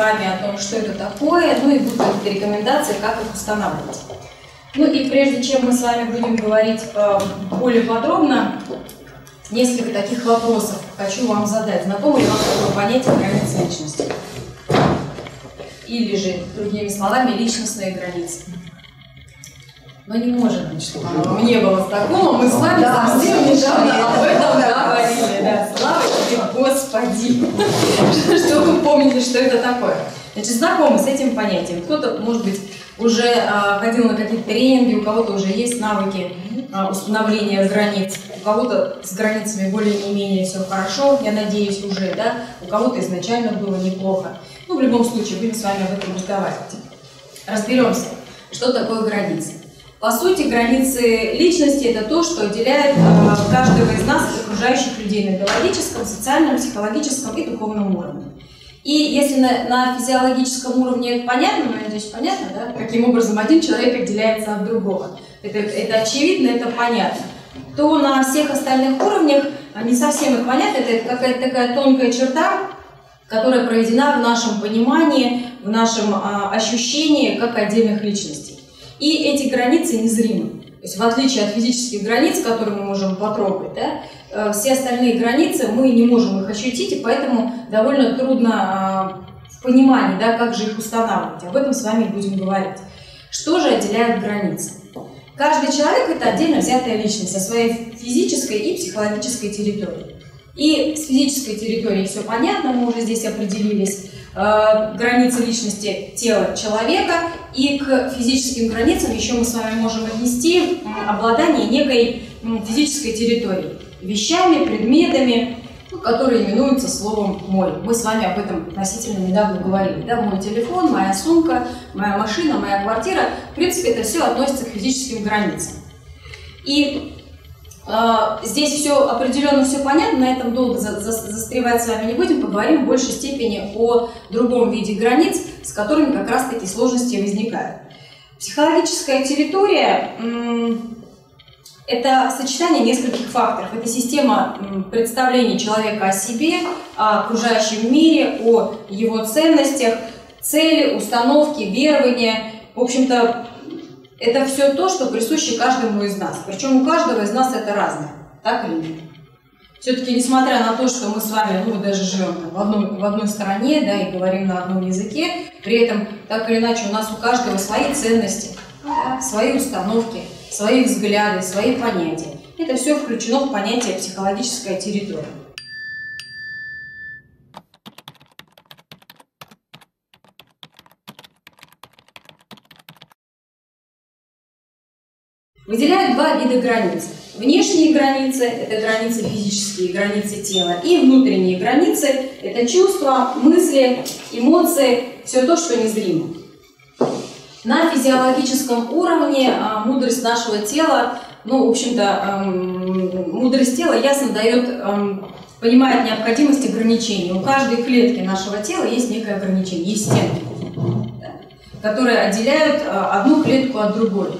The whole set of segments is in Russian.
вами о том, что это такое, ну и будут рекомендации, как их устанавливать. Ну и прежде чем мы с вами будем говорить э, более подробно, несколько таких вопросов хочу вам задать. Знакомо ли вам такое понятие границы личности? Или же, другими словами, личностные границы. Но не может быть, чтобы оно не было знакомо. Мы с вами Да, совсем недавно об этом говорили. Да, слава тебе, Господи, что вы помните, что это такое. Значит, знакомы с этим понятием. Кто-то, может быть, уже а, ходил на какие-то тренинги, у кого-то уже есть навыки а, установления границ, у кого-то с границами более не менее все хорошо, я надеюсь, уже, да, у кого-то изначально было неплохо. Ну, в любом случае, будем с вами об этом разговаривать. Разберемся, что такое границы. По сути, границы личности – это то, что отделяет э, каждого из нас от окружающих людей на биологическом, социальном, психологическом и духовном уровне. И если на, на физиологическом уровне понятно, ну, я понятно, да, каким образом один человек отделяется от другого, это, это очевидно, это понятно, то на всех остальных уровнях а, не совсем это понятно, это какая-то такая тонкая черта, которая проведена в нашем понимании, в нашем а, ощущении как отдельных личностей. И эти границы незримы. То есть в отличие от физических границ, которые мы можем потрогать, да, э, все остальные границы мы не можем их ощутить, и поэтому довольно трудно а, в понимании, да, как же их устанавливать. Об этом с вами будем говорить. Что же отделяет границы? Каждый человек – это отдельно взятая личность со своей физической и психологической территорией. И с физической территорией все понятно, мы уже здесь определились. Э, границы личности тела человека, и к физическим границам еще мы с вами можем отнести обладание некой физической территорией, вещами, предметами, ну, которые именуются словом «мой». Мы с вами об этом относительно недавно говорили. Да? Мой телефон, моя сумка, моя машина, моя квартира. В принципе, это все относится к физическим границам. И здесь все определенно все понятно, на этом долго за, за, застревать с вами не будем, поговорим в большей степени о другом виде границ, с которыми как раз таки сложности возникают. Психологическая территория это сочетание нескольких факторов. Это система представлений человека о себе, о окружающем мире, о его ценностях, цели, установки, верования. В общем-то, это все то, что присуще каждому из нас. Причем у каждого из нас это разное. Так или нет? Все-таки, несмотря на то, что мы с вами, ну, даже живем там, в, одной, в одной стране, да, и говорим на одном языке, при этом, так или иначе, у нас у каждого свои ценности, да, свои установки, свои взгляды, свои понятия. Это все включено в понятие психологическая территория. Выделяют два вида границ. Внешние границы – это границы физические, границы тела, и внутренние границы – это чувства, мысли, эмоции, все то, что незримо. На физиологическом уровне а, мудрость нашего тела, ну, в общем-то, мудрость тела ясно дает, понимает необходимость ограничений. У каждой клетки нашего тела есть некое ограничение, есть стенки, которые отделяют э, одну клетку от другой.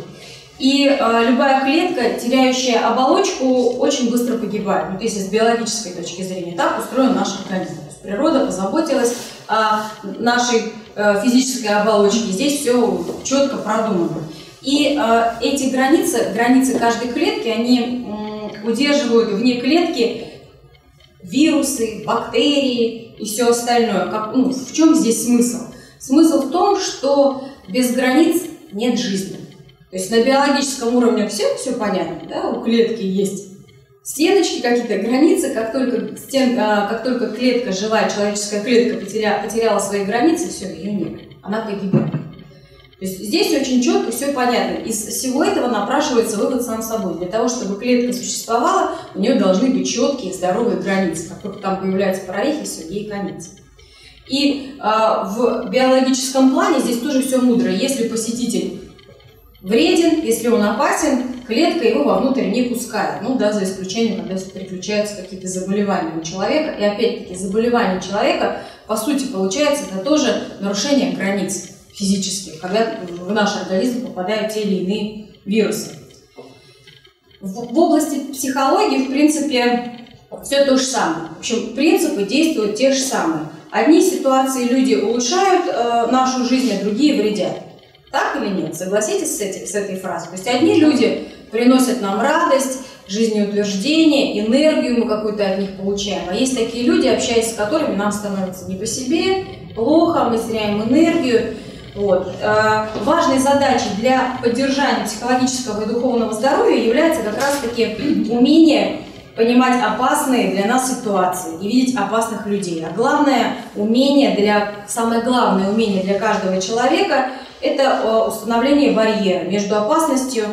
И э, любая клетка, теряющая оболочку, очень быстро погибает. Ну, то есть с биологической точки зрения так устроен наш организм. То есть природа позаботилась о нашей э, физической оболочке. Здесь все четко продумано. И э, эти границы, границы каждой клетки, они м, удерживают вне клетки вирусы, бактерии и все остальное. Как, ну, в чем здесь смысл? Смысл в том, что без границ нет жизни. То есть на биологическом уровне все, все понятно, да, у клетки есть стеночки, какие-то границы, как только, стен, а, как только клетка, живая человеческая клетка потеряла, потеряла свои границы, все, ее нет, она погибает. То есть здесь очень четко все понятно. Из всего этого напрашивается вывод сам собой. Для того, чтобы клетка существовала, у нее должны быть четкие, здоровые границы. Как только там появляются прорехи, все, ей конец. И э, в биологическом плане здесь тоже все мудро. Если посетитель вреден, если он опасен, клетка его вовнутрь не пускает. Ну да, за исключением, когда приключаются какие-то заболевания у человека. И опять-таки, заболевание человека, по сути, получается, это тоже нарушение границ физических, когда в наш организм попадают те или иные вирусы. В, в области психологии, в принципе, все то же самое. В общем, принципы действуют те же самые. Одни ситуации люди улучшают э, нашу жизнь, а другие вредят. Так или нет? Согласитесь с, этим, с этой фразой? То есть одни люди приносят нам радость, жизнеутверждение, энергию мы какую-то от них получаем. А есть такие люди, общаясь с которыми нам становится не по себе, плохо, мы теряем энергию. Вот. Э, важной задачей для поддержания психологического и духовного здоровья является как раз-таки умение понимать опасные для нас ситуации и видеть опасных людей. А главное умение для, самое главное умение для каждого человека – это э, установление барьера между опасностью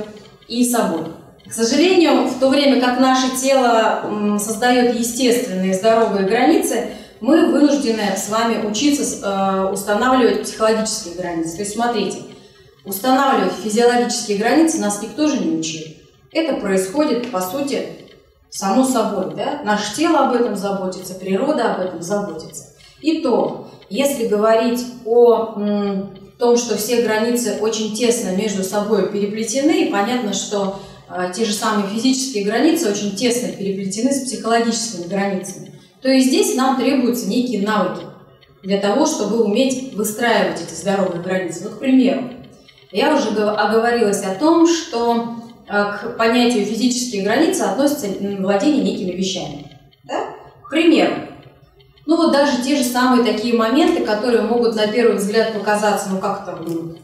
и собой. К сожалению, в то время как наше тело создает естественные здоровые границы, мы вынуждены с вами учиться э, устанавливать психологические границы. То есть смотрите, устанавливать физиологические границы нас никто же не учил. Это происходит, по сути, само собой. Да? Наше тело об этом заботится, природа об этом заботится. И то, если говорить о том, что все границы очень тесно между собой переплетены, и понятно, что э, те же самые физические границы очень тесно переплетены с психологическими границами, то и здесь нам требуются некие навыки для того, чтобы уметь выстраивать эти здоровые границы. Ну, к примеру, я уже оговорилась о том, что Э, к понятию физические границы относится владение некими вещами. Да? К примеру, ну вот даже те же самые такие моменты, которые могут на первый взгляд показаться, ну как-то ну,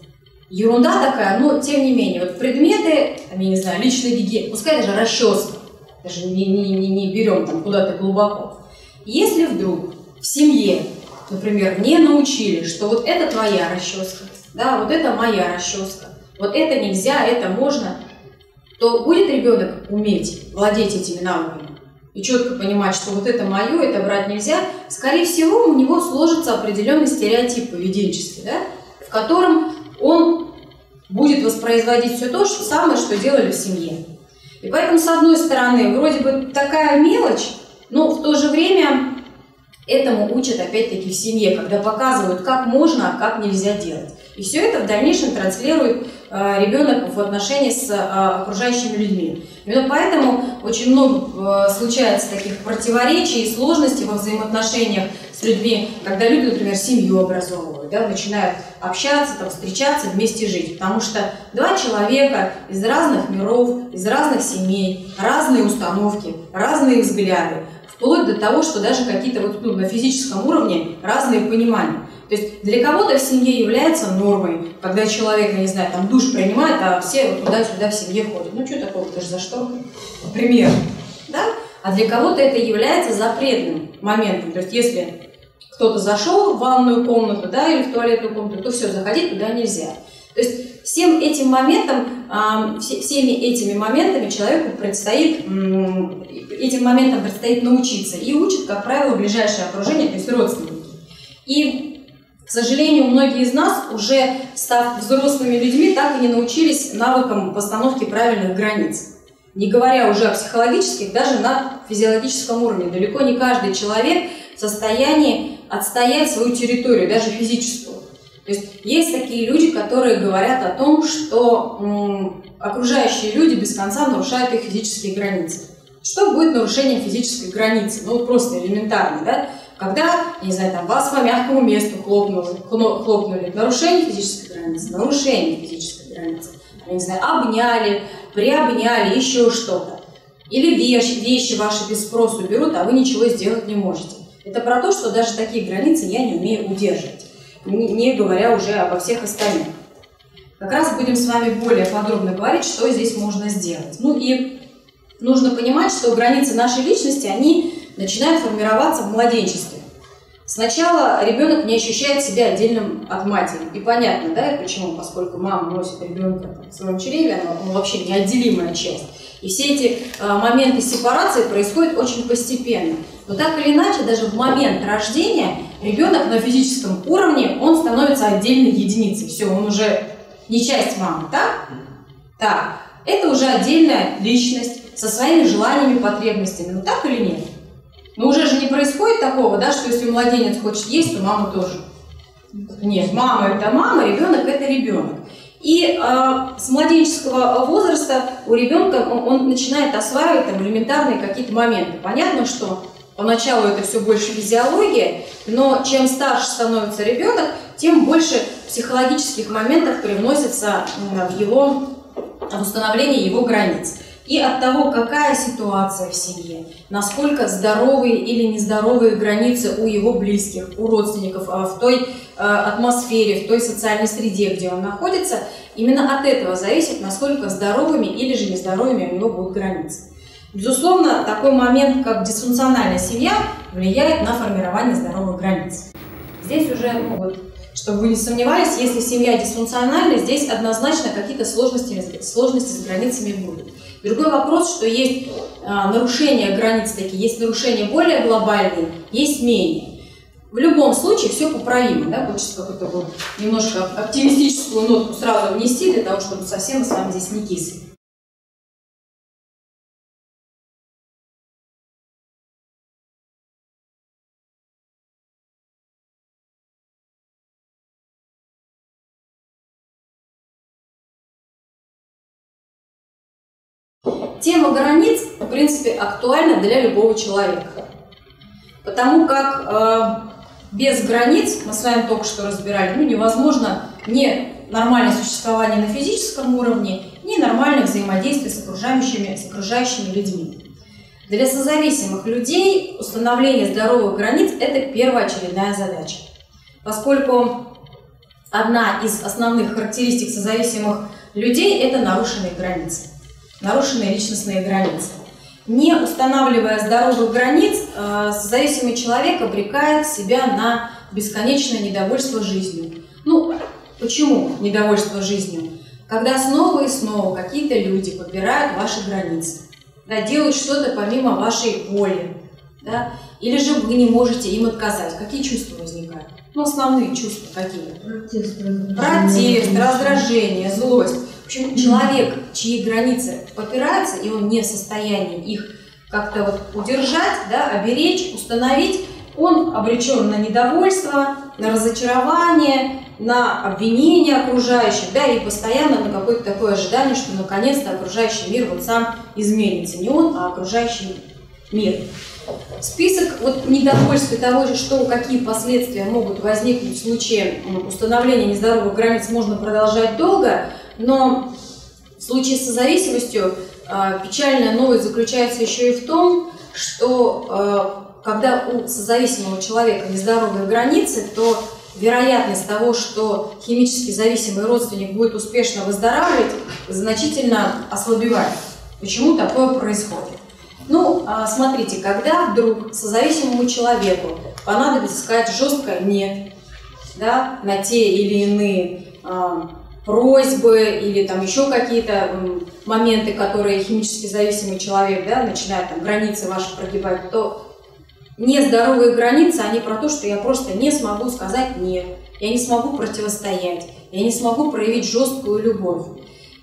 ерунда такая, но тем не менее, вот предметы, там, я не знаю, личной гигиены, пускай даже расческа, даже не, не, не, не берем там куда-то глубоко. Если вдруг в семье, например, не научили, что вот это твоя расческа, да, вот это моя расческа, вот это нельзя, это можно, то будет ребенок уметь владеть этими навыками и четко понимать, что вот это мое, это брать нельзя, скорее всего, у него сложится определенный стереотип поведенческий, да, в котором он будет воспроизводить все то же самое, что делали в семье. И поэтому, с одной стороны, вроде бы такая мелочь, но в то же время этому учат опять-таки в семье, когда показывают, как можно, а как нельзя делать. И все это в дальнейшем транслирует ребенок в отношении с э, окружающими людьми. Именно поэтому очень много э, случается таких противоречий и сложностей во взаимоотношениях с людьми, когда люди, например, семью образовывают, да, начинают общаться, там, встречаться, вместе жить. Потому что два человека из разных миров, из разных семей, разные установки, разные взгляды, вплоть до того, что даже какие-то вот, ну, на физическом уровне разные понимания. То есть для кого-то в семье является нормой, когда человек, не знаю, там душ принимает, а все туда-сюда в семье ходят. Ну что такого, ты же за что? Например. Да? А для кого-то это является запретным моментом. То есть если кто-то зашел в ванную комнату да, или в туалетную комнату, то все, заходить туда нельзя. То есть всем этим моментом, всеми этими моментами человеку предстоит, этим моментам предстоит научиться. И учат, как правило, ближайшее окружение, то есть родственники. И сожалению, многие из нас, уже став взрослыми людьми, так и не научились навыкам постановки правильных границ. Не говоря уже о психологических, даже на физиологическом уровне. Далеко не каждый человек в состоянии отстоять свою территорию, даже физическую. То есть есть такие люди, которые говорят о том, что окружающие люди без конца нарушают их физические границы. Что будет нарушением физической границы? Ну, вот просто элементарно, да? Когда, не знаю, там, вас по мягкому месту хлопнули, хлопнули, нарушение физической границы, нарушение физической границы, не знаю, обняли, приобняли, еще что-то. Или вещи, вещи ваши без спросу берут, а вы ничего сделать не можете. Это про то, что даже такие границы я не умею удерживать, не говоря уже обо всех остальных. Как раз будем с вами более подробно говорить, что здесь можно сделать. Ну и нужно понимать, что границы нашей личности, они начинают формироваться в младенчестве. Сначала ребенок не ощущает себя отдельным от матери. И понятно, да, почему, поскольку мама носит ребенка в своем чреве, она ну, вообще неотделимая часть. И все эти э, моменты сепарации происходят очень постепенно. Но так или иначе, даже в момент рождения ребенок на физическом уровне, он становится отдельной единицей. Все, он уже не часть мамы, так? Так, это уже отдельная личность со своими желаниями, потребностями. Ну так или нет? Но уже же не происходит такого, да, что если младенец хочет есть, то мама тоже. Нет, мама это мама, ребенок это ребенок. И э, с младенческого возраста у ребенка он, он начинает осваивать там, элементарные какие-то моменты. Понятно, что поначалу это все больше физиология, но чем старше становится ребенок, тем больше психологических моментов привносится в его в установление его границ. И от того, какая ситуация в семье, насколько здоровые или нездоровые границы у его близких, у родственников, а, в той а, атмосфере, в той социальной среде, где он находится, именно от этого зависит, насколько здоровыми или же нездоровыми у него будут границы. Безусловно, такой момент, как дисфункциональная семья, влияет на формирование здоровых границ. Здесь уже, вот, чтобы вы не сомневались, если семья дисфункциональна, здесь однозначно какие-то сложности, сложности с границами будут. Другой вопрос, что есть а, нарушения границ такие, есть нарушения более глобальные, есть менее. В любом случае все поправимо, да, хочется какую-то немножко оптимистическую нотку сразу внести для того, чтобы совсем мы с вами здесь не кисли. Тема границ, в принципе, актуальна для любого человека. Потому как э, без границ, мы с вами только что разбирали, ну, невозможно ни нормальное существование на физическом уровне, ни нормальное взаимодействие с окружающими, с окружающими людьми. Для созависимых людей установление здоровых границ – это первоочередная задача. Поскольку одна из основных характеристик созависимых людей – это нарушенные границы нарушенные личностные границы. Не устанавливая здоровых границ, э, зависимый человек обрекает себя на бесконечное недовольство жизнью. Ну, почему недовольство жизнью? Когда снова и снова какие-то люди подбирают ваши границы, да, делают что-то помимо вашей воли, да, или же вы не можете им отказать. Какие чувства возникают? Ну, основные чувства какие? Протест, раздражение, Протест, раздражение злость. Человек, чьи границы попираются, и он не в состоянии их как-то вот удержать, да, оберечь, установить, он обречен на недовольство, на разочарование, на обвинение окружающих, да, и постоянно на какое-то такое ожидание, что наконец-то окружающий мир вот сам изменится. Не он, а окружающий мир. Список вот недовольствия того, что какие последствия могут возникнуть в случае установления нездоровых границ, можно продолжать долго – но в случае с зависимостью а, печальная новость заключается еще и в том, что а, когда у созависимого человека нездоровые границы, то вероятность того, что химически зависимый родственник будет успешно выздоравливать, значительно ослабевает. Почему такое происходит? Ну, а, смотрите, когда вдруг созависимому человеку понадобится сказать жесткое «нет», да, на те или иные просьбы или там еще какие-то моменты, которые химически зависимый человек да, начинает там границы ваши прогибать, то нездоровые границы, они про то, что я просто не смогу сказать «нет», я не смогу противостоять, я не смогу проявить жесткую любовь.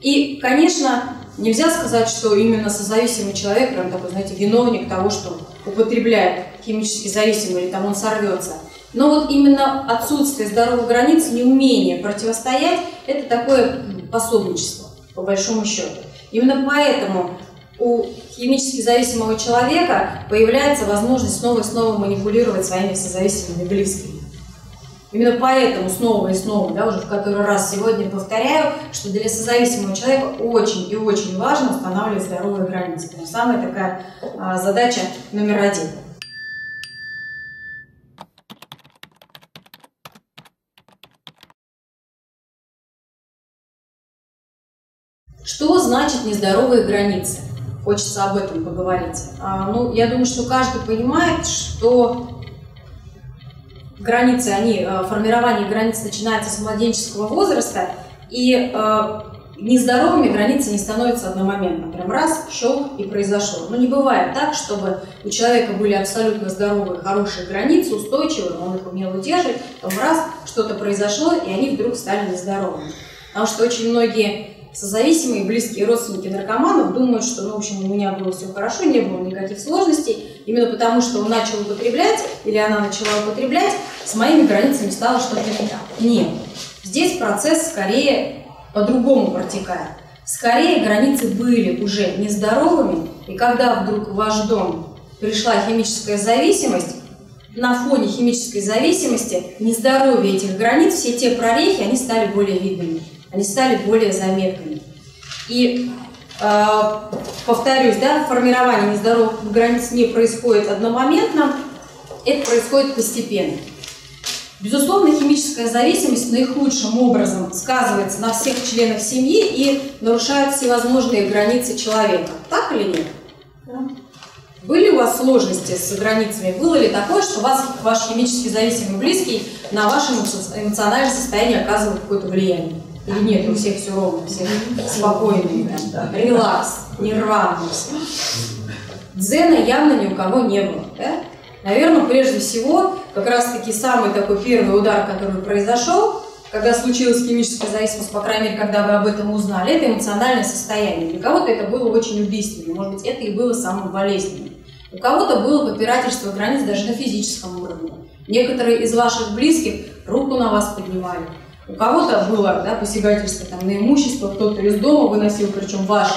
И, конечно, нельзя сказать, что именно созависимый человек, прям такой, знаете, виновник того, что употребляет химически зависимый или там он сорвется – но вот именно отсутствие здоровых границ, неумение противостоять – это такое пособничество, по большому счету. Именно поэтому у химически зависимого человека появляется возможность снова и снова манипулировать своими созависимыми близкими. Именно поэтому снова и снова, да, уже в который раз сегодня повторяю, что для созависимого человека очень и очень важно устанавливать здоровые границы. Это самая такая а, задача номер один. Что значит нездоровые границы? Хочется об этом поговорить. А, ну, я думаю, что каждый понимает, что границы, они, э, формирование границ начинается с младенческого возраста, и э, нездоровыми границы не становятся одномоментно. Прям раз, щелк и произошло. Но не бывает так, чтобы у человека были абсолютно здоровые, хорошие границы, устойчивые, он их умел удерживать, потом раз, что-то произошло, и они вдруг стали нездоровыми. Потому что очень многие созависимые, близкие родственники наркоманов думают, что, ну, в общем, у меня было все хорошо, не было никаких сложностей, именно потому что он начал употреблять или она начала употреблять, с моими границами стало что-то не так. Нет. Здесь процесс скорее по-другому протекает. Скорее, границы были уже нездоровыми, и когда вдруг в ваш дом пришла химическая зависимость, на фоне химической зависимости нездоровье этих границ, все те прорехи, они стали более видными, они стали более заметными. И э, повторюсь, да, формирование нездоровых границ не происходит одномоментно, это происходит постепенно. Безусловно, химическая зависимость наихудшим образом сказывается на всех членах семьи и нарушает всевозможные границы человека. Так или нет? Да. Были у вас сложности с границами? Было ли такое, что вас, ваш химически зависимый близкий на ваше эмоциональное состояние оказывал какое-то влияние? Или нет, у всех все ровно, все спокойные, да? релакс, нерванность. Дзена явно ни у кого не было. Да? Наверное, прежде всего, как раз-таки самый такой первый удар, который произошел, когда случилась химическая зависимость, по крайней мере, когда вы об этом узнали, это эмоциональное состояние. Для кого-то это было очень убийственным, может быть, это и было самым болезненным. У кого-то было попирательство границ даже на физическом уровне. Некоторые из ваших близких руку на вас поднимали. У кого-то было да, посягательство там, на имущество, кто-то из дома выносил, причем ваши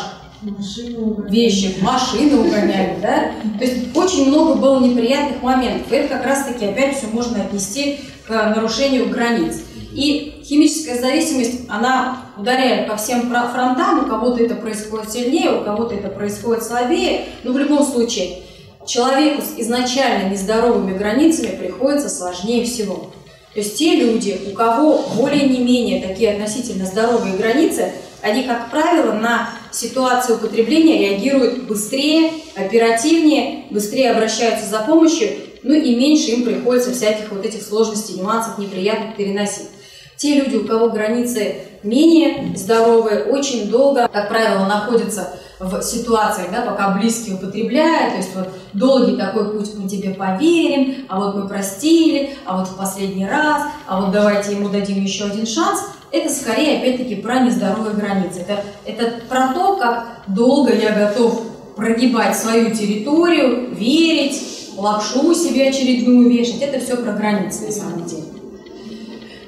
вещи, машины угоняли, да? То есть очень много было неприятных моментов. И это как раз-таки опять все можно отнести к нарушению границ. И химическая зависимость, она ударяет по всем фронтам, у кого-то это происходит сильнее, у кого-то это происходит слабее, но в любом случае человеку с изначально нездоровыми границами приходится сложнее всего. То есть те люди, у кого более не менее такие относительно здоровые границы, они, как правило, на ситуацию употребления реагируют быстрее, оперативнее, быстрее обращаются за помощью, ну и меньше им приходится всяких вот этих сложностей, нюансов неприятных переносить. Те люди, у кого границы менее здоровые, очень долго, как правило, находятся в ситуациях, да, пока близкие употребляют, то есть вот долгий такой путь мы тебе поверим, а вот мы простили, а вот в последний раз, а вот давайте ему дадим еще один шанс, это скорее опять-таки про нездоровые границы. Это, это про то, как долго я готов прогибать свою территорию, верить, лапшу себе очередную вешать. Это все про границы на самом деле.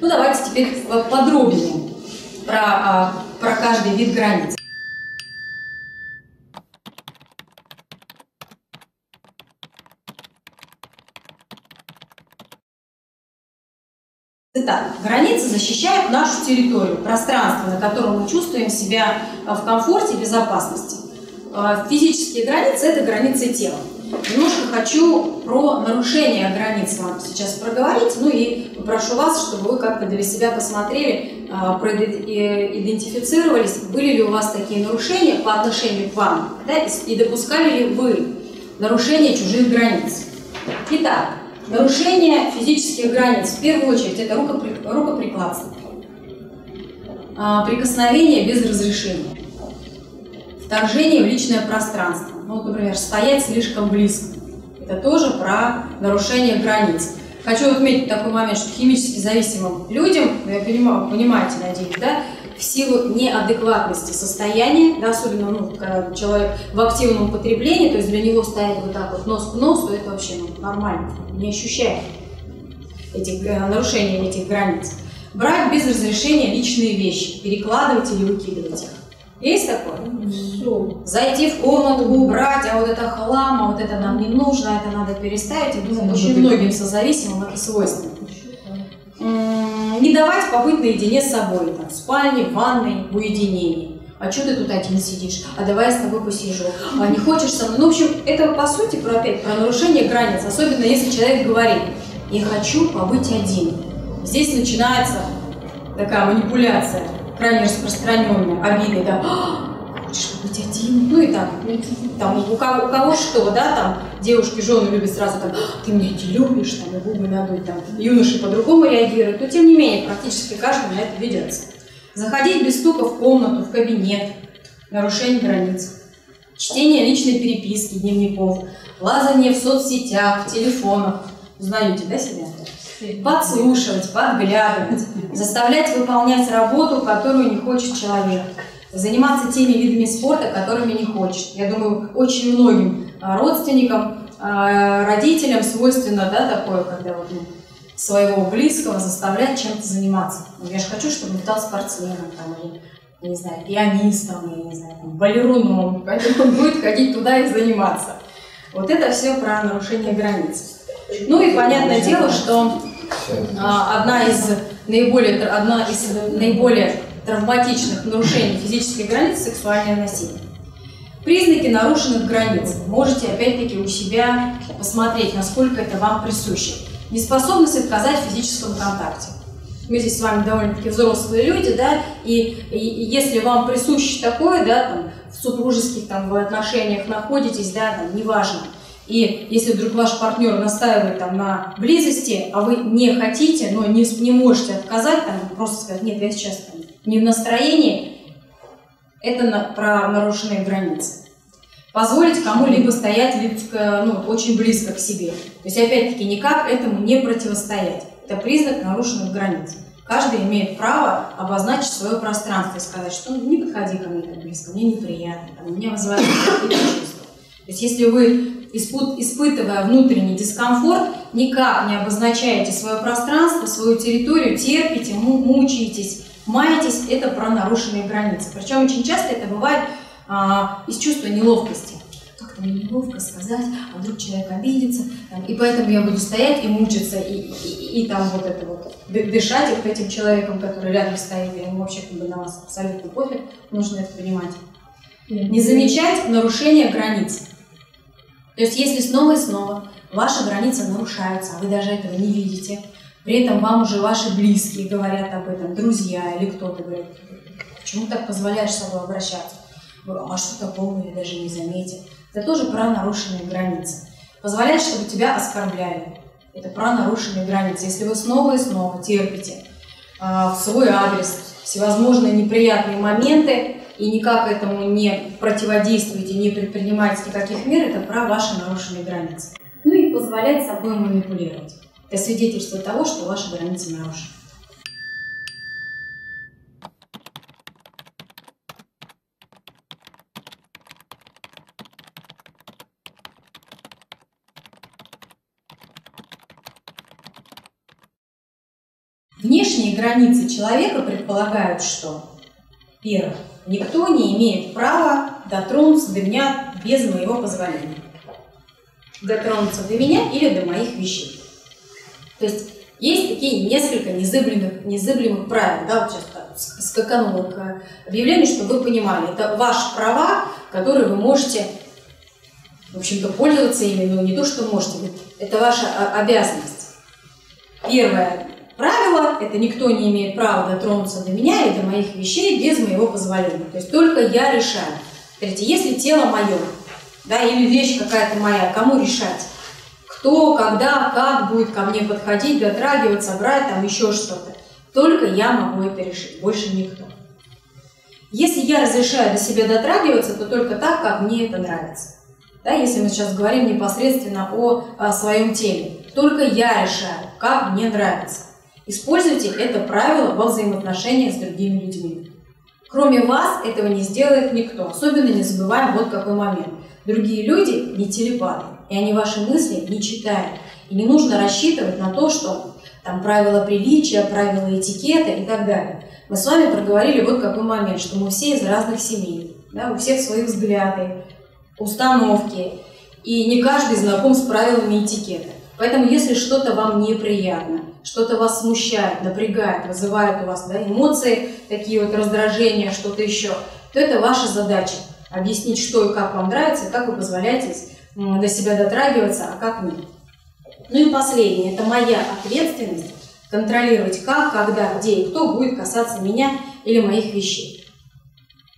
Ну давайте теперь подробнее про, а, про каждый вид границ. Итак, границы защищают нашу территорию, пространство, на котором мы чувствуем себя а, в комфорте и безопасности. А, физические границы – это границы тела. Немножко хочу про нарушение границ вам сейчас проговорить, ну и попрошу вас, чтобы вы как-то для себя посмотрели, а, идентифицировались, были ли у вас такие нарушения по отношению к вам, да, и допускали ли вы нарушение чужих границ. Итак, Нарушение физических границ, в первую очередь, это рукоприкладство. А, прикосновение без разрешения. Вторжение в личное пространство. Ну, например, стоять слишком близко. Это тоже про нарушение границ. Хочу отметить такой момент, что химически зависимым людям, я понимаю, понимаете, надеюсь, да, в силу неадекватности состояния, да, особенно ну, когда человек в активном употреблении, то есть для него стоять вот так вот нос к носу, это вообще ну, нормально, не ощущает этих, э, нарушения этих границ. Брать без разрешения личные вещи, перекладывать или выкидывать их. Есть такое? Все. Зайти в комнату, убрать, а вот это хлам, а вот это нам не нужно, это надо переставить. Я думаю, очень многим созависимым это свойственно не давать побыть наедине с собой, там, в спальне, в ванной, в уединении. А что ты тут один сидишь? А давай я с тобой посижу. А не хочешь со мной? Ну, в общем, это по сути про, опять, про нарушение границ, особенно если человек говорит, я хочу побыть один. Здесь начинается такая манипуляция, крайне распространенная, обиды, да, хочешь побыть один? Ну и так, там, у кого, у кого что, да, там, девушки, жены любят сразу там, ты меня не любишь, там, и губы надуть, там, юноши по-другому реагируют, но тем не менее, практически каждый на это ведется. Заходить без стука в комнату, в кабинет, нарушение границ, чтение личной переписки, дневников, лазание в соцсетях, в телефонах, узнаете, да, себя? Подслушивать, подглядывать, заставлять выполнять работу, которую не хочет человек, заниматься теми видами спорта, которыми не хочет. Я думаю, очень многим а, родственникам, а, родителям свойственно да, такое, когда вот, ну, своего близкого заставлять чем-то заниматься. Ну, я же хочу, чтобы стал спортсменом там, или не знаю, пианистом, я не знаю, там, балеруном, поэтому он будет ходить туда и заниматься. Вот это все про нарушение границ. Ну и понятное дело, что а, одна из наиболее, одна из наиболее травматичных нарушений физической границы – сексуальное насилие. Признаки нарушенных границ. Можете опять-таки у себя посмотреть, насколько это вам присуще. Неспособность отказать в физическом контакте. Мы здесь с вами довольно-таки взрослые люди, да, и, и если вам присуще такое, да, там, в супружеских там, в отношениях находитесь, да, там, неважно, и если вдруг ваш партнер настаивает там, на близости, а вы не хотите, но не, не можете отказать, там, просто сказать, нет, я сейчас там, не в настроении, это на, про нарушенные границы. Позволить кому-либо стоять ну, очень близко к себе. То есть, опять-таки, никак этому не противостоять. Это признак нарушенных границ. Каждый имеет право обозначить свое пространство и сказать, что ну, не подходи ко мне так близко, мне неприятно, там, меня вызывает какие-то чувства. То есть, если вы, испытывая внутренний дискомфорт, никак не обозначаете свое пространство, свою территорию, терпите, мучаетесь, маетесь, это про нарушенные границы. Причем очень часто это бывает а, из чувства неловкости. Как-то мне неловко сказать, а вдруг человек обидится, там, и поэтому я буду стоять и мучиться, и, и, и, и там вот это вот, дышать вот этим человеком, который рядом стоит, и ему вообще как бы на вас абсолютно пофиг, нужно это понимать. Не замечать нарушение границ. То есть если снова и снова ваша граница нарушается, а вы даже этого не видите, при этом вам уже ваши близкие говорят об этом, друзья или кто-то говорит, почему так позволяешь с собой обращаться? А что такого, я даже не заметил. Это тоже про нарушенные границы. Позволять, чтобы тебя оскорбляли. Это про нарушенные границы. Если вы снова и снова терпите э, в свой адрес всевозможные неприятные моменты и никак этому не противодействуете, не предпринимаете никаких мер, это про ваши нарушенные границы. Ну и позволять собой манипулировать. Это свидетельство того, что ваши границы нарушены. Внешние границы человека предполагают, что первое, никто не имеет права дотронуться до меня без моего позволения. Дотронуться до меня или до моих вещей. То есть есть такие несколько незыблемых, незыблемых правил. Да, вот сейчас скаканула к объявлению, чтобы вы понимали. Это ваши права, которые вы можете, в общем-то, пользоваться ими, но не то, что можете. Это ваша обязанность. Первое правило – это никто не имеет права дотронуться до меня и до моих вещей без моего позволения. То есть только я решаю. Смотрите, если тело мое, да, или вещь какая-то моя, кому решать? кто, когда, как будет ко мне подходить, дотрагиваться, брать, там еще что-то. Только я могу это решить, больше никто. Если я разрешаю до себя дотрагиваться, то только так, как мне это нравится. Да, если мы сейчас говорим непосредственно о, о своем теле. Только я решаю, как мне нравится. Используйте это правило во взаимоотношениях с другими людьми. Кроме вас этого не сделает никто. Особенно не забываем вот какой момент. Другие люди не телепаты и они ваши мысли не читают. И не нужно рассчитывать на то, что там правила приличия, правила этикета и так далее. Мы с вами проговорили вот какой момент, что мы все из разных семей, да, у всех свои взгляды, установки, и не каждый знаком с правилами этикета. Поэтому если что-то вам неприятно, что-то вас смущает, напрягает, вызывает у вас да, эмоции, такие вот раздражения, что-то еще, то это ваша задача объяснить, что и как вам нравится, как вы позволяете до себя дотрагиваться, а как нет. Ну и последнее, это моя ответственность контролировать как, когда, где и кто будет касаться меня или моих вещей.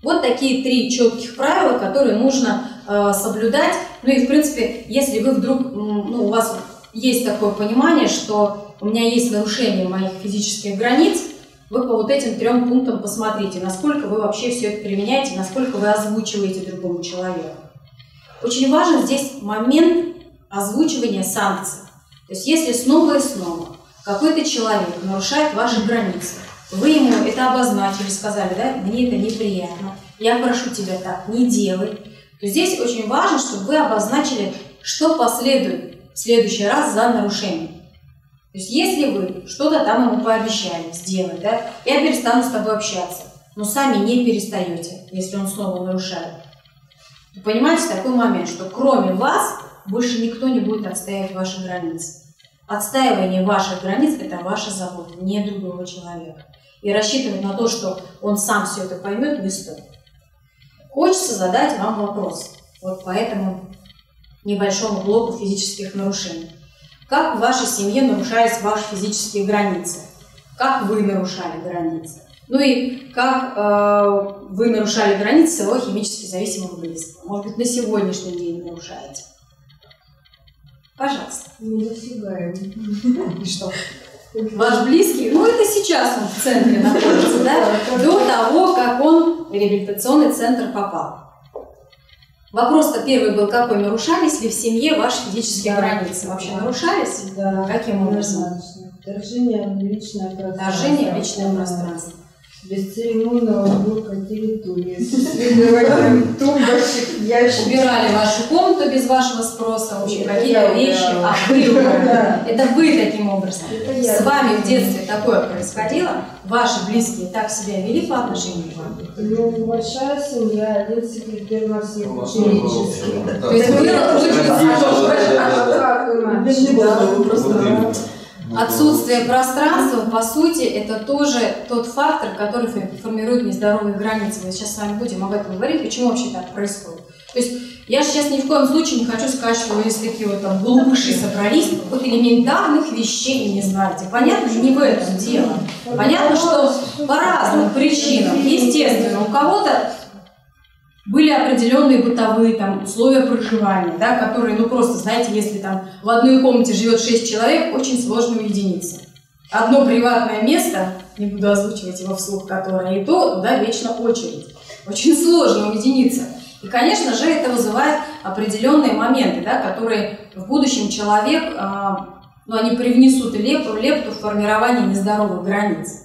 Вот такие три четких правила, которые нужно э, соблюдать. Ну и, в принципе, если вы вдруг, ну, у вас есть такое понимание, что у меня есть нарушение моих физических границ, вы по вот этим трем пунктам посмотрите, насколько вы вообще все это применяете, насколько вы озвучиваете другому человеку. Очень важен здесь момент озвучивания санкций. То есть если снова и снова какой-то человек нарушает ваши границы, вы ему это обозначили, сказали, да, мне это неприятно, я прошу тебя так, не делай, то здесь очень важно, чтобы вы обозначили, что последует в следующий раз за нарушение. То есть если вы что-то там ему пообещали сделать, да, я перестану с тобой общаться, но сами не перестаете, если он снова нарушает. Вы понимаете такой момент, что кроме вас больше никто не будет отстаивать ваши границы. Отстаивание ваших границ – это ваша забота, не другого человека. И рассчитывать на то, что он сам все это поймет, не стоит. Хочется задать вам вопрос. Вот по этому небольшому блоку физических нарушений. Как в вашей семье нарушались ваши физические границы? Как вы нарушали границы? Ну и как э, вы нарушали границы своего химически зависимого близкого? Может быть, на сегодняшний день нарушаете? Пожалуйста. Не достигаем. И что? Ваш близкий, ну это сейчас он в центре находится, да? До того, как он в реабилитационный центр попал. Вопрос-то первый был, какой? Нарушались ли в семье ваши физические да. границы? Вообще нарушались? Да. Каким образом? Вторжение в личное пространство. Вторжение в личное пространство бесцеремонного уборка территории, исследования тумбочек, ящиков. Убирали вашу комнату без вашего спроса, вообще какие-то вещи. А, вы. Это вы таким образом. С вами в детстве такое происходило? Ваши близкие так себя вели по отношению к вам? Ну, большая семья, один секретарь на всех ученический. То есть было очень... Отсутствие пространства, по сути, это тоже тот фактор, который формирует нездоровые границы. Мы сейчас с вами будем об этом говорить, почему вообще так происходит. То есть я сейчас ни в коем случае не хочу сказать, что вы есть такие вот там глупыши собрались, вот элементарных вещей не знаете. Понятно, не в этом дело. Понятно, что по разным причинам. Естественно, у кого-то были определенные бытовые там, условия проживания, да, которые, ну просто, знаете, если там в одной комнате живет 6 человек, очень сложно уединиться. Одно приватное место, не буду озвучивать его вслух, которое и то, туда вечно очередь. Очень сложно уединиться. И, конечно же, это вызывает определенные моменты, да, которые в будущем человек, э, ну, они привнесут лепту, лепту в формирование нездоровых границ.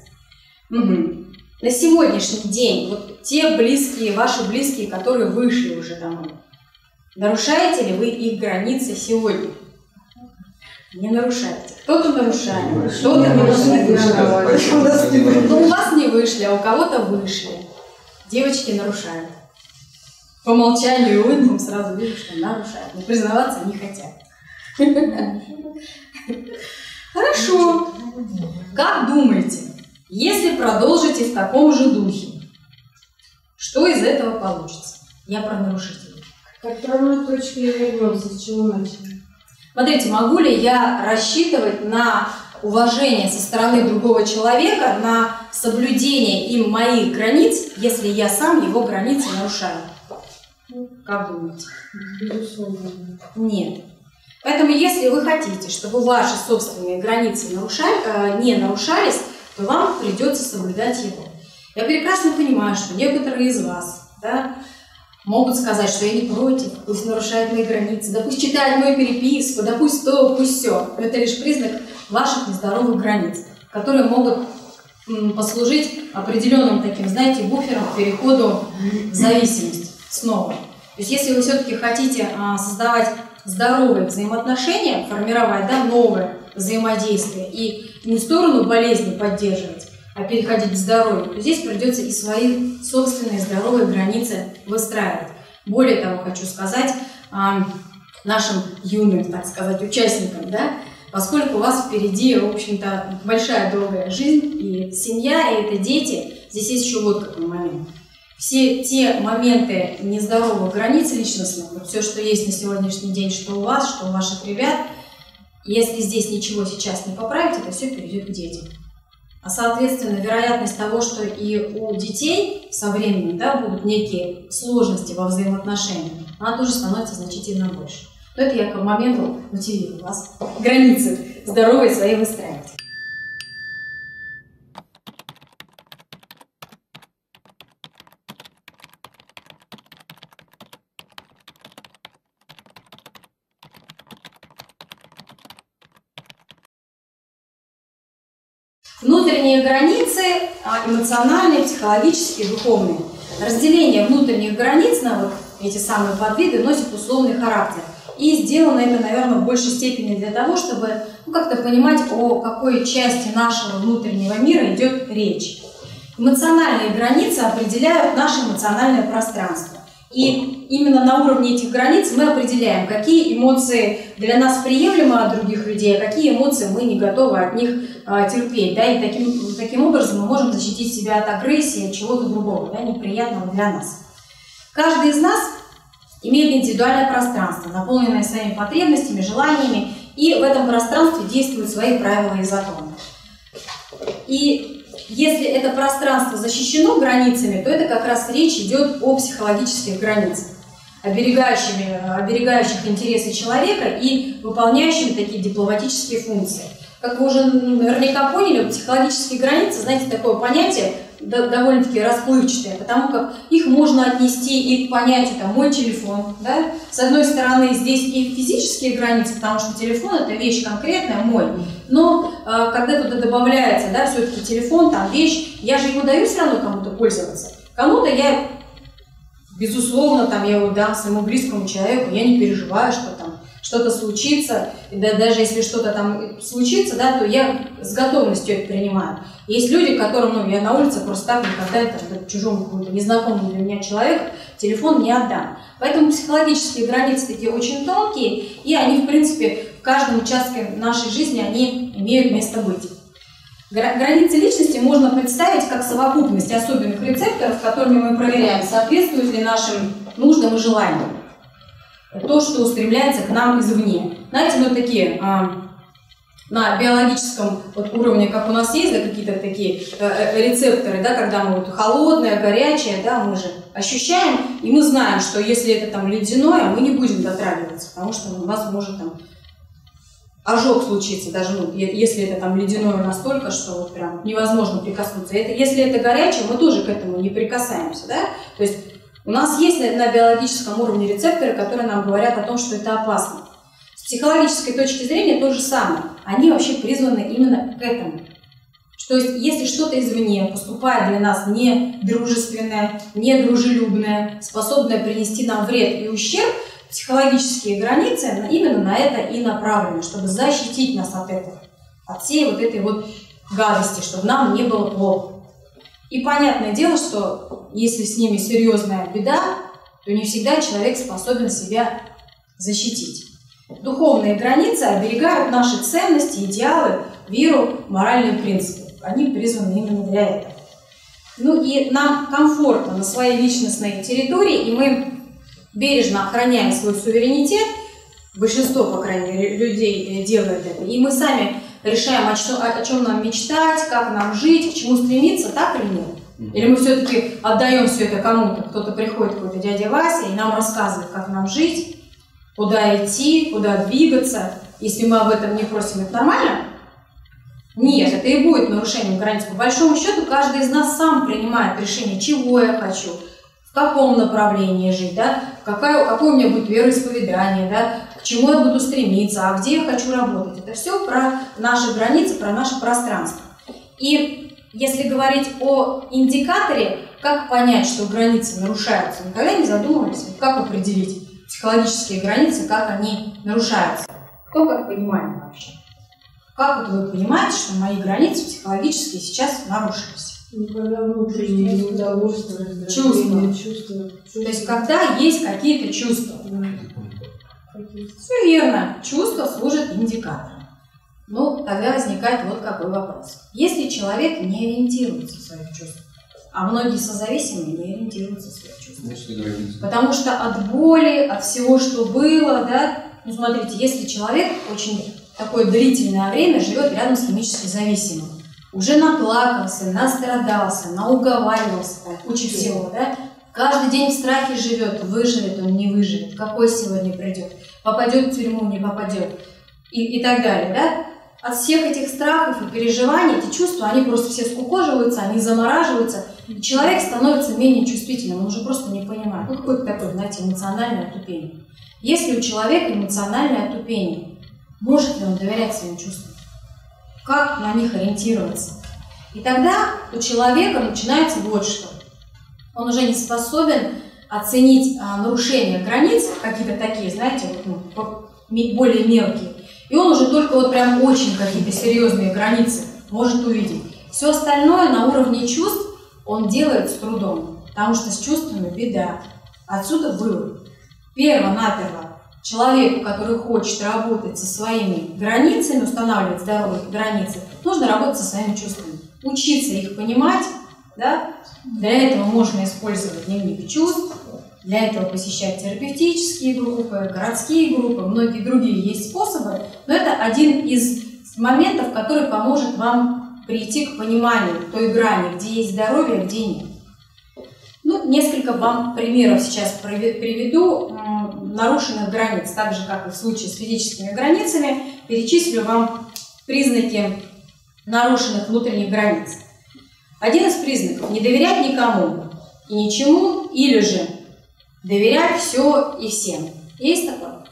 Угу на сегодняшний день, вот те близкие, ваши близкие, которые вышли уже домой, нарушаете ли вы их границы сегодня? Не нарушаете. Кто-то нарушает, кто-то не вышли. Ну, у вас не вышли, а у кого-то вышли. Девочки нарушают. По умолчанию и улыбкам сразу вижу, что нарушают. Но признаваться не хотят. Хорошо. Как думаете, если продолжите в таком же духе, что из этого получится? Я про нарушителей. К отправной точке вернемся, с чего начали? Смотрите, могу ли я рассчитывать на уважение со стороны другого человека, на соблюдение им моих границ, если я сам его границы нарушаю? Как думаете? Безусловно. Нет. Поэтому, если вы хотите, чтобы ваши собственные границы нарушали, э, не нарушались, то вам придется соблюдать его. Я прекрасно понимаю, что некоторые из вас да, могут сказать, что я не против, пусть нарушает мои границы, да пусть читает мою переписку, да пусть то, пусть все. Это лишь признак ваших нездоровых границ, которые могут послужить определенным таким, знаете, буфером к переходу в зависимость снова. То есть если вы все-таки хотите а, создавать здоровые взаимоотношения, формировать да, новые взаимодействие и не сторону болезни поддерживать, а переходить к здоровью, то здесь придется и свои собственные здоровые границы выстраивать. Более того, хочу сказать а, нашим юным, так сказать, участникам, да, поскольку у вас впереди, в общем-то, большая долгая жизнь, и семья, и это дети, здесь есть еще вот какой момент. Все те моменты нездоровых границ личностных, вот все, что есть на сегодняшний день, что у вас, что у ваших ребят – если здесь ничего сейчас не поправить, это все перейдет к детям. А соответственно, вероятность того, что и у детей со временем да, будут некие сложности во взаимоотношениях, она тоже становится значительно больше. Но это я к моменту мотивирую вас границы здоровой своей выстраивать. Границы а, эмоциональные, психологические, духовные. Разделение внутренних границ на вот эти самые подвиды носит условный характер. И сделано это, наверное, в большей степени для того, чтобы ну, как-то понимать, о какой части нашего внутреннего мира идет речь. Эмоциональные границы определяют наше эмоциональное пространство. И именно на уровне этих границ мы определяем, какие эмоции для нас приемлемы от других людей, а какие эмоции мы не готовы от них а, терпеть. Да? И таким, таким образом мы можем защитить себя от агрессии, от чего-то другого, да, неприятного для нас. Каждый из нас имеет индивидуальное пространство, наполненное своими потребностями, желаниями, и в этом пространстве действуют свои правила и законы. И если это пространство защищено границами, то это как раз речь идет о психологических границах, оберегающими, оберегающих интересы человека и выполняющими такие дипломатические функции. Как вы уже наверняка поняли, психологические границы, знаете, такое понятие довольно-таки расплывчатые, потому как их можно отнести и к понятию там, «мой телефон». Да? С одной стороны, здесь и физические границы, потому что телефон – это вещь конкретная, мой. Но э, когда туда добавляется да, все-таки телефон, там вещь, я же его даю все равно кому-то пользоваться. Кому-то я, безусловно, там, я его дам своему близкому человеку, я не переживаю, что там что-то случится, и да, даже если что-то там случится, да, то я с готовностью это принимаю. Есть люди, которым, ну, я на улице просто так никогда это чужому какому-то незнакомому для меня человеку телефон не отдам. Поэтому психологические границы такие очень тонкие, и они, в принципе, в каждом участке нашей жизни, они имеют место быть. Границы личности можно представить как совокупность особенных рецепторов, которыми мы проверяем, соответствуют ли нашим нуждам и желаниям. То, что устремляется к нам извне. Знаете, ну такие а, на биологическом вот уровне, как у нас есть, да, какие-то такие э, э, рецепторы, да, когда мы вот холодное, горячее, да, мы же ощущаем, и мы знаем, что если это там ледяное, мы не будем дотрагиваться, потому что у нас может там ожог случиться, даже ну, если это там ледяное настолько, что вот прям невозможно прикоснуться. Это, если это горячее, мы тоже к этому не прикасаемся, да, то есть у нас есть на, биологическом уровне рецепторы, которые нам говорят о том, что это опасно. С психологической точки зрения то же самое. Они вообще призваны именно к этому. То есть, если что-то извне поступает для нас не дружественное, не дружелюбное, способное принести нам вред и ущерб, психологические границы именно на это и направлены, чтобы защитить нас от этого, от всей вот этой вот гадости, чтобы нам не было плохо. И понятное дело, что если с ними серьезная беда, то не всегда человек способен себя защитить. Духовные границы оберегают наши ценности, идеалы, веру, моральные принципы. Они призваны именно для этого. Ну и нам комфортно на своей личностной территории, и мы бережно охраняем свой суверенитет, большинство, по крайней мере, людей э, делает это, и мы сами решаем, о чем, о чем нам мечтать, как нам жить, к чему стремиться, так или нет. Или мы все-таки отдаем все это кому-то, кто-то приходит, какой-то дядя Вася, и нам рассказывает, как нам жить, куда идти, куда двигаться, если мы об этом не просим, это нормально? Нет, это и будет нарушением границ. По большому счету, каждый из нас сам принимает решение, чего я хочу, в каком направлении жить, да, какая, какое у меня будет вероисповедание, да, к чему я буду стремиться, а где я хочу работать. Это все про наши границы, про наше пространство. И если говорить о индикаторе, как понять, что границы нарушаются, никогда не задумывались, как определить? психологические границы, как они нарушаются. Кто как понимает вообще? Как вот вы понимаете, что мои границы психологические сейчас нарушились? Когда внутреннее неудовольствие, чувства. чувства. То есть, когда есть какие-то чувства. Все верно. Чувства служат индикатором. Ну, тогда возникает вот какой вопрос. Если человек не ориентируется в своих чувствах, а многие созависимые не ориентируются в своих чувствах. Потому что от боли, от всего, что было, да, ну смотрите, если человек очень такое длительное время живет рядом с химически зависимым, уже наплакался, настрадался, науговаривался, так, куча всего, да, каждый день в страхе живет, выживет он, не выживет, какой сегодня придет, попадет в тюрьму, не попадет, и, и так далее, да, от всех этих страхов и переживаний, эти чувства, они просто все скукоживаются, они замораживаются, и человек становится менее чувствительным, он уже просто не понимает. Ну, какое-то такое, знаете, эмоциональное отупение. Если у человека эмоциональное отупение, может ли он доверять своим чувствам? Как на них ориентироваться? И тогда у человека начинается вот что. Он уже не способен оценить а, нарушения границ, какие-то такие, знаете, вот, ну, более мелкие, и он уже только вот прям очень какие-то серьезные границы может увидеть. Все остальное на уровне чувств он делает с трудом, потому что с чувствами беда. Отсюда вывод. Перво-наперво человеку, который хочет работать со своими границами, устанавливать здоровые границы, нужно работать со своими чувствами, учиться их понимать. Да? Для этого можно использовать дневник чувств, для этого посещать терапевтические группы, городские группы, многие другие есть способы, но это один из моментов, который поможет вам прийти к пониманию той грани, где есть здоровье, а где нет. Ну, несколько вам примеров сейчас приведу нарушенных границ, так же, как и в случае с физическими границами, перечислю вам признаки нарушенных внутренних границ. Один из признаков – не доверять никому и ничему, или же доверять все и всем. Есть такое?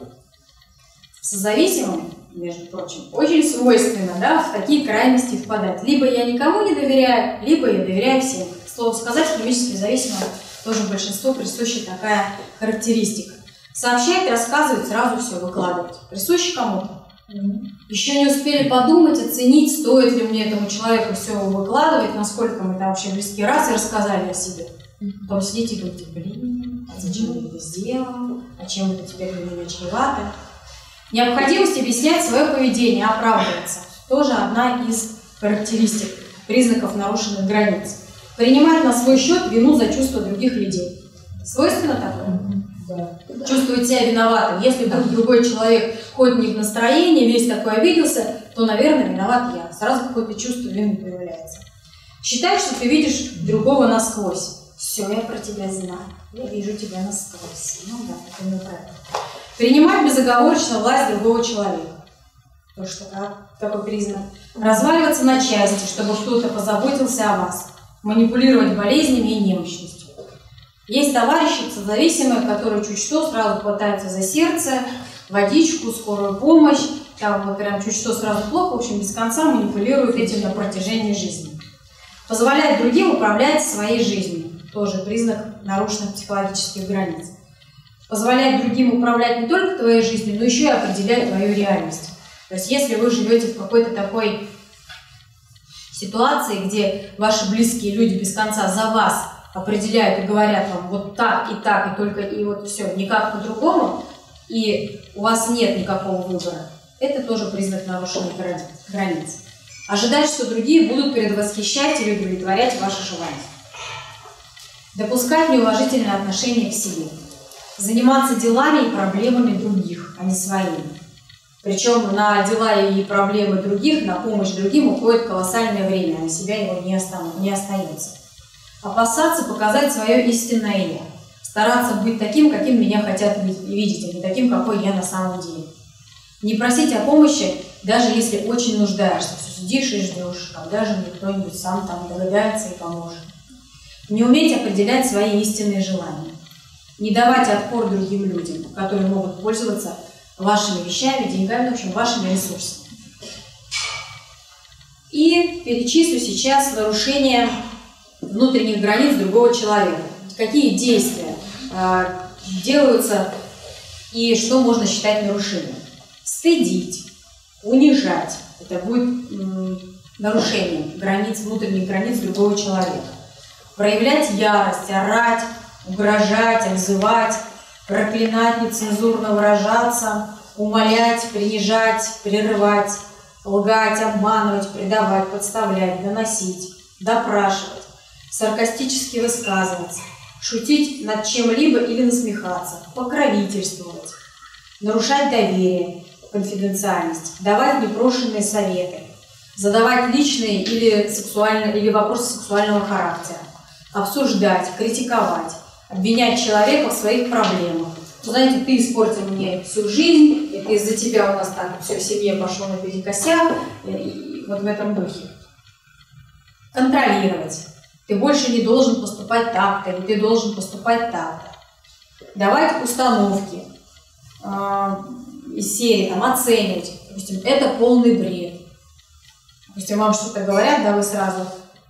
Созависимым, между прочим, очень свойственно да, в такие крайности впадать. Либо я никому не доверяю, либо я доверяю всем. Слово сказать, химически зависимым тоже большинство присуща такая характеристика. Сообщать, рассказывать, сразу все выкладывать. Присуще кому-то. Еще не успели подумать, оценить, стоит ли мне этому человеку все выкладывать, насколько мы там вообще близки. Раз и рассказали о себе. Потом сидите и думаете, блин, а зачем я это сделал? А чем это теперь для меня чревато? Необходимость объяснять свое поведение, оправдываться. Тоже одна из характеристик, признаков нарушенных границ. Принимать на свой счет вину за чувства других людей. Свойственно такое? Да. Чувствовать себя виноватым. Если вдруг другой человек ходит не в настроении, весь такой обиделся, то, наверное, виноват я. Сразу какое-то чувство вины появляется. Считай, что ты видишь другого насквозь. Все, я про тебя знаю. Я вижу тебя насквозь. Ну да, это неправильно. Принимать безоговорочно власть другого человека. То, что так, такой признак. Разваливаться на части, чтобы кто-то позаботился о вас. Манипулировать болезнями и немощностью. Есть товарищи созависимые, которые чуть что сразу хватаются за сердце, водичку, скорую помощь, там вот прям чуть что сразу плохо, в общем, без конца манипулируют этим на протяжении жизни. Позволяет другим управлять своей жизнью тоже признак нарушенных психологических границ. Позволять другим управлять не только твоей жизнью, но еще и определять твою реальность. То есть если вы живете в какой-то такой ситуации, где ваши близкие люди без конца за вас определяют и говорят вам вот так и так, и только и вот все, никак по-другому, и у вас нет никакого выбора, это тоже признак нарушения границ. Ожидать, что другие будут предвосхищать или удовлетворять ваши желания. Допускать неуважительное отношение к себе. Заниматься делами и проблемами других, а не своими. Причем на дела и проблемы других, на помощь другим уходит колоссальное время, а на себя его не, останов... не остается. Опасаться показать свое истинное «я». Стараться быть таким, каким меня хотят видеть, а не таким, какой я на самом деле. Не просить о помощи, даже если очень нуждаешься. Все сидишь и ждешь, когда же мне кто-нибудь сам там догадается и поможет не уметь определять свои истинные желания, не давать отпор другим людям, которые могут пользоваться вашими вещами, деньгами, в общем, вашими ресурсами. И перечислю сейчас нарушение внутренних границ другого человека. Какие действия э, делаются и что можно считать нарушением. Стыдить, унижать. Это будет нарушением границ, внутренних границ другого человека проявлять ярость, орать, угрожать, обзывать, проклинать, нецензурно выражаться, умолять, принижать, прерывать, лгать, обманывать, предавать, подставлять, доносить, допрашивать, саркастически высказываться, шутить над чем-либо или насмехаться, покровительствовать, нарушать доверие, конфиденциальность, давать непрошенные советы, задавать личные или, сексуальные, или вопросы сексуального характера, обсуждать, критиковать, обвинять человека в своих проблемах. Знаете, ты испортил мне всю жизнь, это из-за тебя у нас так все в семье пошло на перекосяк, и вот в этом духе. Контролировать. Ты больше не должен поступать так-то, или ты должен поступать так-то. Давать установки э, из серии, там, оценивать. Допустим, это полный бред. Допустим, вам что-то говорят, да, вы сразу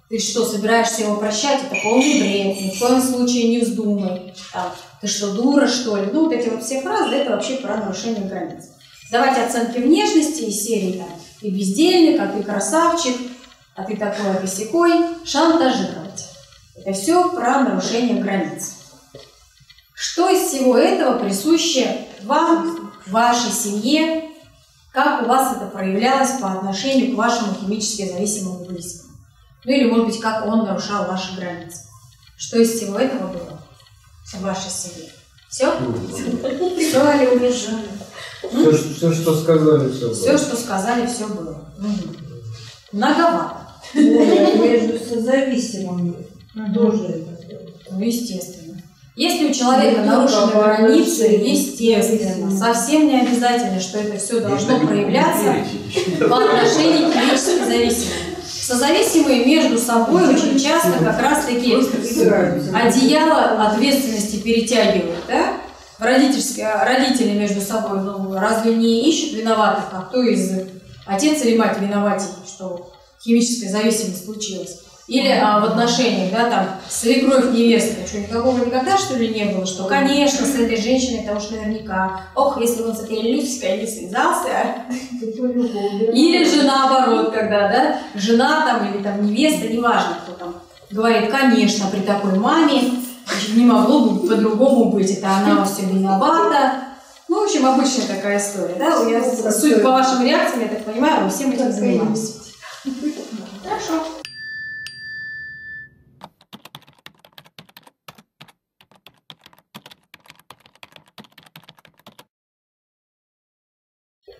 ты что, собираешься его прощать? Это полный бред. Ни в коем случае не вздумай. Там, ты что, дура, что ли? Ну, вот эти вот все фразы, это вообще про нарушение границ. Давать оценки внешности из серии там, и бездельник, а ты красавчик, а ты такой, а ты секой. Шантажировать. Это все про нарушение границ. Что из всего этого присуще вам, вашей семье, как у вас это проявлялось по отношению к вашему химически зависимому близкому? Ну или, может быть, как он нарушал ваши границы? Что из всего этого было в вашей семье? Все? Все ли уезжали? Все, все, что сказали, все было. Все, что сказали, все было. Мгм. Многовато. Ой, между созависимыми Мгм. тоже это было. Ну, естественно. Если у человека Ну, нарушены границы, естественно, совсем не обязательно, что это все должно проявляться по отношению к химически зависимым. Созависимые между собой очень часто как раз-таки одеяло ответственности перетягивают, да? Родительские, родители между собой, ну, разве не ищут виноватых, а кто из отец или мать виноватей, что химическая зависимость случилась? Или а, в отношениях, да, там, свекровь, невестка, что никакого никогда, что ли, не было, что, конечно, с этой женщиной, это уж наверняка, ох, если он с этой Люськой не связался, или же наоборот, когда, да, жена там или там невеста, неважно, кто там, говорит, конечно, при такой маме не могло бы по-другому быть, это она во всем виновата. Ну, в общем, обычная такая история, да? Я, судя по вашим реакциям, я так понимаю, вы всем этим занимаетесь. Хорошо.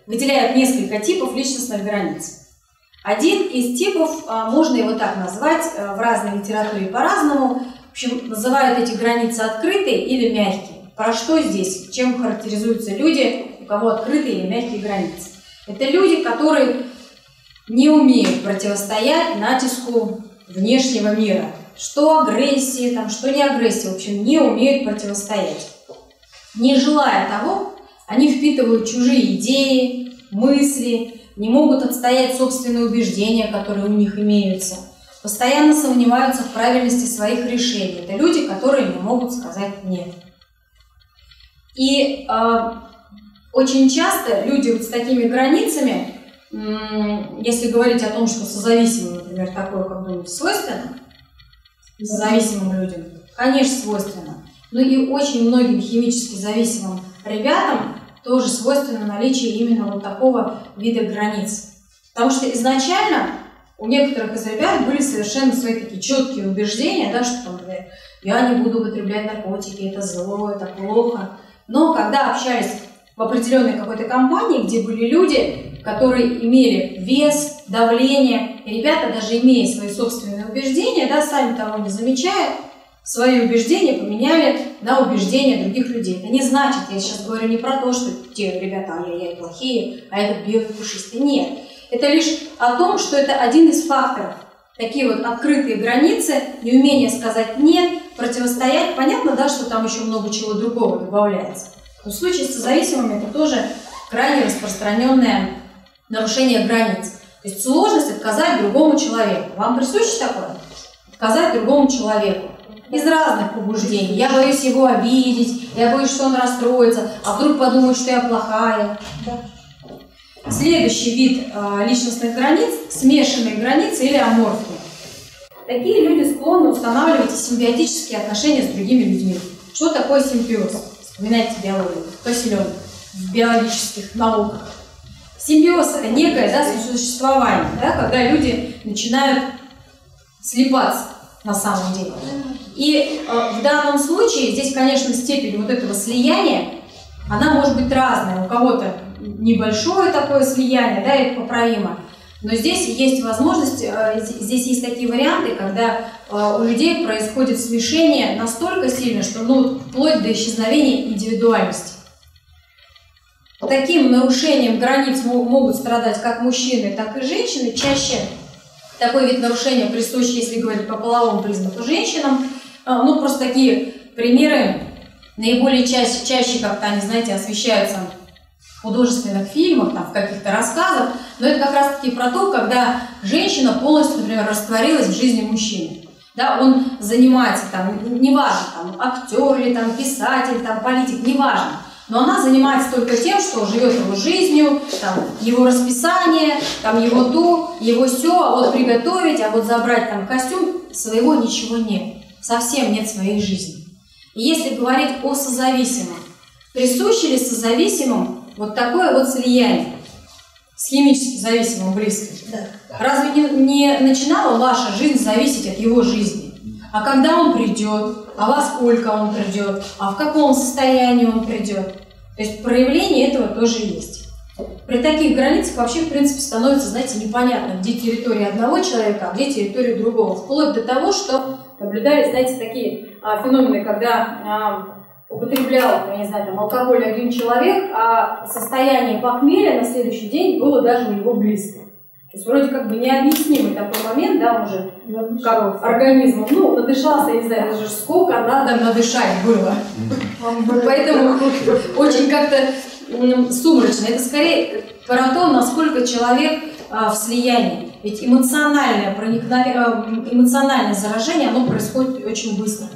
Выделяют несколько типов личностных границ. Один из типов, а, можно его так назвать, а, в разной литературе по-разному, в общем, называют эти границы открытые или мягкие. Про что здесь? Чем характеризуются люди, у кого открытые или мягкие границы? Это люди, которые не умеют противостоять натиску внешнего мира. Что агрессии, там, что не агрессии, в общем, не умеют противостоять. Не желая того, они впитывают чужие идеи, мысли, не могут отстоять собственные убеждения, которые у них имеются, постоянно сомневаются в правильности своих решений. Это люди, которые не могут сказать «нет». И э, очень часто люди вот с такими границами, если говорить о том, что созависимым, например, такое как думать, свойственно, зависимым людям, конечно, свойственно. Но и очень многим химически зависимым ребятам тоже свойственно наличие именно вот такого вида границ. Потому что изначально у некоторых из ребят были совершенно свои такие четкие убеждения, да, что например, я не буду употреблять наркотики, это зло, это плохо. Но когда общались в определенной какой-то компании, где были люди, которые имели вес, давление, и ребята, даже имея свои собственные убеждения, да, сами того не замечая, свои убеждения поменяли на убеждения других людей. Это не значит, я сейчас говорю не про то, что те ребята ай-яй-яй плохие, а этот белый пушистый. Нет. Это лишь о том, что это один из факторов. Такие вот открытые границы, неумение сказать «нет», противостоять. Понятно, да, что там еще много чего другого добавляется. Но в случае с зависимыми это тоже крайне распространенное нарушение границ. То есть сложность отказать другому человеку. Вам присуще такое? Отказать другому человеку из разных побуждений. Я боюсь его обидеть, я боюсь, что он расстроится, а вдруг подумает, что я плохая. Следующий вид э, личностных границ – смешанные границы или аморфные. Такие люди склонны устанавливать симбиотические отношения с другими людьми. Что такое симбиоз? Вспоминайте биологию. Кто силен в биологических науках? Симбиоз – это некое да, сосуществование, да, когда люди начинают слипаться на самом деле. И э, в данном случае здесь, конечно, степень вот этого слияния, она может быть разная. У кого-то небольшое такое слияние, да, это поправимо. Но здесь есть возможность, э, здесь есть такие варианты, когда э, у людей происходит смешение настолько сильно, что ну, вплоть до исчезновения индивидуальности. Таким нарушением границ могут страдать как мужчины, так и женщины. Чаще такой вид нарушения присущ, если говорить по половому признаку, женщинам. А, Ну, просто такие примеры наиболее чаще, чаще как-то они, знаете, освещаются в художественных фильмах, там, в каких-то рассказах. Но это как раз-таки про то, когда женщина полностью, например, растворилась в жизни мужчины. Да, он занимается, там, неважно, там, актер или там, писатель, там, политик, неважно. Но она занимается только тем, что живет его жизнью, там, его расписание, там, его то, его все, а вот приготовить, а вот забрать там костюм, своего ничего нет. Совсем нет своей жизни. И если говорить о созависимом, присуще ли созависимым вот такое вот слияние с химически зависимым близким? Да. Разве не, не начинала ваша жизнь зависеть от его жизни? А когда он придет, а во сколько он придет, а в каком состоянии он придет? То есть проявление этого тоже есть. При таких границах вообще, в принципе, становится, знаете, непонятно, где территория одного человека, а где территория другого. Вплоть до того, что наблюдались, знаете, такие а, феномены, когда а, употреблял, я не знаю, там, алкоголь один человек, а состояние похмелья на следующий день было даже у него близко. То есть вроде как бы необъяснимый такой момент, да, он уже как организмом, ну, надышался, я не знаю, даже сколько надо надышать было. Поэтому очень как-то сумрачно. Это скорее про то, насколько человек а, в слиянии. Ведь эмоциональное, проникновение, а, эмоциональное заражение, оно происходит очень быстро.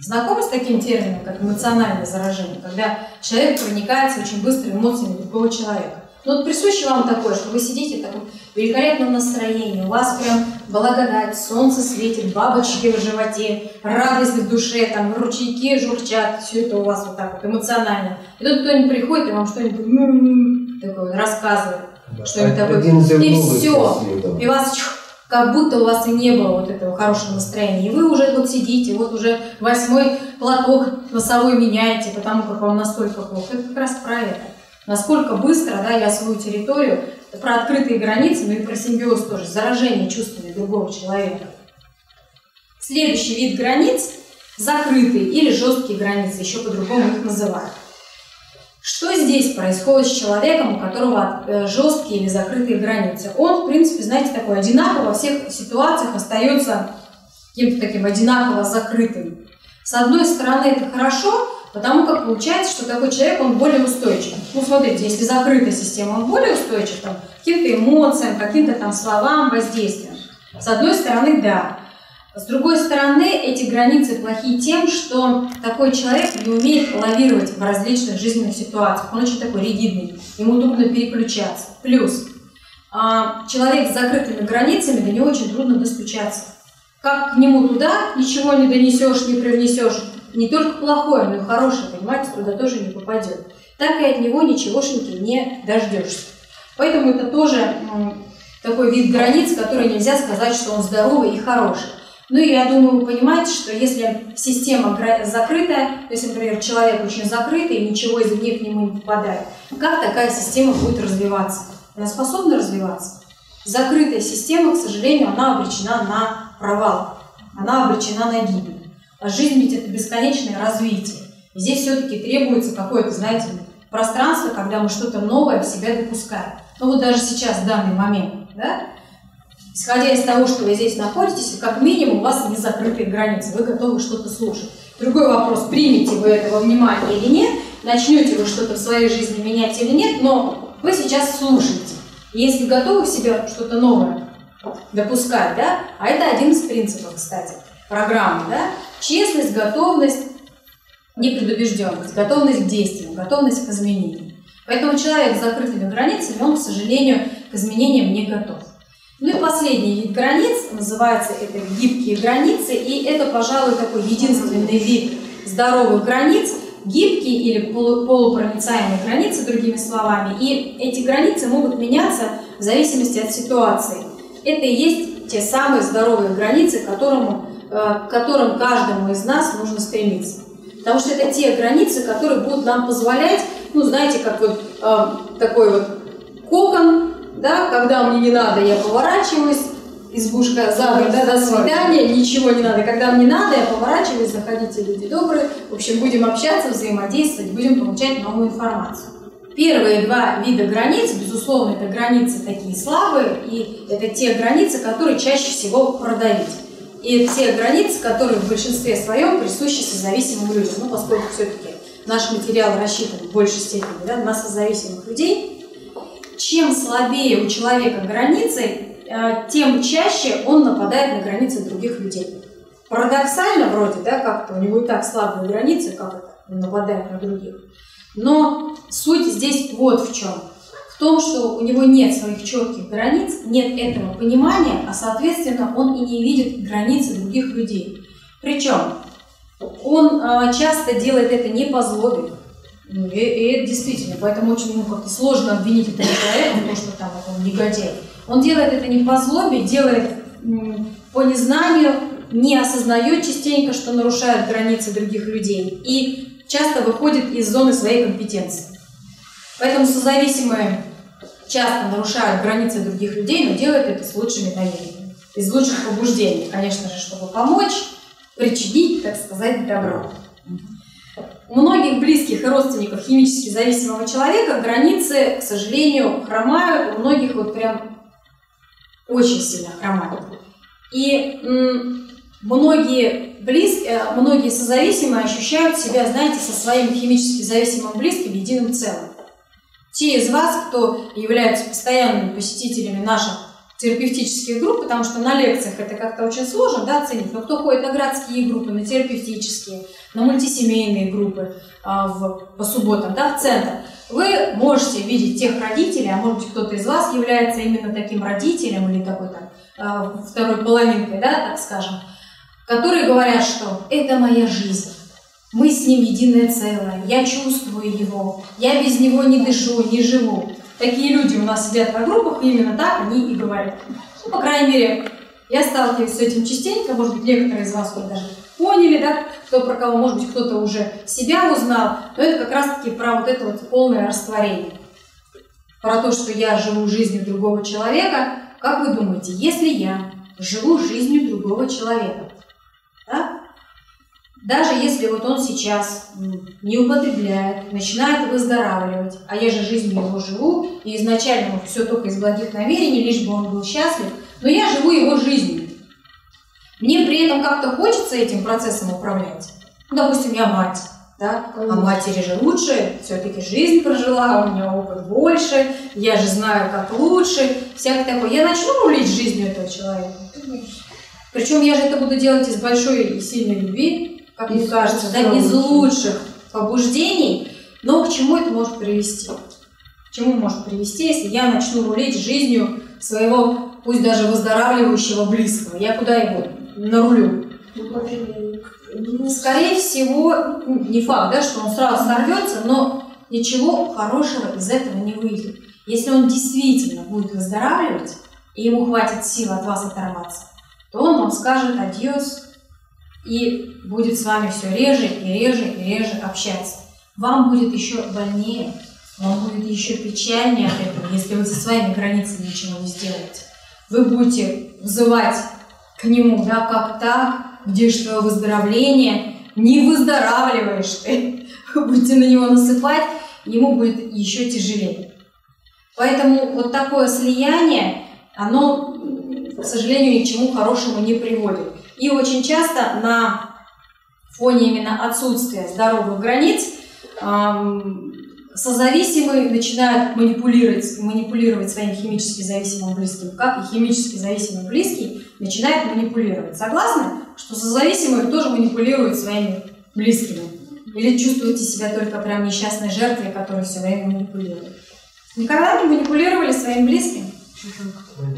Знакомы с таким термином, как эмоциональное заражение, когда человек проникается очень быстро эмоциями другого человека? Ну вот присуще вам такое, что вы сидите в таком великолепном настроении, у вас прям благодать, солнце светит, бабочки в животе, радость в душе, там ручейки журчат, все это у вас вот так вот эмоционально. И тут кто-нибудь приходит и вам что-нибудь м-м-м такое рассказывает, что-нибудь такое, и все, и вас чух, как будто у вас и не было вот этого хорошего настроения. И вы уже вот сидите, вот уже восьмой платок носовой меняете, потому как вам настолько плохо. Это как раз про это. Насколько быстро да, я свою территорию, про открытые границы, ну и про симбиоз тоже, заражение чувствами другого человека. Следующий вид границ – закрытые или жесткие границы, еще по-другому их называют. Что здесь происходит с человеком, у которого э, жесткие или закрытые границы? Он, в принципе, знаете, такой одинаково во всех ситуациях остается каким-то таким одинаково закрытым. С одной стороны, это хорошо, потому как получается, что такой человек, он более устойчив. Ну, смотрите, если закрытая система, он более устойчив там, каким-то эмоциям, каким-то там словам, воздействиям. С одной стороны, да. С другой стороны, эти границы плохие тем, что такой человек не умеет лавировать в различных жизненных ситуациях. Он очень такой ригидный, ему трудно переключаться. Плюс, а, человек с закрытыми границами, до него очень трудно достучаться. Как к нему туда ничего не донесешь, не привнесешь, не только плохое, но и хорошее, понимаете, туда тоже не попадет. Так и от него ничегошеньки не дождешься. Поэтому это тоже такой вид границ, который нельзя сказать, что он здоровый и хороший. Ну и я думаю, вы понимаете, что если система закрытая, если, например, человек очень закрытый, ничего извне к нему не попадает, как такая система будет развиваться? Она способна развиваться? Закрытая система, к сожалению, она обречена на провал, она обречена на гибель. А жизнь ведь это бесконечное развитие. И здесь все-таки требуется какое-то, знаете, пространство, когда мы что-то новое в себя допускаем. Ну вот даже сейчас, в данный момент, да, исходя из того, что вы здесь находитесь, как минимум у вас не закрытые границы, вы готовы что-то слушать. Другой вопрос, примете вы этого внимания или нет, начнете вы что-то в своей жизни менять или нет, но вы сейчас слушаете. Если готовы в себя что-то новое допускать, да, а это один из принципов, кстати, программы, да, честность, готовность, непредубежденность, готовность к действиям, готовность к изменениям. Поэтому человек с закрытыми границами, он, к сожалению, к изменениям не готов. Ну и последний вид границ, называется это гибкие границы, и это, пожалуй, такой единственный вид здоровых границ, гибкие или полу- полупроницаемые границы, другими словами. И эти границы могут меняться в зависимости от ситуации. Это и есть те самые здоровые границы, к, которому, э, к которым каждому из нас нужно стремиться. Потому что это те границы, которые будут нам позволять, ну, знаете, как вот э, такой вот кокон, да, когда мне не надо, я поворачиваюсь, избушка задом, да, до свидания, ничего не надо. Когда мне надо, я поворачиваюсь, заходите, люди добрые. В общем, будем общаться, взаимодействовать, будем получать новую информацию. Первые два вида границ, безусловно, это границы такие слабые, и это те границы, которые чаще всего продавить. И те границы, которые в большинстве своем присущи созависимым людям. Ну, поскольку все-таки наш материал рассчитан в большей степени да, на созависимых людей, чем слабее у человека границы, э, тем чаще он нападает на границы других людей. Парадоксально вроде, да, как-то у него и так слабые границы, как это, он нападает на других. Но суть здесь вот в чем. В том, что у него нет своих четких границ, нет этого понимания, а соответственно он и не видит границы других людей. Причем он а, часто делает это не по злобе. И, и это действительно, поэтому очень ну, как-то сложно обвинить этого человека, потому что там он негодяй. Он делает это не по злобе, делает по незнанию, не осознает частенько, что нарушает границы других людей и часто выходит из зоны своей компетенции. Поэтому созависимые часто нарушают границы других людей, но делают это с лучшими намерениями, из лучших побуждений, конечно же, чтобы помочь, причинить, так сказать, добро. У многих близких и родственников химически зависимого человека границы, к сожалению, хромают, у многих вот прям очень сильно хромают. И многие, близ, э, многие созависимые ощущают себя, знаете, со своим химически зависимым близким единым целым. Те из вас, кто являются постоянными посетителями наших терапевтических групп, потому что на лекциях это как-то очень сложно да, оценить, но кто ходит на городские группы, на терапевтические, на мультисемейные группы а, в, по субботам, да, в центр, вы можете видеть тех родителей, а может быть кто-то из вас является именно таким родителем или такой там а, второй половинкой, да, так скажем, которые говорят, что это моя жизнь, мы с ним единое целое, я чувствую его, я без него не дышу, не живу. Такие люди у нас сидят на группах, и именно так они и говорят. Ну, по крайней мере, я сталкиваюсь с этим частенько, может быть, некоторые из вас уже даже поняли, да, кто про кого, может быть, кто-то уже себя узнал, но это как раз-таки про вот это вот полное растворение. Про то, что я живу жизнью другого человека. Как вы думаете, если я живу жизнью другого человека, да, даже если вот он сейчас не употребляет, начинает выздоравливать, а я же жизнью его живу, и изначально все только из благих намерений, лишь бы он был счастлив, но я живу его жизнью. Мне при этом как-то хочется этим процессом управлять. Ну, допустим, я мать, да? А матери же лучше, все-таки жизнь прожила, у меня опыт больше, я же знаю, как лучше, всякое такое. Я начну рулить жизнью этого человека. Причем я же это буду делать из большой и сильной любви, как мне кажется, да, из лучших побуждений, но к чему это может привести? К чему может привести, если я начну рулить жизнью своего, пусть даже выздоравливающего близкого? Я куда его нарулю? Ну, скорее всего, ну, не факт, да, что он сразу сорвется, но ничего хорошего из этого не выйдет. Если он действительно будет выздоравливать, и ему хватит сил от вас оторваться, то он вам скажет адьос, и будет с вами все реже и реже и реже общаться. Вам будет еще больнее, вам будет еще печальнее от этого, если вы со своими границами ничего не сделаете. Вы будете вызывать к нему, да, как так, где же твое выздоровление, не выздоравливаешь ты, будете на него насыпать, ему будет еще тяжелее. Поэтому вот такое слияние, оно, к сожалению, ни к чему хорошему не приводит. И очень часто на фоне именно отсутствия здоровых границ созависимые начинают манипулировать, манипулировать своим химически зависимым близким, как и химически зависимый близкий начинает манипулировать. Согласны, что созависимые тоже манипулируют своими близкими? Или чувствуете себя только прям несчастной жертвой, которая все время манипулирует? Никогда не манипулировали своим близким?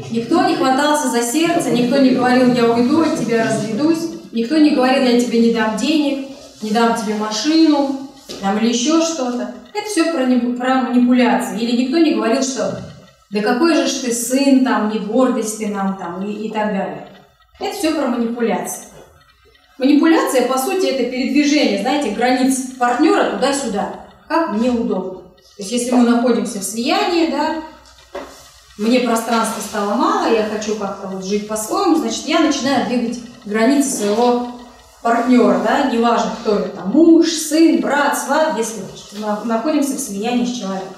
Никто не хватался за сердце, никто не говорил, я уйду от тебя, разведусь, никто не говорил, я тебе не дам денег, не дам тебе машину, там, или еще что-то. Это все про, про манипуляции. Или никто не говорил, что да какой же ты сын, там, не гордость ты нам, там, и, и так далее. Это все про манипуляции. Манипуляция, по сути, это передвижение, знаете, границ партнера туда-сюда, как мне удобно. То есть, если мы находимся в слиянии, да, мне пространства стало мало, я хочу как-то вот жить по-своему, значит, я начинаю двигать границы своего партнера, да, неважно, кто это, там, муж, сын, брат, сват, если находимся в слиянии с человеком.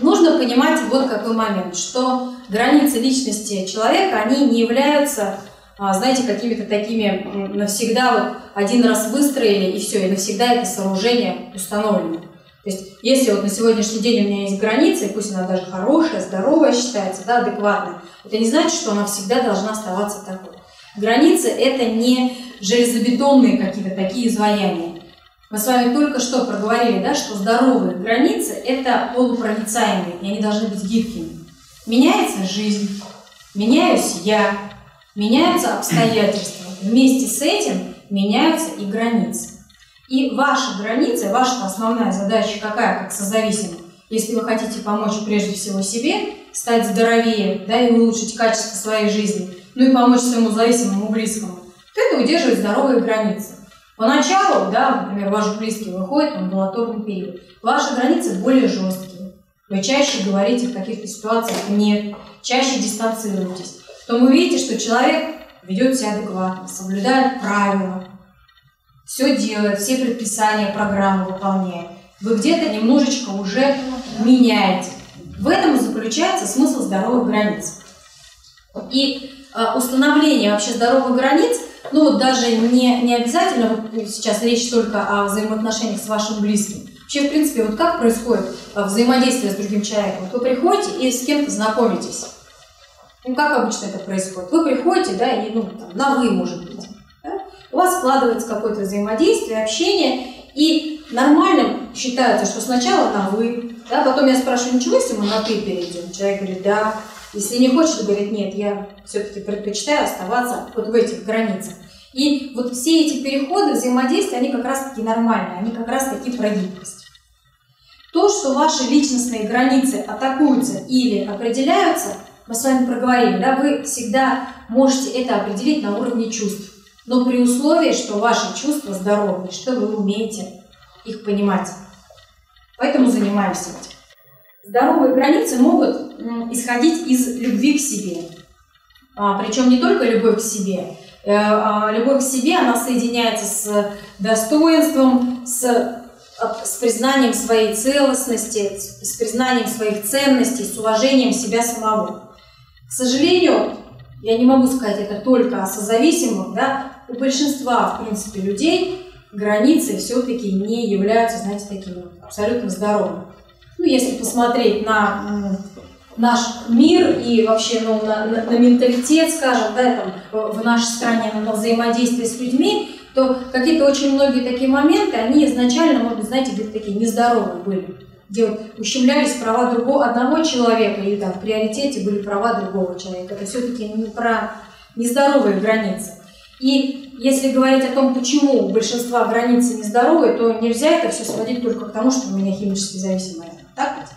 Нужно понимать вот какой момент, что границы личности человека, они не являются, а, знаете, какими-то такими навсегда вот один раз выстроили, и все, и навсегда это сооружение установлено. То есть, если вот на сегодняшний день у меня есть граница, и пусть она даже хорошая, здоровая считается, да, адекватная, это не значит, что она всегда должна оставаться такой. Границы – это не железобетонные какие-то такие изваяния. Мы с вами только что проговорили, да, что здоровые границы – это полупроницаемые, и они должны быть гибкими. Меняется жизнь, меняюсь я, меняются обстоятельства. вместе с этим меняются и границы. И ваша граница, ваша основная задача какая, как созависимых? Если вы хотите помочь прежде всего себе, стать здоровее, да, и улучшить качество своей жизни, ну и помочь своему зависимому близкому, то это удерживать здоровые границы. Поначалу, да, например, ваш близкий выходит в амбулаторный период, ваши границы более жесткие. Вы чаще говорите в каких-то ситуациях «нет», чаще дистанцируетесь. То вы видите, что человек ведет себя адекватно, соблюдает правила, все делает, все предписания программы выполняет. Вы где-то немножечко уже меняете. В этом и заключается смысл здоровых границ. И установление вообще здоровых границ, ну вот даже не, не обязательно, вот сейчас речь только о взаимоотношениях с вашим близким. Вообще, в принципе, вот как происходит э, взаимодействие с другим человеком? Вы приходите и с кем-то знакомитесь. Ну, как обычно это происходит? Вы приходите, да, и ну, там, на «вы», может быть. Да? У вас складывается какое-то взаимодействие, общение, и нормальным считается, что сначала на «вы», да, потом я спрашиваю, ничего, если мы на «ты» перейдем? Человек говорит, да. Если не хочет, говорит, нет, я все-таки предпочитаю оставаться вот в этих границах. И вот все эти переходы, взаимодействия, они как раз-таки нормальные, они как раз-таки про гибкость. То, что ваши личностные границы атакуются или определяются, мы с вами проговорили, да, вы всегда можете это определить на уровне чувств, но при условии, что ваши чувства здоровые, что вы умеете их понимать. Поэтому занимаемся этим. Здоровые границы могут исходить из любви к себе. А, причем не только любовь к себе. Э, а любовь к себе, она соединяется с достоинством, с, с признанием своей целостности, с признанием своих ценностей, с уважением себя самого. К сожалению, я не могу сказать это только о созависимых, да, у большинства, в принципе, людей границы все-таки не являются, знаете, такими абсолютно здоровыми. Ну, если посмотреть на наш мир и вообще ну, на, на, на менталитет, скажем, да, там, в нашей стране, на взаимодействие с людьми, то какие-то очень многие такие моменты, они изначально, может быть, знаете, где-то такие нездоровые были, где вот ущемлялись права другого, одного человека, и там в приоритете были права другого человека. Это все-таки не про нездоровые границы. И если говорить о том, почему у большинства границы нездоровые, то нельзя это все сводить только к тому, что у меня химически зависимая. Так?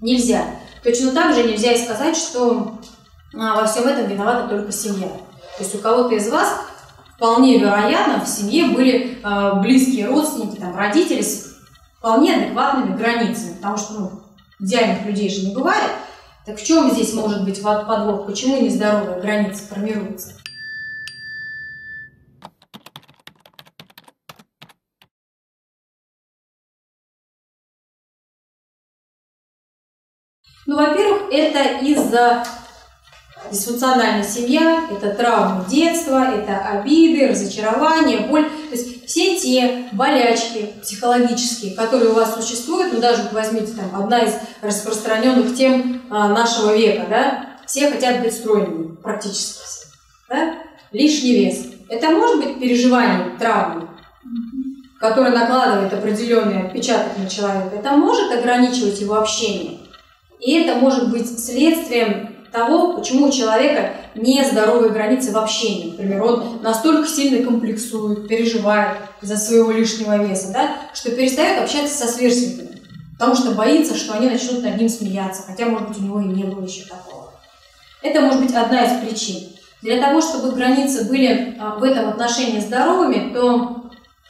Нельзя. Точно так же нельзя и сказать, что а, во всем этом виновата только семья. То есть у кого-то из вас вполне вероятно в семье были э, близкие родственники, там, родители с вполне адекватными границами, потому что ну, идеальных людей же не бывает. Так в чем здесь может быть подвох? Почему нездоровые границы формируются? Ну, во-первых, это из-за дисфункциональной семья, это травмы детства, это обиды, разочарования, боль. То есть все те болячки психологические, которые у вас существуют, ну даже возьмите там одна из распространенных тем а, нашего века, да, все хотят быть стройными, практически все, да? лишний вес. Это может быть переживание травмы, которое накладывает определенный отпечаток на человека. Это может ограничивать его общение. И это может быть следствием того, почему у человека нездоровые границы в общении. Например, он настолько сильно комплексует, переживает из-за своего лишнего веса, да, что перестает общаться со сверстниками, потому что боится, что они начнут над ним смеяться, хотя, может быть, у него и не было еще такого. Это может быть одна из причин. Для того, чтобы границы были а, в этом отношении здоровыми, то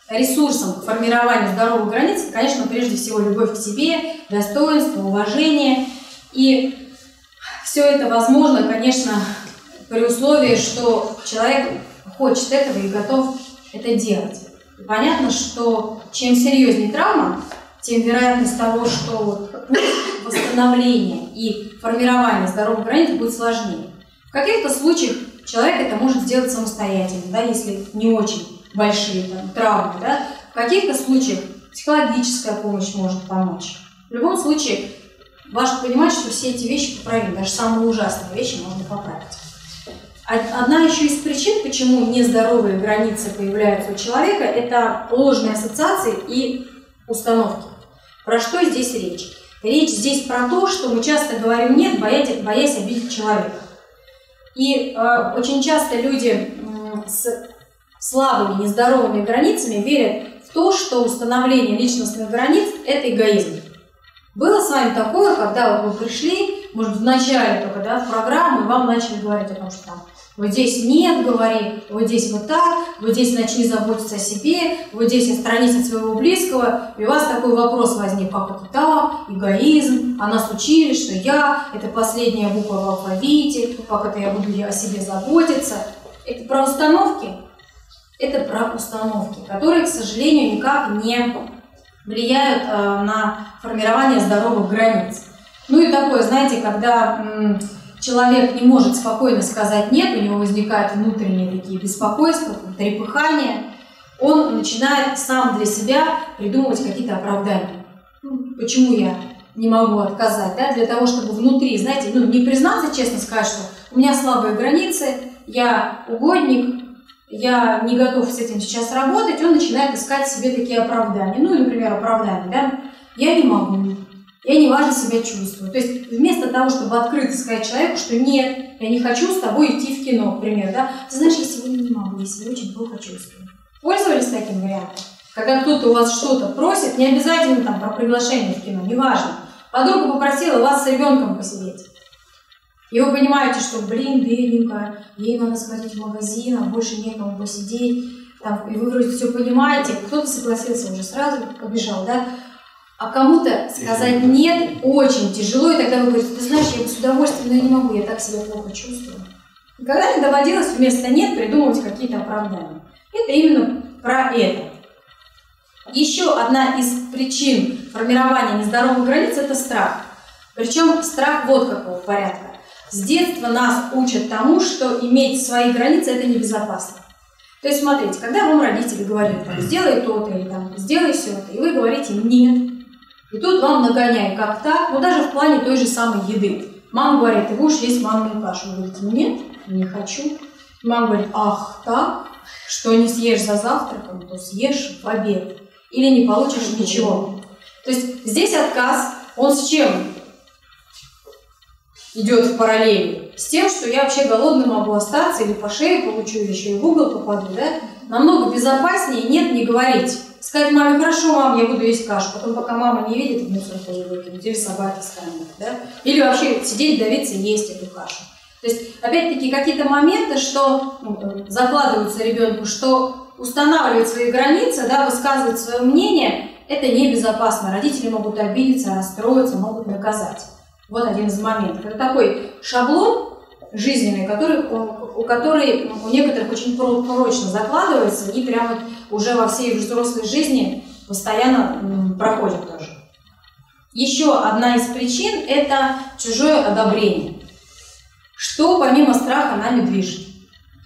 ресурсом к формированию здоровых границ, конечно, прежде всего любовь к себе, достоинство, уважение – и все это возможно, конечно, при условии, что человек хочет этого и готов это делать. И понятно, что чем серьезнее травма, тем вероятность того, что восстановление и формирование здоровых границ будет сложнее. В каких-то случаях человек это может сделать самостоятельно, да, если не очень большие там, травмы. Да. В каких-то случаях психологическая помощь может помочь. В любом случае, Важно понимать, что все эти вещи поправимы, даже самые ужасные вещи можно поправить. Одна еще из причин, почему нездоровые границы появляются у человека, это ложные ассоциации и установки. Про что здесь речь? Речь здесь про то, что мы часто говорим «нет», боясь, боясь обидеть человека. И э, очень часто люди с слабыми, нездоровыми границами верят в то, что установление личностных границ – это эгоизм. Было с вами такое, когда вот вы пришли, может, в начале только, да, в программу, и вам начали говорить о том, что там вот здесь нет, говори, вот здесь вот так, вот здесь начни заботиться о себе, вот здесь отстранись от своего близкого, и у вас такой вопрос возник, как это так, эгоизм, а нас учили, что я – это последняя буква в алфавите, как это я буду о себе заботиться. Это про установки, это про установки, которые, к сожалению, никак не влияют э, на формирование здоровых границ. Ну и такое, знаете, когда человек не может спокойно сказать «нет», у него возникают внутренние такие беспокойства, трепыхания, он начинает сам для себя придумывать какие-то оправдания. Ну, почему я не могу отказать, да, для того, чтобы внутри, знаете, ну, не признаться, честно сказать, что у меня слабые границы, я угодник, я не готов с этим сейчас работать, он начинает искать себе такие оправдания. Ну, например, оправдание, да, я не могу, я неважно себя чувствую. То есть вместо того, чтобы открыто сказать человеку, что нет, я не хочу с тобой идти в кино, к примеру, да, ты знаешь, я сегодня не могу, я себя очень плохо чувствую. Пользовались таким вариантом? Когда кто-то у вас что-то просит, не обязательно там про приглашение в кино, неважно. Подруга попросила вас с ребенком посидеть. И вы понимаете, что, блин, бедненькая, ей надо сходить в магазин, а больше некому посидеть. Там, и вы вроде все понимаете, кто-то согласился уже сразу, побежал, да? А кому-то сказать нет очень тяжело, и тогда вы говорите, ты знаешь, я с удовольствием, но я не могу, я так себя плохо чувствую. Никогда не доводилось вместо нет придумывать какие-то оправдания. Это именно про это. Еще одна из причин формирования нездоровых границ – это страх. Причем страх вот какого порядка. С детства нас учат тому, что иметь свои границы – это небезопасно. То есть, смотрите, когда вам родители говорят, там, сделай то-то или там, сделай все это, и вы говорите «нет», и тут вам нагоняй, как так, ну даже в плане той же самой еды. Мама говорит, ты будешь есть манную кашу. Вы говорите, нет, не хочу. Мама говорит, ах, так, что не съешь за завтраком, то съешь в обед. Или не получишь ничего. То есть здесь отказ, он с чем идет в параллели? С тем, что я вообще голодным могу остаться, или по шее получу, или еще и в угол попаду, да? Намного безопаснее нет не говорить. Сказать маме, хорошо, мам, я буду есть кашу. Потом, пока мама не видит, в мусор тоже выкинуть. Или собаки скормить. Да? Или вообще сидеть, давиться, есть эту кашу. То есть, опять-таки, какие-то моменты, что ну, закладываются ребенку, что устанавливать свои границы, да, высказывать свое мнение, это небезопасно. Родители могут обидеться, расстроиться, могут наказать. Вот один из моментов. Это такой шаблон жизненный, который, у, которой у некоторых очень прочно закладывается и прямо уже во всей взрослой жизни постоянно проходит тоже. Еще одна из причин – это чужое одобрение. Что помимо страха нами движет?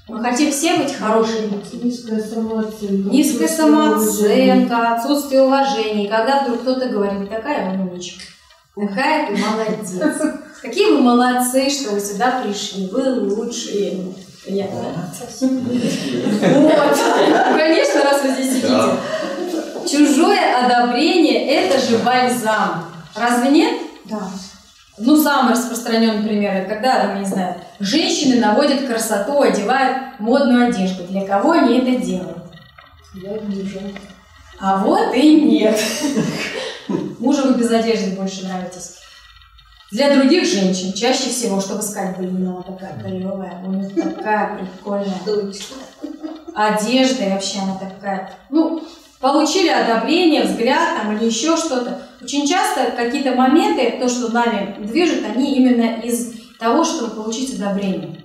Мы хотим все быть хорошими. Низкая самооценка. Низкая самооценка, отсутствие уважения. Когда вдруг кто-то говорит, такая умничка, такая ты молодец. Какие вы молодцы, что вы сюда пришли. Вы лучшие. Я, Вот. Конечно, раз вы здесь сидите. Чужое одобрение – это же бальзам. Разве нет? Да. Ну, самый распространенный пример, это когда, там, не знаю, женщины наводят красоту, одевают модную одежду. Для кого они это делают? Я вижу. А вот и нет. Мужу вы без одежды больше нравитесь. Для других женщин чаще всего, чтобы сказать, блин, она такая клевая, у нее такая прикольная одежда, и вообще она такая, ну, получили одобрение, взгляд там или еще что-то. Очень часто какие-то моменты, то, что нами движет, они именно из того, чтобы получить одобрение.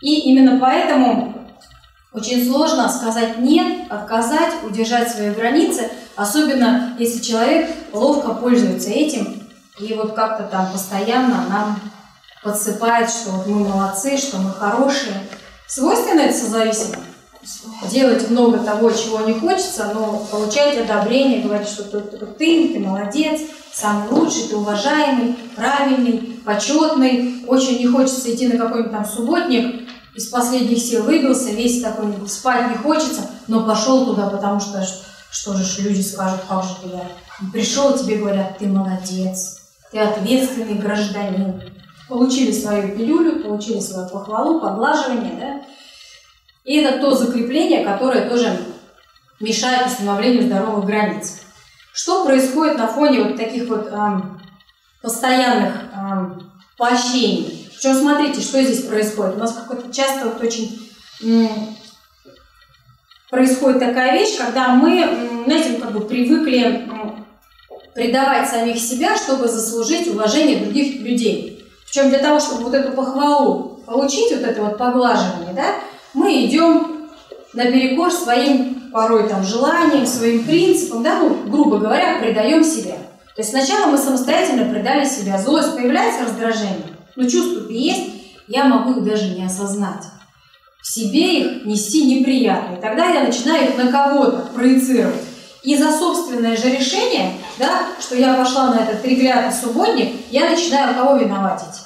И именно поэтому очень сложно сказать «нет», отказать, удержать свои границы, особенно если человек ловко пользуется этим и вот как-то там постоянно нам подсыпает, что вот мы молодцы, что мы хорошие. Свойственно это созависимо? Делать много того, чего не хочется, но получать одобрение, говорить, что ты, ты, ты, ты молодец, самый лучший, ты уважаемый, правильный, почетный. Очень не хочется идти на какой-нибудь там субботник, из последних сил выбился, весь такой, спать не хочется, но пошел туда, потому что что же люди скажут, как же ты пришел, тебе говорят, ты молодец, ты ответственный гражданин. Получили свою пилюлю, получили свою похвалу, поглаживание, да? И это то закрепление, которое тоже мешает установлению здоровых границ. Что происходит на фоне вот таких вот эм, постоянных эм, поощрений? Причем смотрите, что здесь происходит. У нас какой-то часто вот очень происходит такая вещь, когда мы, знаете, как бы привыкли предавать самих себя, чтобы заслужить уважение других людей. Причем для того, чтобы вот эту похвалу получить, вот это вот поглаживание, да, мы идем наперекор своим порой там желаниям, своим принципам, да, ну, грубо говоря, предаем себя. То есть сначала мы самостоятельно предали себя. Злость появляется, раздражение, но чувства есть, я могу их даже не осознать. В себе их нести неприятно. И тогда я начинаю их на кого-то проецировать. И за собственное же решение, да, что я пошла на этот треклятый субботник, я начинаю кого виноватить?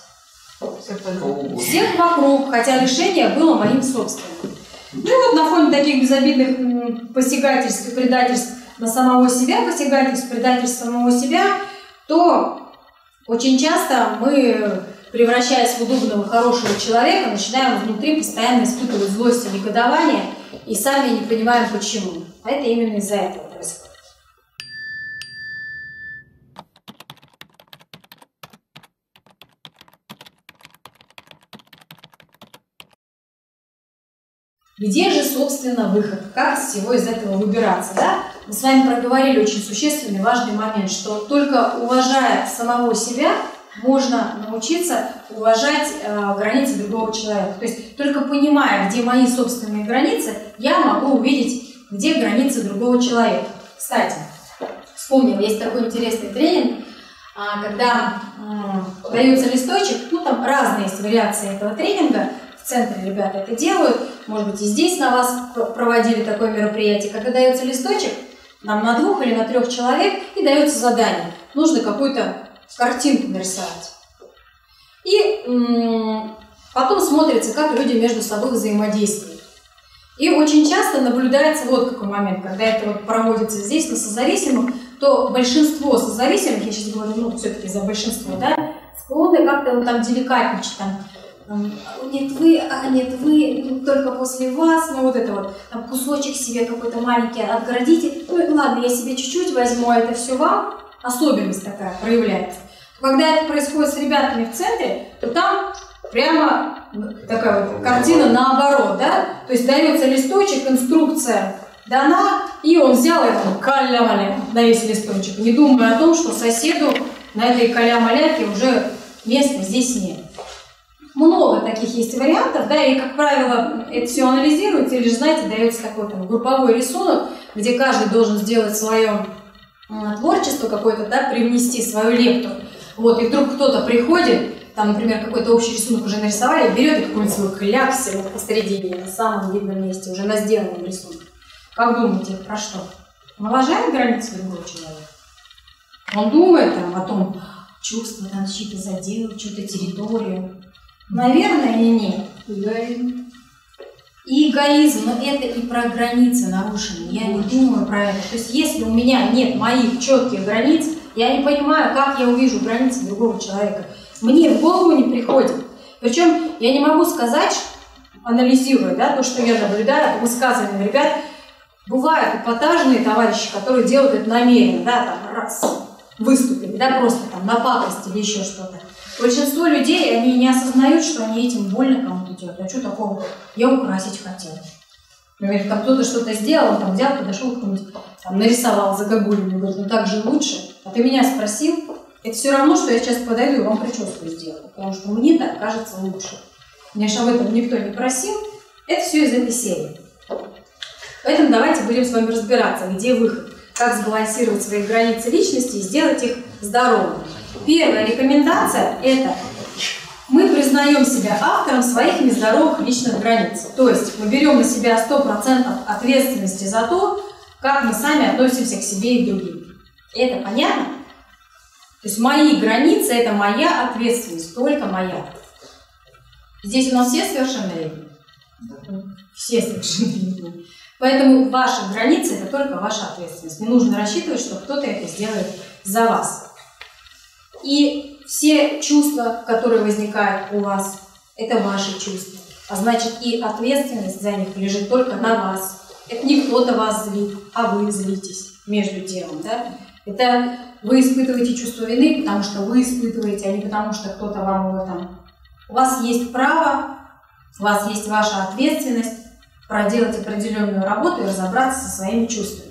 Всех вокруг, хотя решение было моим собственным. Ну и вот на фоне таких безобидных посягательств и предательств на самого себя, посягательств, предательств самого себя, то очень часто мы, превращаясь в удобного, хорошего человека, начинаем внутри постоянно испытывать злость и негодование, и сами не понимаем почему. А это именно из-за этого происходит. Где же, собственно, выход? Как из всего из этого выбираться? Да? Мы с вами проговорили очень существенный, важный момент, что только уважая самого себя, можно научиться уважать э, границы другого человека. То есть только понимая, где мои собственные границы, я могу увидеть, где границы другого человека. Кстати, вспомнил, есть такой интересный тренинг, э, когда э, дается листочек, ну там разные есть вариации этого тренинга, в центре ребята это делают, может быть, и здесь на вас проводили такое мероприятие, когда дается листочек, нам на двух или на трех человек, и дается задание. Нужно какую-то картинку нарисовать. И потом смотрится, как люди между собой взаимодействуют. И очень часто наблюдается вот какой момент, когда это вот проводится здесь на созависимых, то большинство созависимых, я сейчас говорю, ну, все-таки за большинство, да, склонны как-то вот там деликатничать, там, нет вы, а нет вы, только после вас, ну вот это вот, там кусочек себе какой-то маленький отгородите, ну ладно, я себе чуть-чуть возьму, а это все вам, особенность такая проявляется. Когда это происходит с ребятами в центре, то там прямо такая вот картина наоборот, да, то есть дается листочек, инструкция дана, и он взял это каля на весь листочек, не думая о том, что соседу на этой каля-маляке уже места здесь нет. Много таких есть вариантов, да, и, как правило, это все анализируется, или же, знаете, дается такой там групповой рисунок, где каждый должен сделать свое творчество какое-то, да, привнести свою лепту. Вот, и вдруг кто-то приходит, там, например, какой-то общий рисунок уже нарисовали, берет какой-нибудь свой кляк себе вот посередине, на самом видном месте, уже на сделанном рисунке. Как думаете, про что? Он уважает границы другого человека? Он думает там, о том, чувства, там, чьи-то заделы, чью-то территорию. Наверное или нет? И эгоизм, но это и про границы нарушены. Я не думаю про это. То есть если у меня нет моих четких границ, я не понимаю, как я увижу границы другого человека. Мне в голову не приходит. Причем я не могу сказать, анализируя да, то, что я наблюдаю по высказываниям ребят, бывают эпатажные товарищи, которые делают это намеренно, да, там раз выступили, да, просто там на пакость или еще что-то. Большинство людей, они не осознают, что они этим больно кому-то делают. А что такого? Я украсить хотел. Например, там кто-то что-то сделал, там взял, подошел кто-нибудь, там, нарисовал загогулину, говорит, ну так же лучше. А ты меня спросил, это все равно, что я сейчас подойду и вам прическу сделаю, потому что мне так кажется лучше. Меня же об этом никто не просил. Это все из этой серии. Поэтому давайте будем с вами разбираться, где выход, как сбалансировать свои границы личности и сделать их здоровыми. Первая рекомендация – это мы признаем себя автором своих нездоровых личных границ. То есть мы берем на себя 100% ответственности за то, как мы сами относимся к себе и другим. Это понятно? То есть мои границы – это моя ответственность, только моя. Здесь у нас все совершеннолетние? Все совершеннолетние. Поэтому ваши границы – это только ваша ответственность. Не нужно рассчитывать, что кто-то это сделает за вас. И все чувства, которые возникают у вас, это ваши чувства. А значит, и ответственность за них лежит только на вас. Это не кто-то вас злит, а вы злитесь между делом, да? Это вы испытываете чувство вины, потому что вы испытываете, а не потому что кто-то вам его там... У вас есть право, у вас есть ваша ответственность проделать определенную работу и разобраться со своими чувствами.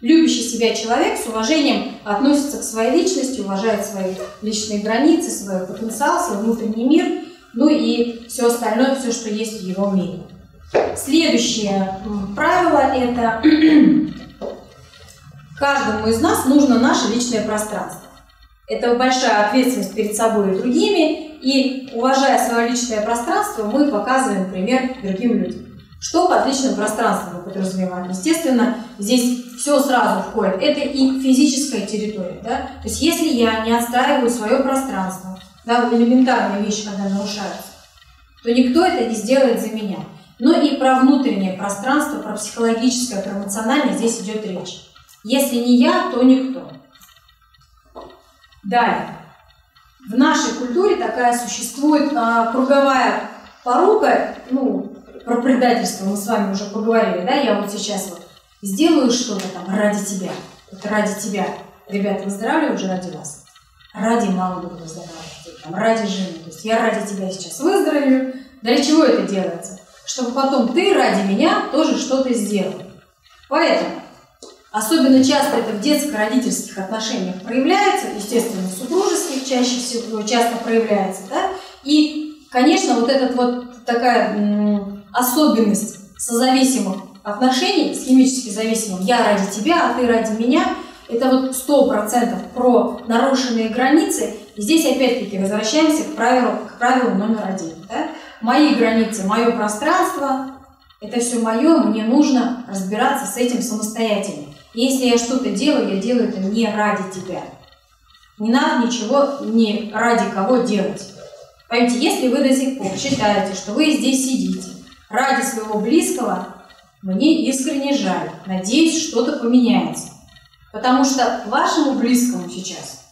Любящий себя человек с уважением относится к своей личности, уважает свои личные границы, свой потенциал, свой внутренний мир, ну и все остальное, все, что есть в его мире. Следующее правило – это каждому из нас нужно наше личное пространство. Это большая ответственность перед собой и другими, и уважая свое личное пространство, мы показываем пример другим людям. Что под личным пространством мы подразумеваем? Естественно, здесь все сразу входит. Это и физическая территория. Да? То есть если я не отстраиваю свое пространство, да, элементарные вещи, когда нарушаются, то никто это не сделает за меня. Но и про внутреннее пространство, про психологическое, про эмоциональное здесь идет речь. Если не я, то никто. Далее. В нашей культуре такая существует а, круговая порука, ну, про предательство мы с вами уже поговорили, да, я вот сейчас вот сделаю что-то там ради тебя, вот ради тебя. Ребята, выздоравливаю уже ради вас. Ради мамы буду выздоравливать, там, ради жены. То есть я ради тебя сейчас выздоровею. Для чего это делается? Чтобы потом ты ради меня тоже что-то сделал. Поэтому Особенно часто это в детско-родительских отношениях проявляется, естественно, супружеских чаще всего часто проявляется, да, и, конечно, вот эта вот такая особенность созависимых отношений, с химически зависимым, я ради тебя, а ты ради меня, это вот сто процентов про нарушенные границы. И здесь опять-таки возвращаемся к правилу, к правилу номер один. Да? Мои границы, мое пространство, это все мое, мне нужно разбираться с этим самостоятельно. Если я что-то делаю, я делаю это не ради тебя. Не надо ничего не ради кого делать. Поймите, если вы до сих пор считаете, что вы здесь сидите ради своего близкого, мне искренне жаль. Надеюсь, что-то поменяется. Потому что вашему близкому сейчас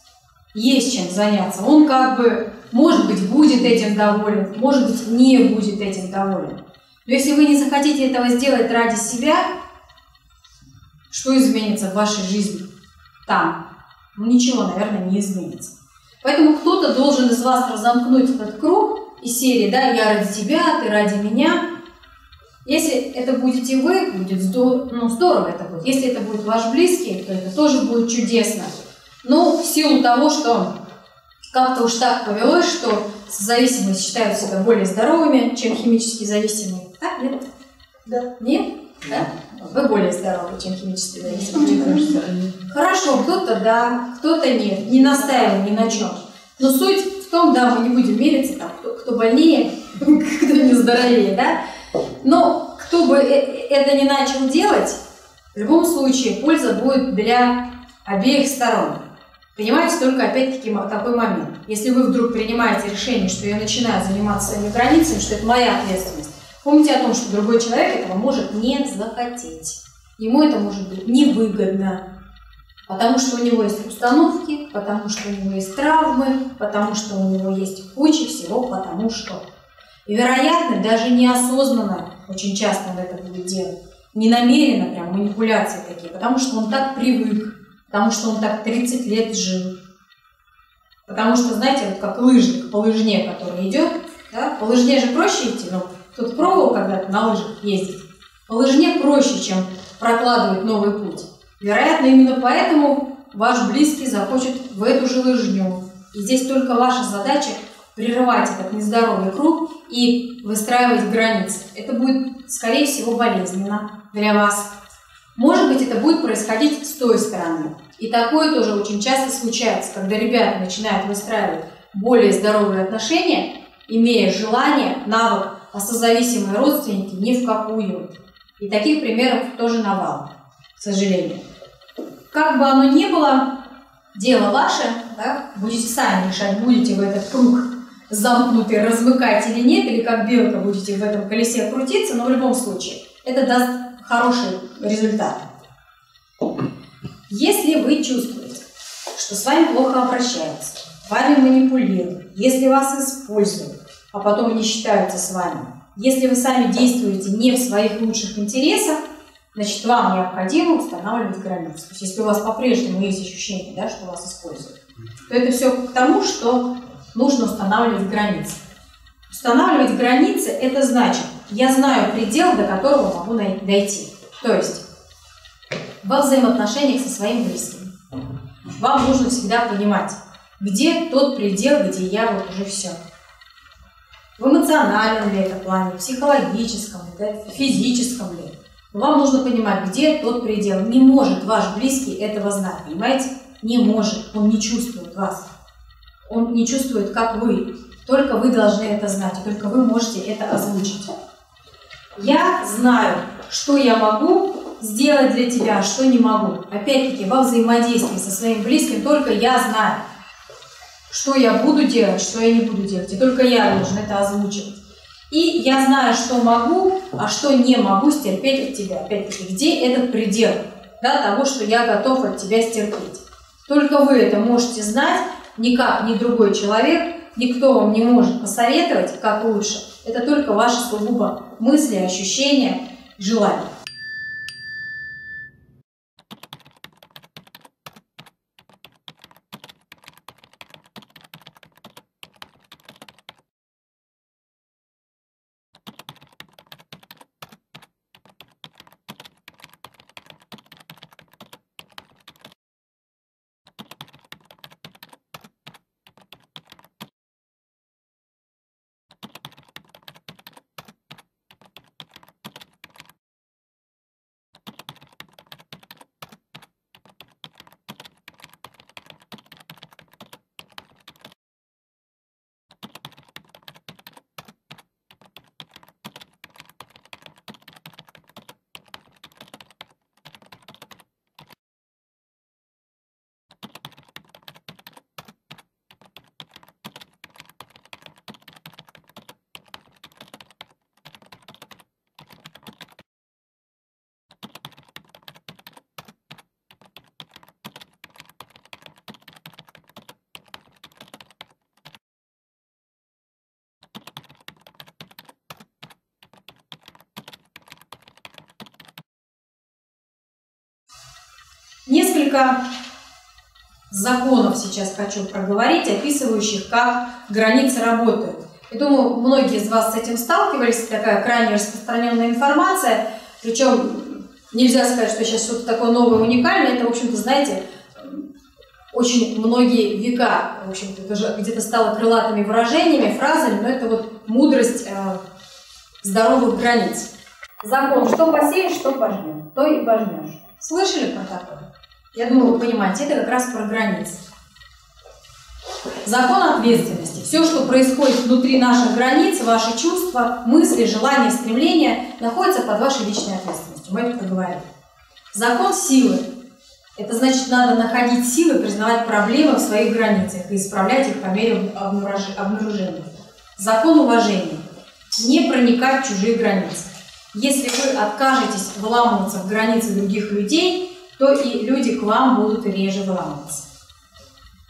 есть чем заняться. Он как бы, может быть, будет этим доволен, может быть, не будет этим доволен. Но если вы не захотите этого сделать ради себя, что изменится в вашей жизни там? Ну ничего, наверное, не изменится. Поэтому кто-то должен из вас разомкнуть этот круг из серии, да, я ради тебя, ты ради меня. Если это будете вы, будет здорово, ну, здорово это будет. Если это будет ваш близкий, то это тоже будет чудесно. Но в силу того, что как-то уж так повелось, что зависимые считают себя более здоровыми, чем химически зависимые. Так, нет? Да. Нет? Да? Вы более здоровы, чем химически зависимые. Хорошо, кто-то да, кто-то нет. Не настаиваем ни на чем. Но суть в том, да, мы не будем мериться, там, кто, кто больнее, кто не здоровее, да. Но кто бы э, это не начал делать, в любом случае польза будет для обеих сторон. Понимаете, только опять-таки такой момент. Если вы вдруг принимаете решение, что я начинаю заниматься своими границами, что это моя ответственность, Помните о том, что другой человек этого может не захотеть. Ему это может быть невыгодно, потому что у него есть установки, потому что у него есть травмы, потому что у него есть куча всего, потому что. И, вероятно, даже неосознанно очень часто он это будет делать. Не намеренно прям манипуляции такие, потому что он так привык, потому что он так 30 лет жил. Потому что, знаете, вот как лыжник по лыжне, который идет, да, по лыжне же проще идти, но кто-то пробовал когда-то на лыжах ездить? По лыжне проще, чем прокладывать новый путь. Вероятно, именно поэтому ваш близкий захочет в эту же лыжню. И здесь только ваша задача прерывать этот нездоровый круг и выстраивать границы. Это будет, скорее всего, болезненно для вас. Может быть, это будет происходить с той стороны. И такое тоже очень часто случается, когда ребята начинают выстраивать более здоровые отношения, имея желание, навык а созависимые родственники ни в какую. И таких примеров тоже навал, к сожалению. Как бы оно ни было, дело ваше, да, будете сами решать, будете в этот круг замкнутый размыкать или нет, или как белка будете в этом колесе крутиться, но в любом случае это даст хороший результат. Если вы чувствуете, что с вами плохо обращаются, вами манипулируют, если вас используют, а потом не считаются с вами. Если вы сами действуете не в своих лучших интересах, значит, вам необходимо устанавливать границы. То есть, если у вас по-прежнему есть ощущение, да, что вас используют, то это все к тому, что нужно устанавливать границы. Устанавливать границы – это значит, я знаю предел, до которого могу дойти. То есть, во взаимоотношениях со своим близким. Вам нужно всегда понимать, где тот предел, где я вот уже все. В эмоциональном ли это плане, в психологическом, да, в физическом ли. Вам нужно понимать, где тот предел. Не может ваш близкий этого знать, понимаете? Не может, он не чувствует вас. Он не чувствует, как вы. Только вы должны это знать, только вы можете это озвучить. Я знаю, что я могу сделать для тебя, что не могу. Опять-таки, во взаимодействии со своим близким только я знаю что я буду делать, что я не буду делать. И только я должен это озвучивать. И я знаю, что могу, а что не могу стерпеть от тебя. Опять-таки, где этот предел да, того, что я готов от тебя стерпеть. Только вы это можете знать, никак ни другой человек, никто вам не может посоветовать, как лучше. Это только ваши сугубо мысли, ощущения, желания. Несколько законов сейчас хочу проговорить, описывающих, как границы работают. Я думаю, многие из вас с этим сталкивались, такая крайне распространенная информация, причем нельзя сказать, что сейчас что-то такое новое, уникальное, это, в общем-то, знаете, очень многие века, в общем-то, уже где-то стало крылатыми выражениями, фразами, но это вот мудрость э, здоровых границ. Закон, что посеешь, что пожнешь, то и пожнешь. Слышали про такое? Я думаю, вы понимаете, это как раз про границы. Закон ответственности. Все, что происходит внутри наших границ, ваши чувства, мысли, желания, стремления, находится под вашей личной ответственностью. Мы это проговорили. Закон силы. Это значит, надо находить силы, признавать проблемы в своих границах и исправлять их по мере обнаружения. Закон уважения. Не проникать в чужие границы. Если вы откажетесь вламываться в границы других людей, то и люди к вам будут реже выламываться.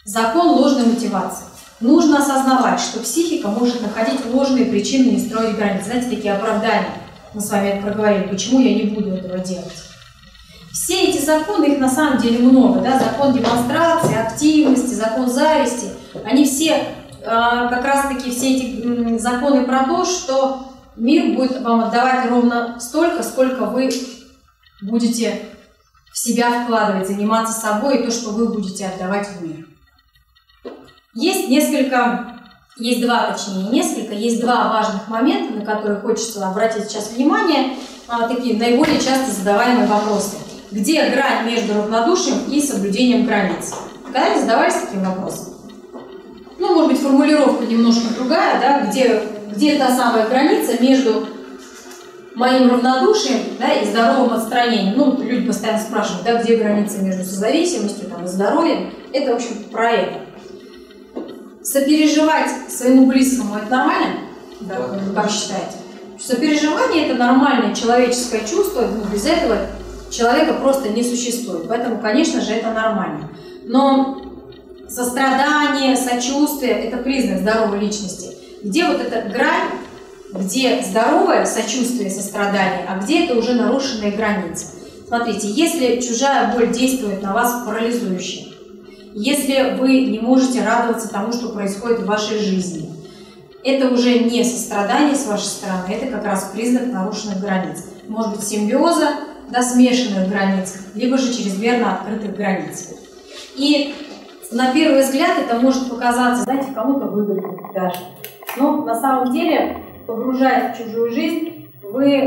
Закон ложной мотивации. Нужно осознавать, что психика может находить ложные причины не строить границы. Знаете, такие оправдания. Мы с вами это проговорили. Почему я не буду этого делать? Все эти законы, их на самом деле много. Да? Закон демонстрации, активности, закон зависти. Они все, э, как раз-таки все эти законы про то, что мир будет вам отдавать ровно столько, сколько вы будете в себя вкладывать, заниматься собой и то, что вы будете отдавать в мир. Есть несколько, есть два, точнее, несколько, есть два важных момента, на которые хочется обратить сейчас внимание, а, такие наиболее часто задаваемые вопросы. Где грань между равнодушием и соблюдением границ? Когда-нибудь задавались таким вопросом? Ну, может быть, формулировка немножко другая, да, где, где та самая граница между моим равнодушием да, и здоровым отстранением. Ну, люди постоянно спрашивают, да, где граница между созависимостью там, и здоровьем. Это, в общем, про это. Сопереживать своему близкому – это нормально? Да. Как считаете? Сопереживание – это нормальное человеческое чувство, ну, без этого человека просто не существует. Поэтому, конечно же, это нормально. Но сострадание, сочувствие – это признак здоровой личности. Где вот эта грань где здоровое сочувствие, сострадание, а где это уже нарушенные границы. Смотрите, если чужая боль действует на вас парализующе, если вы не можете радоваться тому, что происходит в вашей жизни, это уже не сострадание с вашей стороны, это как раз признак нарушенных границ. Может быть симбиоза до смешанных границ, либо же чрезмерно открытых границ. И на первый взгляд это может показаться, знаете, кому-то выгодно даже. Но на самом деле, погружаясь в чужую жизнь, вы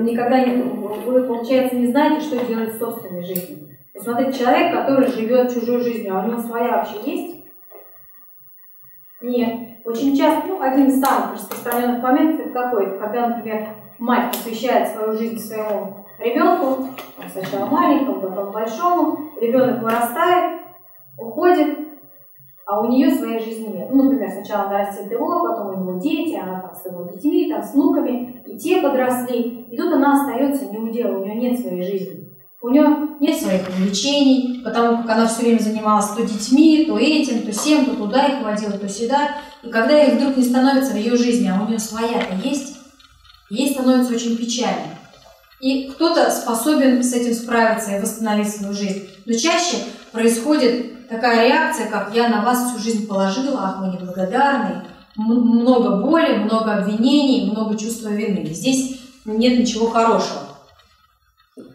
никогда не, вы, получается, не знаете, что делать с собственной жизнью. Посмотрите, человек, который живет чужой жизнью, а у него своя вообще есть? Нет. Очень часто, ну, один из самых распространенных моментов это какой? Когда, например, мать посвящает свою жизнь своему ребенку, сначала маленькому, потом большому, ребенок вырастает, уходит, а у нее своей жизни нет. Ну, например, сначала она растет его, потом у него дети, она там с его детьми, там с внуками, и те подросли, и тут она остается не у дела, у нее нет своей жизни. У нее нет своих увлечений, потому как она все время занималась то детьми, то этим, то всем, то туда их водила, то сюда. И когда их вдруг не становится в ее жизни, а у нее своя-то есть, ей становится очень печально. И кто-то способен с этим справиться и восстановить свою жизнь. Но чаще происходит такая реакция, как «я на вас всю жизнь положила, ах, вы неблагодарный», много боли, много обвинений, много чувства вины. Здесь нет ничего хорошего.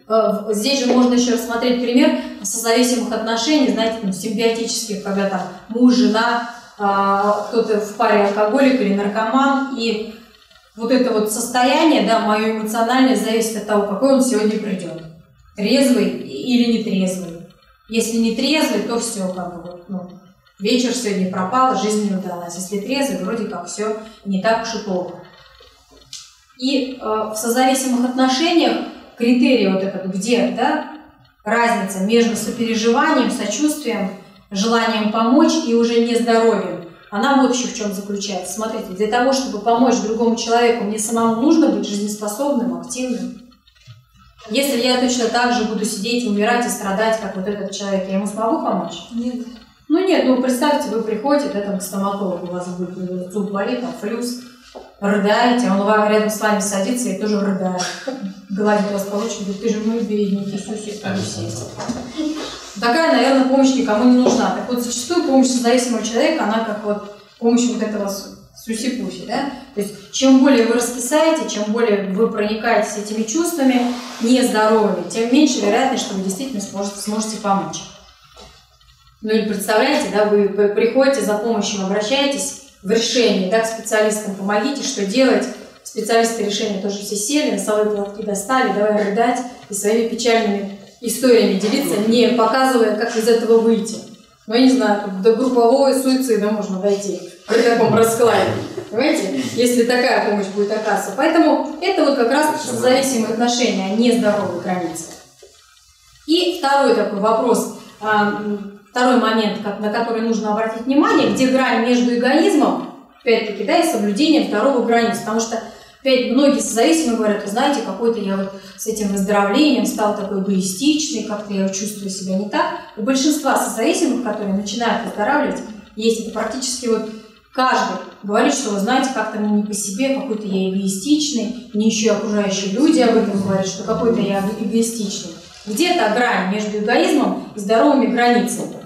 Э, здесь же можно еще рассмотреть пример созависимых отношений, знаете, там, симбиотических, когда там муж, жена, а, кто-то в паре алкоголик или наркоман, и вот это вот состояние, да, мое эмоциональное зависит от того, какой он сегодня придет. Трезвый или нетрезвый. Если не трезвый, то все как бы вот, ну, вечер сегодня пропал, жизнь не удалась. Если трезвый, вроде как все не так уж и плохо. И э, в созависимых отношениях критерий вот этот, где, да, разница между сопереживанием, сочувствием, желанием помочь и уже нездоровьем, она вот еще в чем заключается. Смотрите, для того, чтобы помочь другому человеку, мне самому нужно быть жизнеспособным, активным. Если я точно так же буду сидеть, умирать и страдать, как вот этот человек, я ему смогу помочь? Нет. Ну нет, ну представьте, вы приходите, да, там, к стоматологу, у вас будет зуб болит, там, флюс, рыдаете, он рядом с вами садится и тоже рыдает. Гладит вас по ручке, говорит, ты же мой бедненький, сюсик, Такая, наверное, помощь никому не нужна. Так вот, зачастую помощь зависимого человека, она как вот помощь вот этого сюси-пуси, да? То есть, чем более вы раскисаете, чем более вы проникаетесь этими чувствами нездоровыми, тем меньше вероятность, что вы действительно сможете, сможете помочь. Ну или представляете, да, вы приходите за помощью, обращаетесь, в решении, да, к специалистам помогите, что делать. Специалисты решения тоже все сели, носовые платки достали, давай рыдать и своими печальными историями делиться, не показывая, как из этого выйти. Ну, я не знаю, до группового суицида можно дойти при таком раскладе. Понимаете? Если такая помощь будет оказываться. Поэтому это вот как раз зависимые отношения, а не здоровые границы. И второй такой вопрос а, Второй момент, на который нужно обратить внимание, где грань между эгоизмом, опять-таки, да, и соблюдением второго границы. Потому что опять многие созависимые говорят, вы знаете, какой-то я вот с этим выздоровлением стал такой эгоистичный, как-то я чувствую себя не так. У большинства созависимых, которые начинают выздоравливать, есть это практически вот каждый говорит, что вы знаете, как-то мне не по себе, какой-то я эгоистичный, мне еще и окружающие люди об этом говорят, что какой-то я эгоистичный. Где-то грань между эгоизмом и здоровыми границами.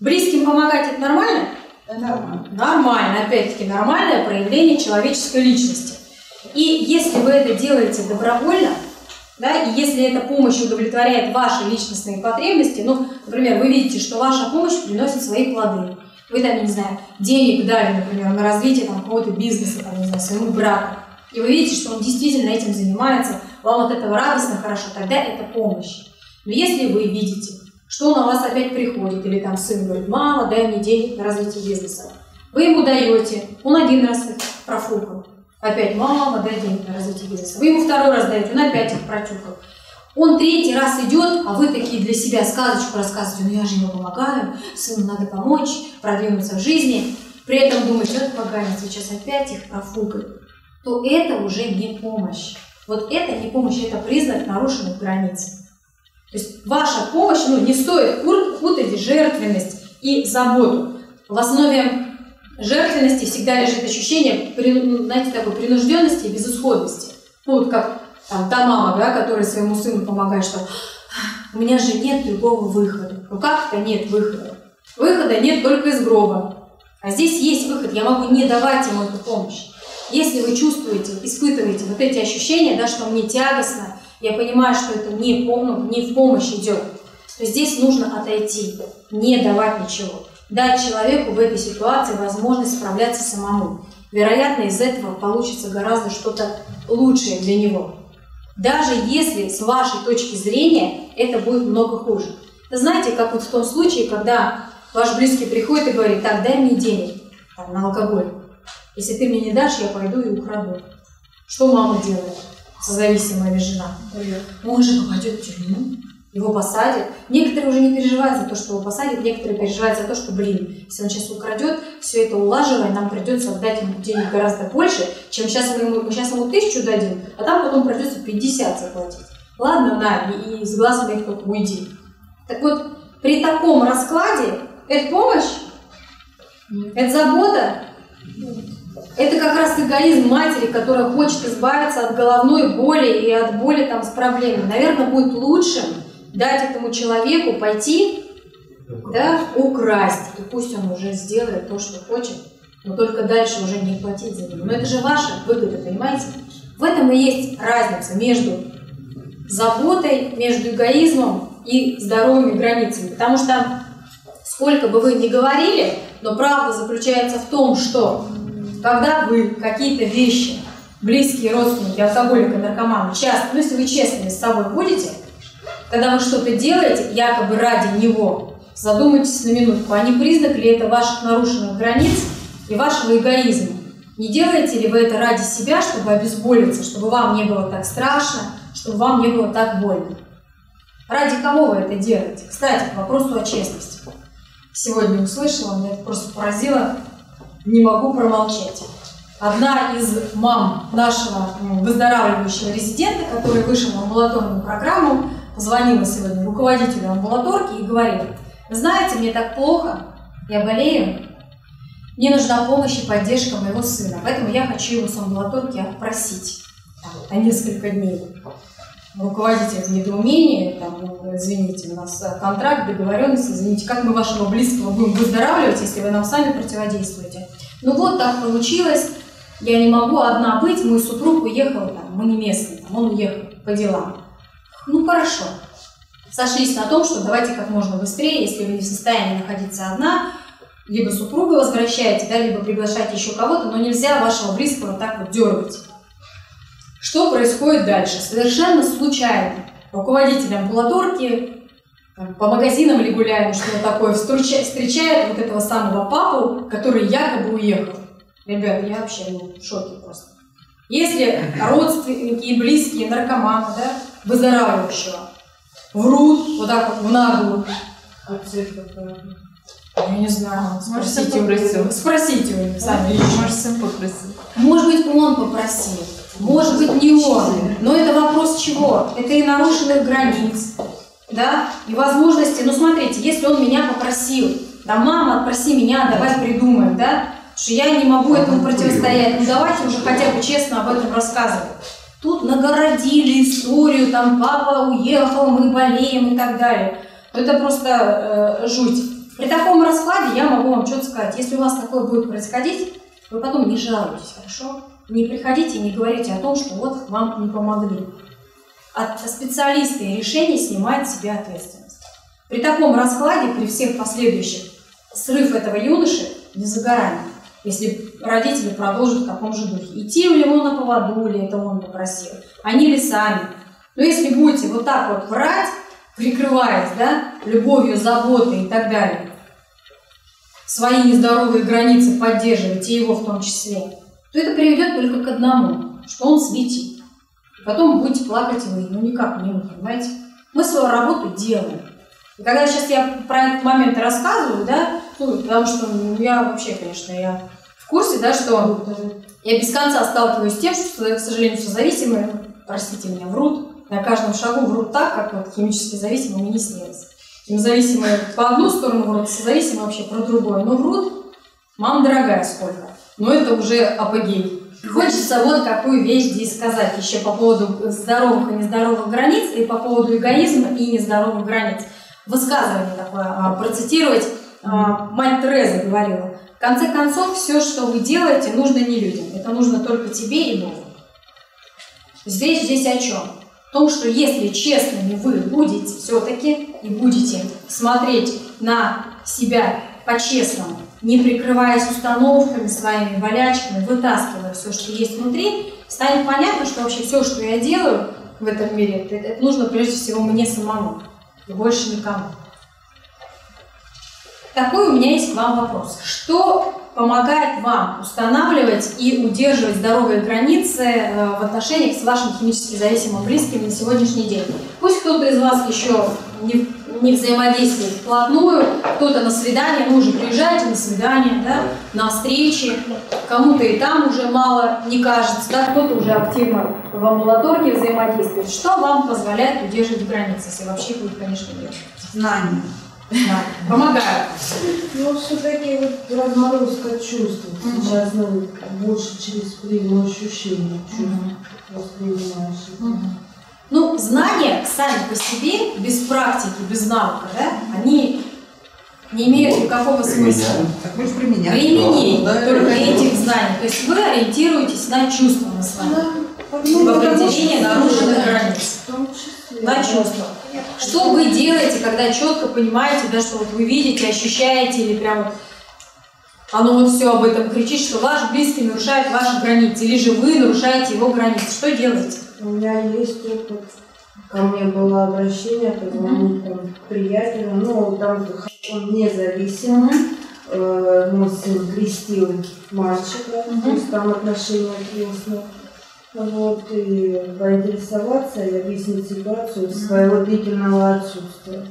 Близким помогать это нормально? Нормально. Нормально, опять-таки, нормальное проявление человеческой личности. И если вы это делаете добровольно, да, и если эта помощь удовлетворяет ваши личностные потребности, ну, например, вы видите, что ваша помощь приносит свои плоды, вы там, не знаю, денег дали, например, на развитие там какого-то бизнеса, там, не знаю, своему брату, и вы видите, что он действительно этим занимается, вам от этого радостно, хорошо, тогда это помощь. Но если вы видите, что он на вас опять приходит, или там сын говорит, мама, дай мне денег на развитие бизнеса. Вы ему даете, он один раз профукал. Опять, мама, дай денег на развитие бизнеса. Вы ему второй раз даете, он опять их протюкал. Он третий раз идет, а вы такие для себя сказочку рассказываете, ну я же ему помогаю, сыну надо помочь, продвинуться в жизни. При этом думаете, вот поганец, сейчас опять их профукает. То это уже не помощь. Вот это не помощь, это признак нарушенных границ. То есть ваша помощь ну, не стоит путать жертвенность и заботу. В основе жертвенности всегда лежит ощущение, знаете, такой принужденности и безысходности. Ну, вот как там, та мама, да, которая своему сыну помогает, что у меня же нет другого выхода. Ну как это нет выхода? Выхода нет только из гроба. А здесь есть выход, я могу не давать ему эту помощь. Если вы чувствуете, испытываете вот эти ощущения, да, что мне тягостно, я понимаю, что это не, пом- не в помощь идет, то здесь нужно отойти, не давать ничего. Дать человеку в этой ситуации возможность справляться самому. Вероятно, из этого получится гораздо что-то лучшее для него. Даже если с вашей точки зрения это будет много хуже. Знаете, как вот в том случае, когда ваш близкий приходит и говорит, так, дай мне денег там, на алкоголь. Если ты мне не дашь, я пойду и украду. Что мама делает? Созависимая жена. Он же попадет в тюрьму, его посадят. Некоторые уже не переживают за то, что его посадят, некоторые переживают за то, что, блин, если он сейчас украдет, все это улаживая, нам придется отдать ему денег гораздо больше, чем сейчас мы ему, мы сейчас ему тысячу дадим, а там потом придется 50 заплатить. Ладно, на, и, и с глаз моих только уйди. Так вот, при таком раскладе это помощь? Это забота? Это как раз эгоизм матери, которая хочет избавиться от головной боли и от боли там, с проблемами. Наверное, будет лучше дать этому человеку пойти, да, украсть. И пусть он уже сделает то, что хочет, но только дальше уже не платить за него. Но это же ваша выгода, понимаете? В этом и есть разница между заботой, между эгоизмом и здоровыми границами. Потому что сколько бы вы ни говорили, но правда заключается в том, что когда вы какие-то вещи, близкие родственники, алкоголика, наркомана, часто, ну если вы честными с собой будете, когда вы что-то делаете, якобы ради него, задумайтесь на минутку, а не признак ли это ваших нарушенных границ и вашего эгоизма? Не делаете ли вы это ради себя, чтобы обезболиться, чтобы вам не было так страшно, чтобы вам не было так больно? Ради кого вы это делаете? Кстати, к вопросу о честности. Сегодня услышала, меня это просто поразило, не могу промолчать. Одна из мам нашего выздоравливающего резидента, который вышел в амбулаторную программу, позвонила сегодня руководителю амбулаторки и говорит, «Вы знаете, мне так плохо, я болею, мне нужна помощь и поддержка моего сына, поэтому я хочу его с амбулаторки отпросить на несколько дней. Руководитель в недоумении, там, ну, извините, у нас э, контракт, договоренность, извините, как мы вашего близкого будем выздоравливать, если вы нам сами противодействуете. Ну вот так получилось, я не могу одна быть, мой супруг уехал, там, мы не местные, там, он уехал по делам. Ну хорошо. Сошлись на том, что давайте как можно быстрее, если вы не в состоянии находиться одна, либо супруга возвращаете, да, либо приглашайте еще кого-то, но нельзя вашего близкого так вот дергать. Что происходит дальше? Совершенно случайно. Руководитель амбулаторки по магазинам или гуляем, что такое, встречает, вот этого самого папу, который якобы уехал. Ребята, я вообще ну, в шоке просто. Если родственники и близкие наркоманы, да, выздоравливающего, врут вот так вот в наглую, А цель какая? я не знаю, спросите у спросите у них сами. Может, сын попросил. Может быть, он попросил, может быть, не он. Но это вопрос чего? Это и нарушенных границ, да, и возможности. Ну, смотрите, если он меня попросил, да, мама, отпроси меня, давай придумаем, да, что я не могу этому противостоять, ну, давайте уже хотя бы честно об этом рассказывать. Тут нагородили историю, там папа уехал, мы болеем и так далее. Это просто э, жуть. При таком раскладе я могу вам что-то сказать. Если у вас такое будет происходить, вы потом не жалуйтесь, хорошо? Не приходите и не говорите о том, что вот вам не помогли. От специалиста и решений снимает с себя ответственность. При таком раскладе, при всех последующих, срыв этого юноши не за горами. Если родители продолжат в таком же духе. Идти ли ему на поводу, или это он попросил, они ли сами. Но если будете вот так вот врать, прикрываясь, да, любовью, заботой и так далее, свои нездоровые границы поддерживать, и его в том числе, то это приведет только к одному, что он светит. И потом будете плакать вы, ну никак не вы, понимаете? Мы свою работу делаем. И когда сейчас я про этот момент рассказываю, да, ну, потому что ну, я вообще, конечно, я в курсе, да, что я без конца сталкиваюсь с тем, что, к сожалению, все зависимые, простите меня, врут, на каждом шагу врут так, как вот химически зависимые мне не снилось. Зависимые по одну сторону врут, созависимые вообще про другое, но врут Мама дорогая, сколько? Но это уже апогей. Хочется вот какую вещь здесь сказать еще по поводу здоровых и нездоровых границ и по поводу эгоизма и нездоровых границ. Высказывание такое а, процитировать. А, мать Тереза говорила, в конце концов, все, что вы делаете, нужно не людям. Это нужно только тебе и Богу. Здесь, здесь о чем? В том, что если честными вы будете все-таки и будете смотреть на себя по-честному, не прикрываясь установками своими, болячками, вытаскивая все, что есть внутри, станет понятно, что вообще все, что я делаю в этом мире, это, это нужно прежде всего мне самому и больше никому. Такой у меня есть к вам вопрос. Что помогает вам устанавливать и удерживать здоровые границы э, в отношениях с вашим химически зависимым близким на сегодняшний день? Пусть кто-то из вас еще не, не взаимодействует вплотную, кто-то на свидание, ну уже приезжаете на свидание, да, на встречи, кому-то и там уже мало не кажется, да, кто-то уже активно в амбулаторке взаимодействует. Что вам позволяет удерживать границы, если вообще будет, конечно, нет? Знания. Да, помогают. Ну, все-таки вот разморозка чувств. Сейчас, ну, больше через призму ощущения чувств воспринимаешь. Ну, знания сами по себе, без практики, без навыка, да, они не имеют никакого смысла. Так вы же применяете. Применение Да, только да. этих знаний. То есть вы ориентируетесь на чувства на свои, Ну, в определении что- нарушенных границ, на чувства. Что вы делаете, когда четко понимаете, да, что вот вы видите, ощущаете или прям вот оно вот все об этом кричит, что ваш близкий нарушает ваши границы, или же вы нарушаете его границы. Что делаете? У меня есть опыт. Ко мне было обращение, позвонил там приятелю, ну, там он независим, э, мой сын крестил мальчика, Мгм. то есть там отношения крестные. Вот, и поинтересоваться и объяснить ситуацию своего длительного отсутствия.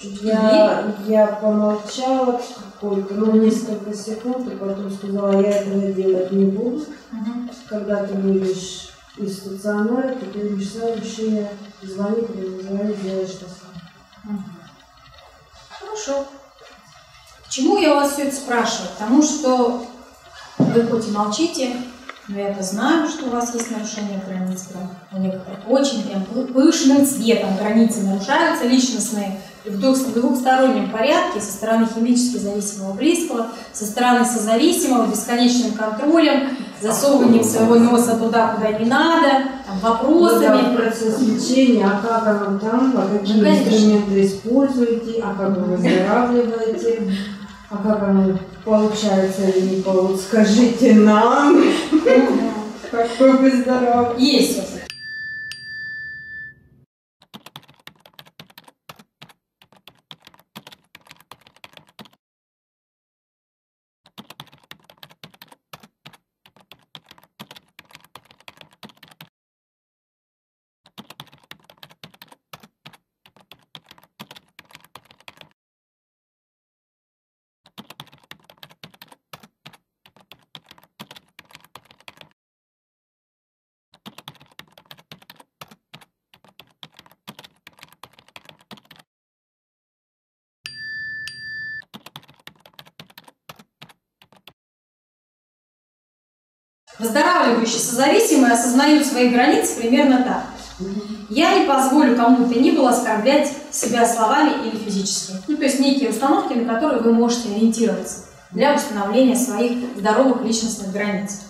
Я, я помолчала какой-то, ну, несколько секунд, и потом сказала, я этого делать не буду. Когда ты будешь из стационара, ты примешь свое решение, звонить или не звонить, делаешь что сам. Хорошо. Почему я вас все это спрашиваю? Потому что вы хоть и молчите, но я-то знаю, что у вас есть нарушение границ. Прям у некоторых очень прям пы- пышным цветом. Границы нарушаются личностные в двух- в двухстороннем порядке со стороны химически зависимого близкого, со стороны созависимого, бесконечным контролем, засовыванием своего носа туда, куда не надо, там, вопросами. процесс лечения, а как оно там, а какие Ну, инструменты используете, а как вы выздоравливаете, а как оно получается или не получится, скажите нам, как вы выздоравливаете. Есть опыт. Выздоравливающие созависимые осознают свои границы примерно так. Я не позволю кому то ни было оскорблять себя словами или физически. Ну, то есть некие установки, на которые вы можете ориентироваться для установления своих здоровых личностных границ.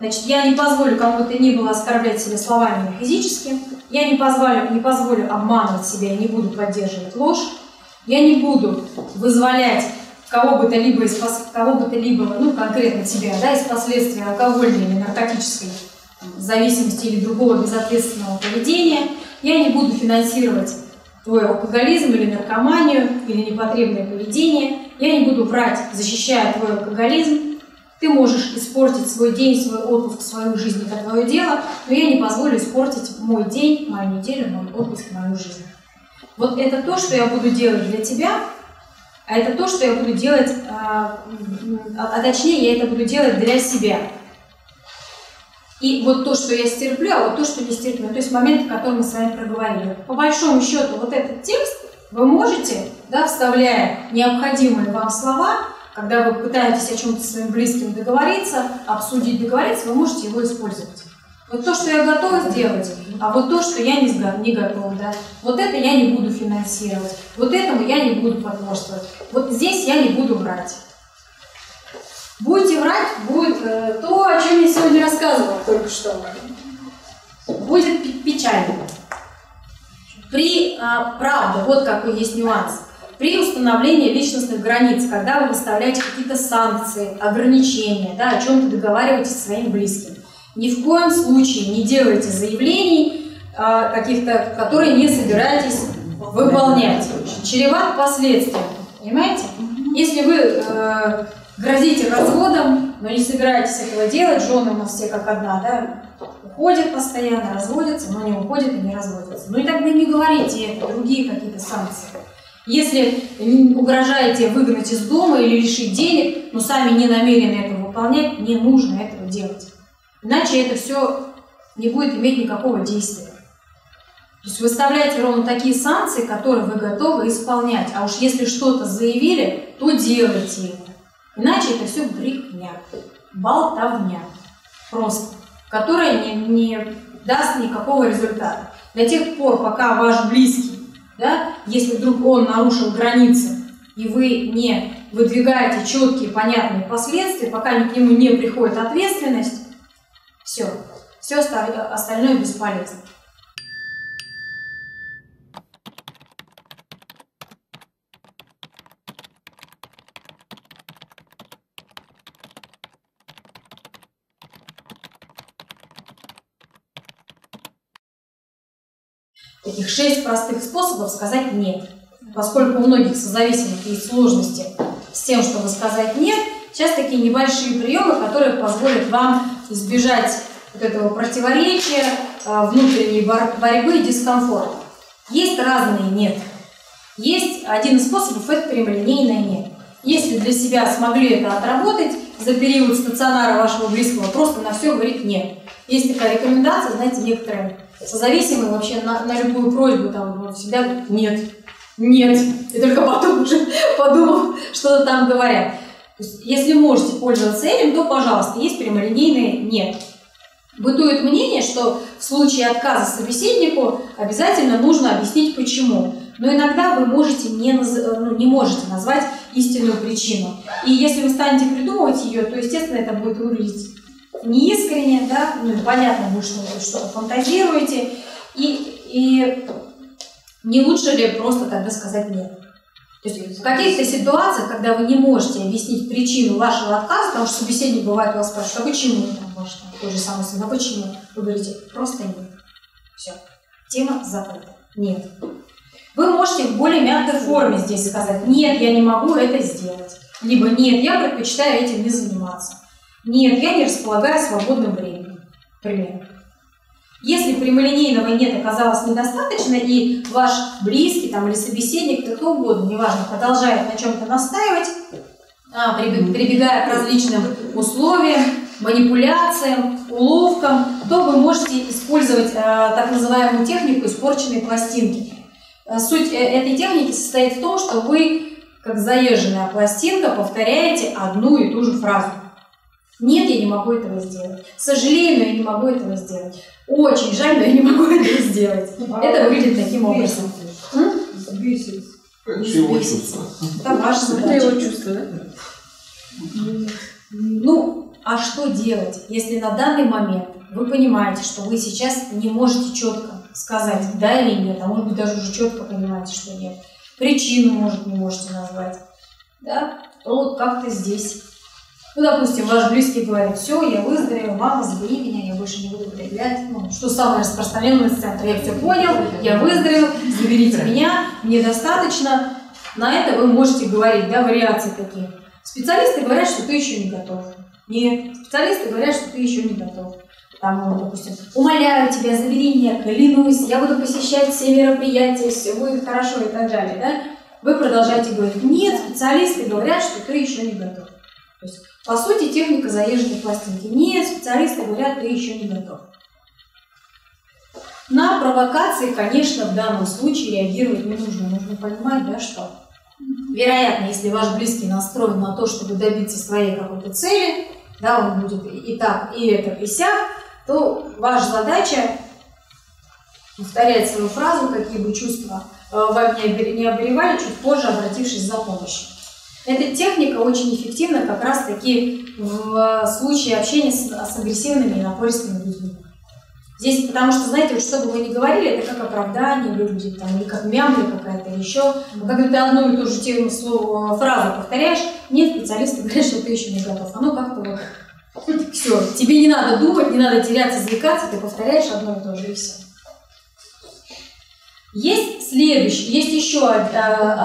Значит, я не позволю кому то ни было оскорблять себя словами или физически. Я не позволю, не позволю обманывать себя, я не буду поддерживать ложь. Я не буду вызволять кого бы то либо из кого бы то либо, ну конкретно тебя, да, из последствий алкогольной или наркотической зависимости или другого безответственного поведения. Я не буду финансировать твой алкоголизм или наркоманию или непотребное поведение. Я не буду врать, защищая твой алкоголизм. Ты можешь испортить свой день, свой отпуск, свою жизнь, это твое дело, но я не позволю испортить мой день, мою неделю, мой отпуск, мою жизнь. Вот это то, что я буду делать для тебя, это то, что я буду делать, а, а, а точнее, я это буду делать для себя. И вот то, что я стерплю, а вот то, что не стерплю, то есть моменты, которые мы с вами проговорили. По большому счету, вот этот текст вы можете, да, вставляя необходимые вам слова, когда вы пытаетесь о чем-то своим близким договориться, обсудить, договориться, вы можете его использовать. Вот то, что я готова сделать, а вот то, что я не, не готова, да, вот это я не буду финансировать, вот этому я не буду потворствовать, вот здесь я не буду врать. Будете врать, будет э, то, о чем я сегодня рассказывала только что. Будет печально. При, а, правда, вот какой есть нюанс. При установлении личностных границ, когда вы выставляете какие-то санкции, ограничения, да, о чем-то договариваетесь со своим близким, ни в коем случае не делайте заявлений а, каких-то, которые не собираетесь выполнять. Чреват последствиями. Понимаете? Если вы э, грозите разводом, но не собираетесь этого делать, жены у нас все как одна, да, уходят постоянно, разводятся, но не уходят и не разводятся. Ну и тогда не говорите это, другие какие-то санкции. Если угрожаете выгнать из дома или лишить денег, но сами не намерены это выполнять, не нужно этого делать. Иначе это все не будет иметь никакого действия. То есть выставляйте ровно такие санкции, которые вы готовы исполнять. А уж если что-то заявили, то делайте это. Иначе это все брехня, болтовня. Просто. Которая не, не даст никакого результата. До тех пор, пока ваш близкий, да, если вдруг он нарушил границы, и вы не выдвигаете четкие, понятные последствия, пока к нему не приходит ответственность, все. Все остальное бесполезно. Таких шесть простых способов сказать «нет». Поскольку у многих созависимых есть сложности с тем, чтобы сказать «нет», сейчас такие небольшие приемы, которые позволят вам избежать вот этого противоречия, а, внутренней борьбы и дискомфорта. Есть разные «нет». Есть один из способов – это прямолинейное «нет». Если для себя смогли это отработать за период стационара вашего близкого, просто на все говорит «нет». Есть такая рекомендация, знаете, некоторые созависимые вообще на, на любую просьбу там всегда «нет». Нет. И только потом уже подумав, что там говорят. Если можете пользоваться этим, то, пожалуйста, есть прямолинейные «нет». Бытует мнение, что в случае отказа собеседнику обязательно нужно объяснить почему. Но иногда вы можете не, ну, не можете назвать истинную причину. И если вы станете придумывать ее, то, естественно, это будет выглядеть неискренне, да, ну, понятно что вы что-то фантазируете. И, и не лучше ли просто тогда сказать «нет»? То есть в каких-то ситуациях, когда вы не можете объяснить причину вашего отказа, потому что собеседник бывает у вас спрашивает, а почему там ваш там, тот же самый сын, а почему? Вы говорите, просто нет. Все. Тема закрыта. Нет. Вы можете в более мягкой форме здесь сказать, нет, я не могу это сделать. Либо нет, я предпочитаю этим не заниматься. Нет, я не располагаю свободным временем. Пример. Если прямолинейного нет оказалось недостаточно, и ваш близкий там, или собеседник, кто угодно, неважно, продолжает на чем-то настаивать, а, прибегая к различным условиям, манипуляциям, уловкам, то вы можете использовать э, так называемую технику испорченной пластинки. Э, суть э, этой техники состоит в том, что вы, как заезженная пластинка, повторяете одну и ту же фразу. Нет, я не могу этого сделать. Сожалею, но я не могу этого сделать. Очень жаль, но я не могу этого сделать. А Это выглядит таким образом. Бесит. Это его чувство. Это ваша задача. Это его чувство, да? Ну, а что делать, если на данный момент вы понимаете, что вы сейчас не можете четко сказать да или нет, а может быть даже уже четко понимаете, что нет. Причину, может, не можете назвать. Да? То вот как-то здесь ну, допустим, ваш близкий говорит, все, я выздоровел, мама, забери меня, я больше не буду употреблять. Ну, что самое распространенное центра. Я все понял, я выздоровел, заберите меня, мне достаточно. На это вы можете говорить, да, вариации такие. Специалисты говорят, что ты еще не готов. Нет, специалисты говорят, что ты еще не готов. Там, ну, допустим, умоляю тебя, забери меня, клянусь, я буду посещать все мероприятия, все будет хорошо и так далее, да? Вы продолжаете говорить, нет, специалисты говорят, что ты еще не готов. То есть по сути, техника заезженной пластинки. Нет, специалисты говорят, ты еще не готов. На провокации, конечно, в данном случае реагировать не нужно. Нужно понимать, да, что Вероятно, если ваш близкий настроен на то, чтобы добиться своей какой-то цели, да, он будет и так, и это, и сяк, то ваша задача повторять свою фразу, какие бы чувства э, вам не обревали, чуть позже обратившись за помощью. Эта техника очень эффективна как раз таки в э, случае общения с, с агрессивными и напористыми людьми. Здесь, потому что, знаете, вот что бы вы ни говорили, это как оправдание выглядит, там, или как мямля какая-то, или еще. Но когда ты одну и ту же тему, слово, фразу повторяешь, нет, специалисты говорят, что ты еще не готов. Оно как-то вот все. Тебе не надо думать, не надо теряться, заикаться, ты повторяешь одно и то же, и все. Есть следующий, есть еще э,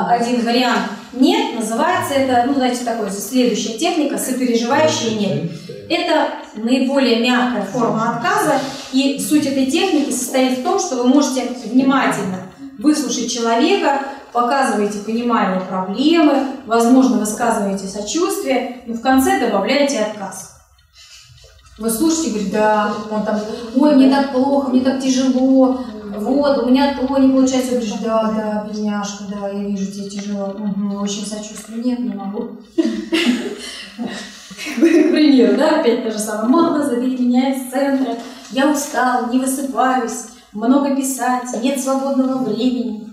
один вариант «нет», называется это, ну, знаете, такой следующая техника «сопереживающий нет». Это наиболее мягкая форма отказа, и суть этой техники состоит в том, что вы можете внимательно выслушать человека, показываете понимание проблемы, возможно, высказываете сочувствие, и в конце добавляете отказ. Вы слушаете, говорите, да, он там, ой, мне так плохо, мне так тяжело, вот, у меня то не получается, говоришь, да, да, бедняжка, да, я вижу, тебе тяжело, угу, очень сочувствую, нет, не могу. К примеру, да, опять то же самое, мама, зови меня из центра, я устал, не высыпаюсь, много писать, нет свободного времени.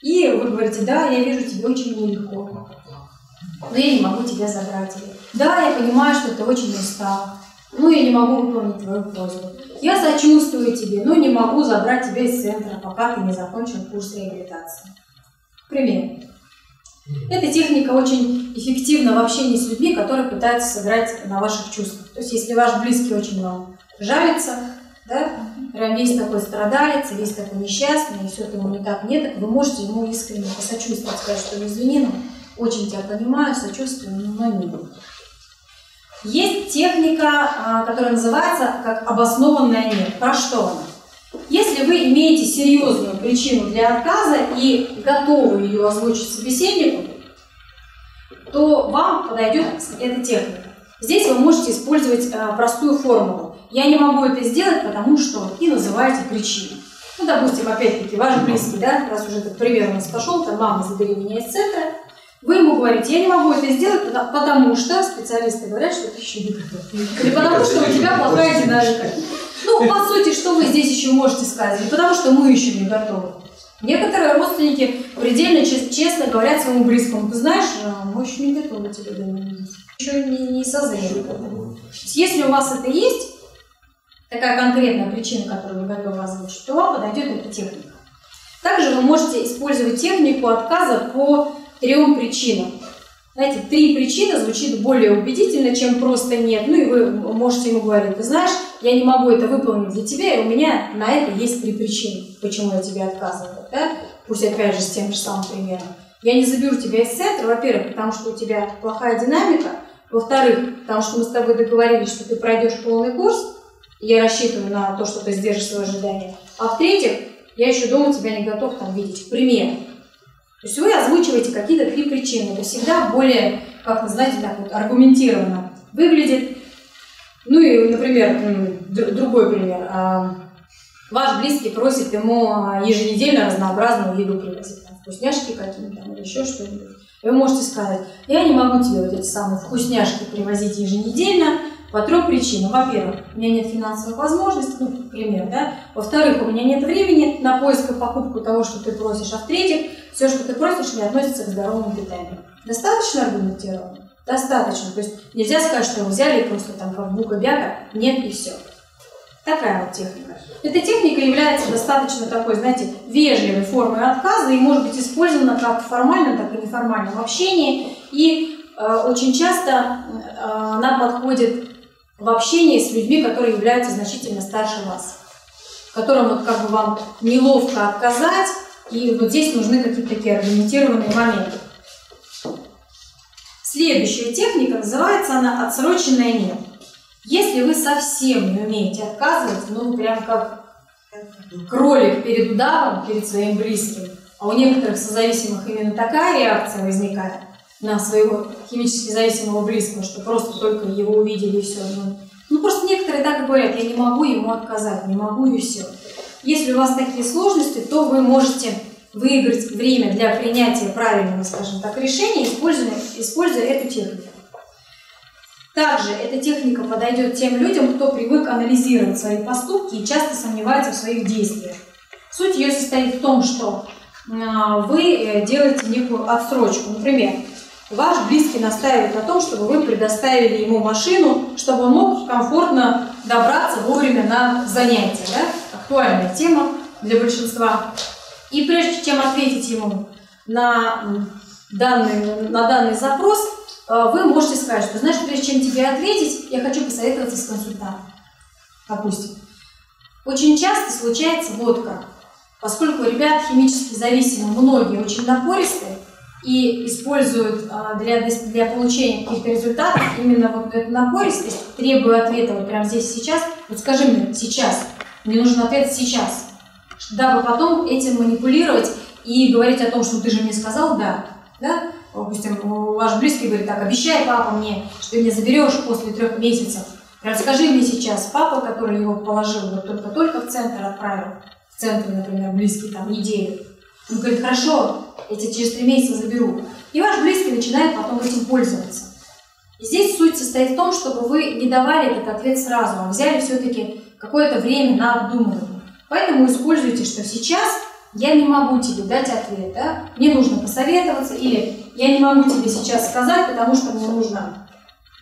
И вы говорите, да, я вижу, тебе очень нелегко, но я не могу тебя забрать. Да, я понимаю, что ты очень устал, ну, я не могу выполнить твою просьбу. Я сочувствую тебе, но не могу забрать тебя из центра, пока ты не закончил курс реабилитации. Пример. Эта техника очень эффективна в общении с людьми, которые пытаются сыграть на ваших чувствах. То есть, если ваш близкий очень вам жалится, да, прям весь такой страдалец, весь такой несчастный, и все это ему не так нет, так вы можете ему искренне посочувствовать, сказать, что извини, но очень тебя понимаю, сочувствую, но не буду. Есть техника, а, которая называется как обоснованная нет. Про что она? Если вы имеете серьезную причину для отказа и готовы ее озвучить собеседнику, то вам подойдет эта техника. Здесь вы можете использовать а, простую формулу. Я не могу это сделать, потому что и называете причину. Ну, допустим, опять-таки, ваш близкий, да, раз уже этот пример у нас пошел, там мама меня из центра, вы ему говорите, я не могу это сделать, потому что специалисты говорят, что ты еще не готов. Или потому что у тебя плохая динамика. Ну, по сути, что вы здесь еще можете сказать? Потому что мы еще не готовы. Некоторые родственники предельно честно говорят своему близкому, ты знаешь, а, мы еще не готовы тебе домой. Еще не, не созрели Если у вас это есть, такая конкретная причина, которую вы готовы озвучить, то вам подойдет эта техника. Также вы можете использовать технику отказа по трем причинам. Знаете, три причины звучит более убедительно, чем просто нет. Ну и вы можете ему говорить, ты знаешь, я не могу это выполнить для тебя, и у меня на это есть три причины, почему я тебе отказываю. Да? Пусть опять же с тем же самым примером. Я не заберу тебя из центра, во-первых, потому что у тебя плохая динамика, во-вторых, потому что мы с тобой договорились, что ты пройдешь полный курс, я рассчитываю на то, что ты сдержишь свои ожидания. А в-третьих, я еще дома тебя не готов там видеть. Пример. То есть вы озвучиваете какие-то три причины. Это всегда более, как вы знаете, так вот аргументированно выглядит. Ну и, например, другой пример. А, ваш близкий просит ему еженедельно разнообразную еду привозить. Там, вкусняшки какие-то или еще что-нибудь. Вы можете сказать, я не могу тебе вот эти самые вкусняшки привозить еженедельно, по трем причинам. Во-первых, у меня нет финансовых возможностей, ну, пример, да. Во-вторых, у меня нет времени на поиск и покупку того, что ты просишь. А в-третьих, все, что ты просишь, не относится к здоровому питанию. Достаточно аргументировано? Достаточно. То есть нельзя сказать, что взяли и просто там как бука-бяка. Нет, и все. Такая вот техника. Эта техника является достаточно такой, знаете, вежливой формой отказа и может быть использована как в формальном, так и неформальном общении. И э, очень часто э, она подходит в общении с людьми, которые являются значительно старше вас, которым вот как бы вам неловко отказать, и вот здесь нужны какие-то такие аргументированные моменты. Следующая техника, называется она «отсроченная нет». Если вы совсем не умеете отказывать, ну прям как кролик перед удавом, перед своим близким, а у некоторых созависимых именно такая реакция возникает, на своего химически зависимого близкого, что просто только его увидели и все. Ну, ну просто некоторые так говорят, я не могу ему отказать, не могу и все. Если у вас такие сложности, то вы можете выиграть время для принятия правильного, скажем так, решения, используя, используя эту технику. Также эта техника подойдет тем людям, кто привык анализировать свои поступки и часто сомневается в своих действиях. Суть ее состоит в том, что а, вы э, делаете некую отсрочку. Например, ваш близкий настаивает на том, чтобы вы предоставили ему машину, чтобы он мог комфортно добраться вовремя на занятия. Да? Актуальная тема для большинства. И прежде чем ответить ему на данный, на данный запрос, э, вы можете сказать, что, знаешь, прежде чем тебе ответить, я хочу посоветоваться с консультантом. Допустим. Очень часто случается вот как. Поскольку ребят химически зависимы, многие очень напористые и используют а, для, для получения каких-то результатов именно вот эту напористость, требуя ответа вот прямо здесь сейчас. Вот скажи мне сейчас, мне нужен ответ сейчас, дабы потом этим манипулировать и говорить о том, что ты же мне сказал «да». да? Допустим, ваш близкий говорит так, обещай, папа, мне, что ты меня заберешь после трех месяцев. Расскажи мне сейчас, папа, который его положил вот только-только в центр отправил, в центре, например, близкий там неделю. Он говорит, хорошо, я тебя через три месяца заберу. И ваш близкий начинает потом этим пользоваться. И здесь суть состоит в том, чтобы вы не давали этот ответ сразу, а взяли все-таки какое-то время на обдумывание. Поэтому используйте, что сейчас я не могу тебе дать ответ, да? мне нужно посоветоваться, или я не могу тебе сейчас сказать, потому что мне нужно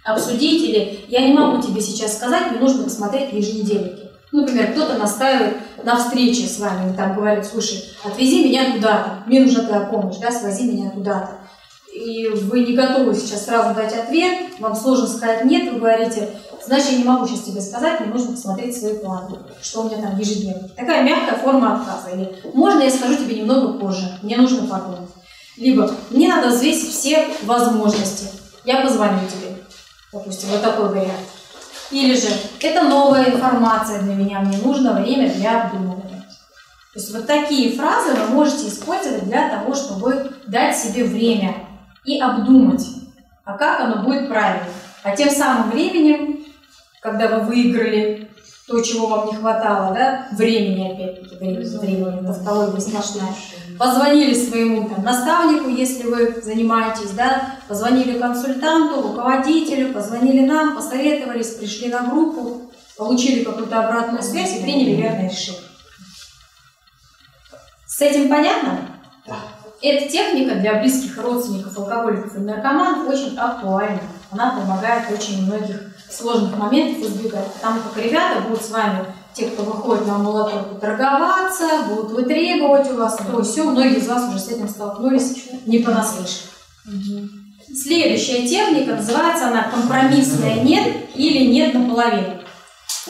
обсудить, или я не могу тебе сейчас сказать, мне нужно посмотреть еженедельники. Например, кто-то настаивает на встрече с вами, там говорит, слушай, отвези меня туда-то, мне нужна твоя помощь, да, свози меня туда-то. И вы не готовы сейчас сразу дать ответ, вам сложно сказать нет, вы говорите, значит, я не могу сейчас тебе сказать, мне нужно посмотреть свои планы, что у меня там ежедневно. Такая мягкая форма отказа. Или можно я скажу тебе немного позже, мне нужно подумать. Либо мне надо взвесить все возможности, я позвоню тебе. Допустим, вот такой вариант. Или же, это новая информация для меня, мне нужно время для обдумывания. То есть вот такие фразы вы можете использовать для того, чтобы дать себе время и обдумать, а как оно будет правильно. А тем самым временем, когда вы выиграли то, чего вам не хватало, да, времени опять-таки, времени, тавтология сплошная, позвонили своему там, наставнику, если вы занимаетесь, да, позвонили консультанту, руководителю, позвонили нам, посоветовались, пришли на группу, получили какую-то обратную связь и приняли верное решение. С этим понятно? Да. Эта техника для близких родственников, алкоголиков и наркоманов очень актуальна. Она помогает очень многих сложных моментов избегать, потому как ребята будут с вами, те, кто выходит на молоток, торговаться, будут вытребовать у вас то все. Многие из вас уже с этим столкнулись не понаслышке. Следующая техника, называется она компромиссная «нет» или «нет наполовину».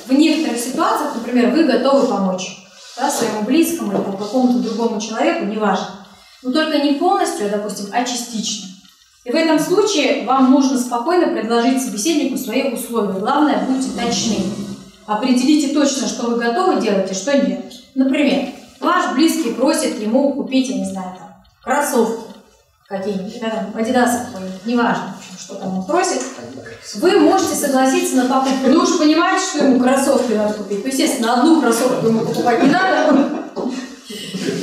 В некоторых ситуациях, например, вы готовы помочь да, своему близкому или какому-то другому человеку, неважно. Но только не полностью, а, допустим, а частично. И в этом случае вам нужно спокойно предложить собеседнику свои условия. Главное, будьте точны. Определите точно, что вы готовы делать и что нет. Например, ваш близкий просит ему купить, я не знаю, там, кроссовки какие-нибудь, да, Adidas какой-нибудь, неважно, что там он просит. Вы можете согласиться на покупку. Ну уж понимаете, что ему кроссовки надо купить. Ну, естественно, одну кроссовку ему покупать не надо.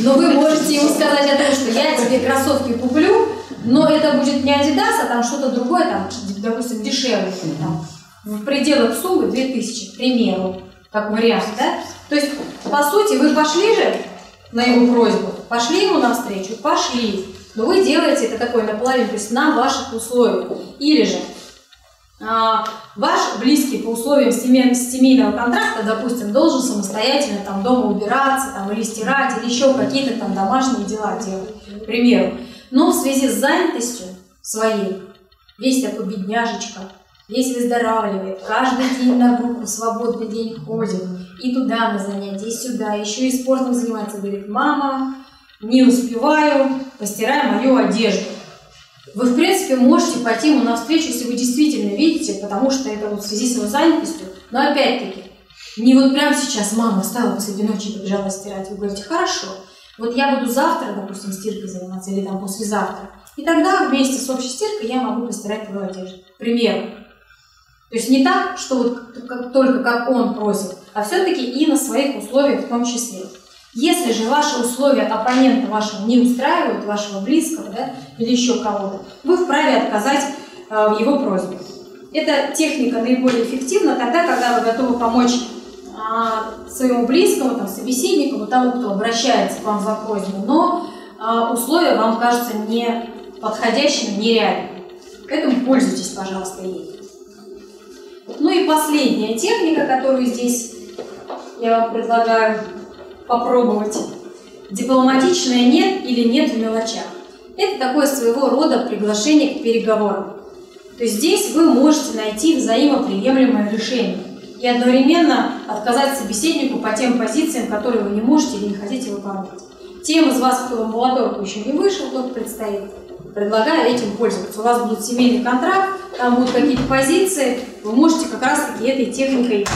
Но вы можете ему сказать о том, что я тебе кроссовки куплю, но это будет не Adidas, а там что-то другое, там, допустим, дешевле, там, в пределах суммы 2000, к примеру, как вариант, да? То есть, по сути, вы пошли же на его просьбу, пошли ему навстречу, пошли, но вы делаете это такое наполовину, то есть на ваших условиях. Или же а, ваш близкий по условиям семейного контракта, допустим, должен самостоятельно там дома убираться, там, или стирать, или еще какие-то там домашние дела делать, к примеру. Но в связи с занятостью своей, весь такой бедняжечка, весь выздоравливает, каждый день на группу, свободный день ходит, и туда на занятия, и сюда, еще и спортом занимается, говорит, мама, не успеваю, постирай мою одежду. Вы, в принципе, можете пойти ему навстречу, если вы действительно видите, потому что это вот в связи с его занятостью. Но опять-таки, не вот прямо сейчас мама встала посреди ночи и побежала стирать. Вы говорите, хорошо, вот я буду завтра, допустим, стиркой заниматься или там послезавтра. И тогда вместе с общей стиркой я могу постирать твою одежду. К примеру. То есть не так, что вот как, только как он просит, а все-таки и на своих условиях в том числе. Если же ваши условия оппонента вашего не устраивают, вашего близкого да, или еще кого-то, вы вправе отказать э, в его просьбе. Эта техника наиболее эффективна тогда, когда вы готовы помочь э, своему близкому, там, собеседнику, тому, кто обращается к вам за просьбой, но э, условия вам кажутся не подходящими, нереальными. Поэтому пользуйтесь, пожалуйста, ей. Ну и последняя техника, которую здесь я вам предлагаю попробовать. Дипломатичное «нет» или «нет» в мелочах. Это такое своего рода приглашение к переговорам. То есть здесь вы можете найти взаимоприемлемое решение и одновременно отказать собеседнику по тем позициям, которые вы не можете или не хотите выполнять. Тем из вас, кто молодой, кто еще не вышел, тот предстоит, предлагаю этим пользоваться. У вас будет семейный контракт, там будут какие-то позиции, вы можете как раз-таки этой техникой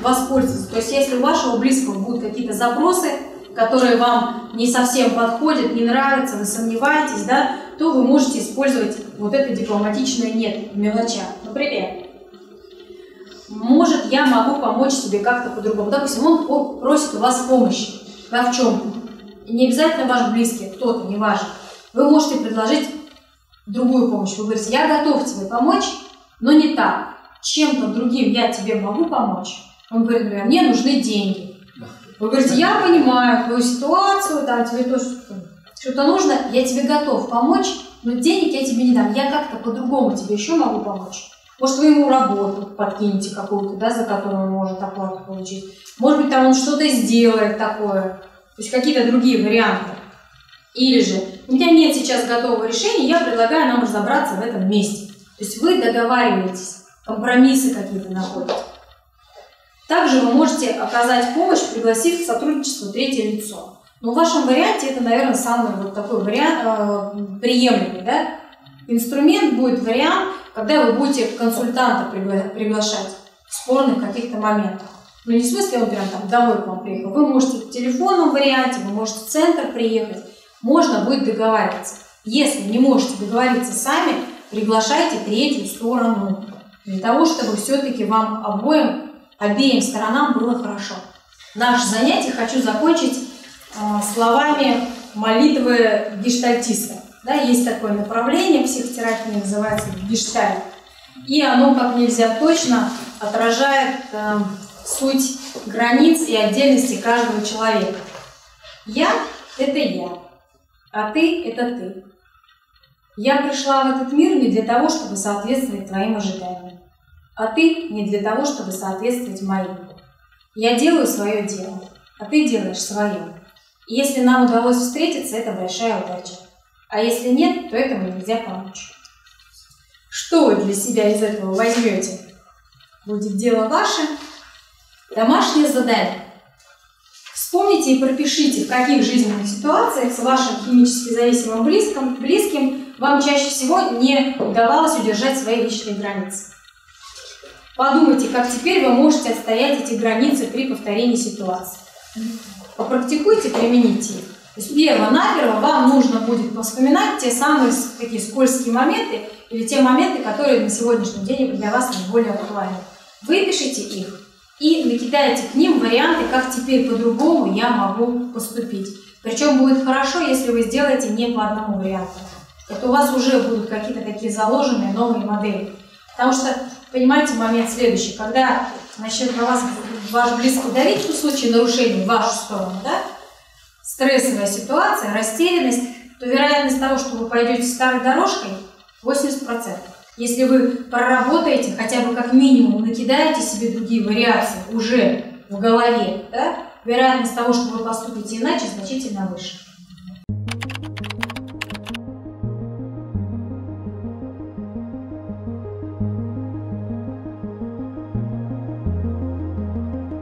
воспользоваться. То есть если у вашего близкого будут какие-то запросы, которые вам не совсем подходят, не нравятся, вы сомневаетесь, да, то вы можете использовать вот это дипломатичное «нет» в мелочах. Например, может, я могу помочь себе как-то по-другому. Допустим, он просит у вас помощи, да, в чем? не обязательно ваш близкий, кто-то, не важно. Вы можете предложить другую помощь. Вы говорите, я готов тебе помочь, но не так. Чем-то другим я тебе могу помочь. Он говорит, например, мне нужны деньги. Вы говорите, я понимаю твою ситуацию, там тебе тоже что-то нужно, я тебе готов помочь, но денег я тебе не дам. Я как-то по-другому тебе еще могу помочь. Может, вы ему работу подкинете какую-то, да, за которую он может оплату получить. Может быть, там он что-то сделает такое. То есть какие-то другие варианты. Или же, у меня нет сейчас готового решения, я предлагаю нам разобраться в этом месте. То есть вы договариваетесь, компромиссы какие-то находите. Также вы можете оказать помощь, пригласив к сотрудничеству третье лицо. Но в вашем варианте это, наверное, самый вот такой вариант э, приемлемый. Да? Инструмент будет вариант, когда вы будете консультанта пригла- приглашать в спорных каких-то моментах. Ну не в смысле он прям там домой к вам приехал. Вы можете в телефонном варианте, вы можете в центр приехать. Можно будет договариваться. Если не можете договориться сами, приглашайте третью сторону. Для того, чтобы все-таки вам обоим обеим сторонам было хорошо. Наше занятие хочу закончить э, словами молитвы гештальтиста. Да, есть такое направление психотерапии, называется гештальт. И оно как нельзя точно отражает э, суть границ и отдельности каждого человека. Я – это я, а ты – это ты. Я пришла в этот мир не для того, чтобы соответствовать твоим ожиданиям а ты не для того, чтобы соответствовать моим. Я делаю свое дело, а ты делаешь свое. И если нам удалось встретиться, это большая удача. А если нет, то этому нельзя помочь. Что вы для себя из этого возьмете? Будет дело ваше. Домашнее задание. Вспомните и пропишите, в каких жизненных ситуациях с вашим химически зависимым близким, близким вам чаще всего не удавалось удержать свои личные границы. Подумайте, как теперь вы можете отстоять эти границы при повторении ситуации. Попрактикуйте, примените их. То есть перво-наперво вам нужно будет вспоминать те самые такие скользкие моменты или те моменты, которые на сегодняшний день для вас наиболее актуальны. Выпишите их и накидайте к ним варианты, как теперь по-другому я могу поступить. Причем будет хорошо, если вы сделаете не по одному варианту. Это у вас уже будут какие-то такие заложенные новые модели. Потому что понимаете момент следующий, когда начнет на вас ваш близкий давить в случае нарушений в вашу сторону, да, стрессовая ситуация, растерянность, то вероятность того, что вы пойдете старой дорожкой, 80%. Если вы проработаете, хотя бы как минимум накидаете себе другие вариации уже в голове, да, вероятность того, что вы поступите иначе, значительно выше.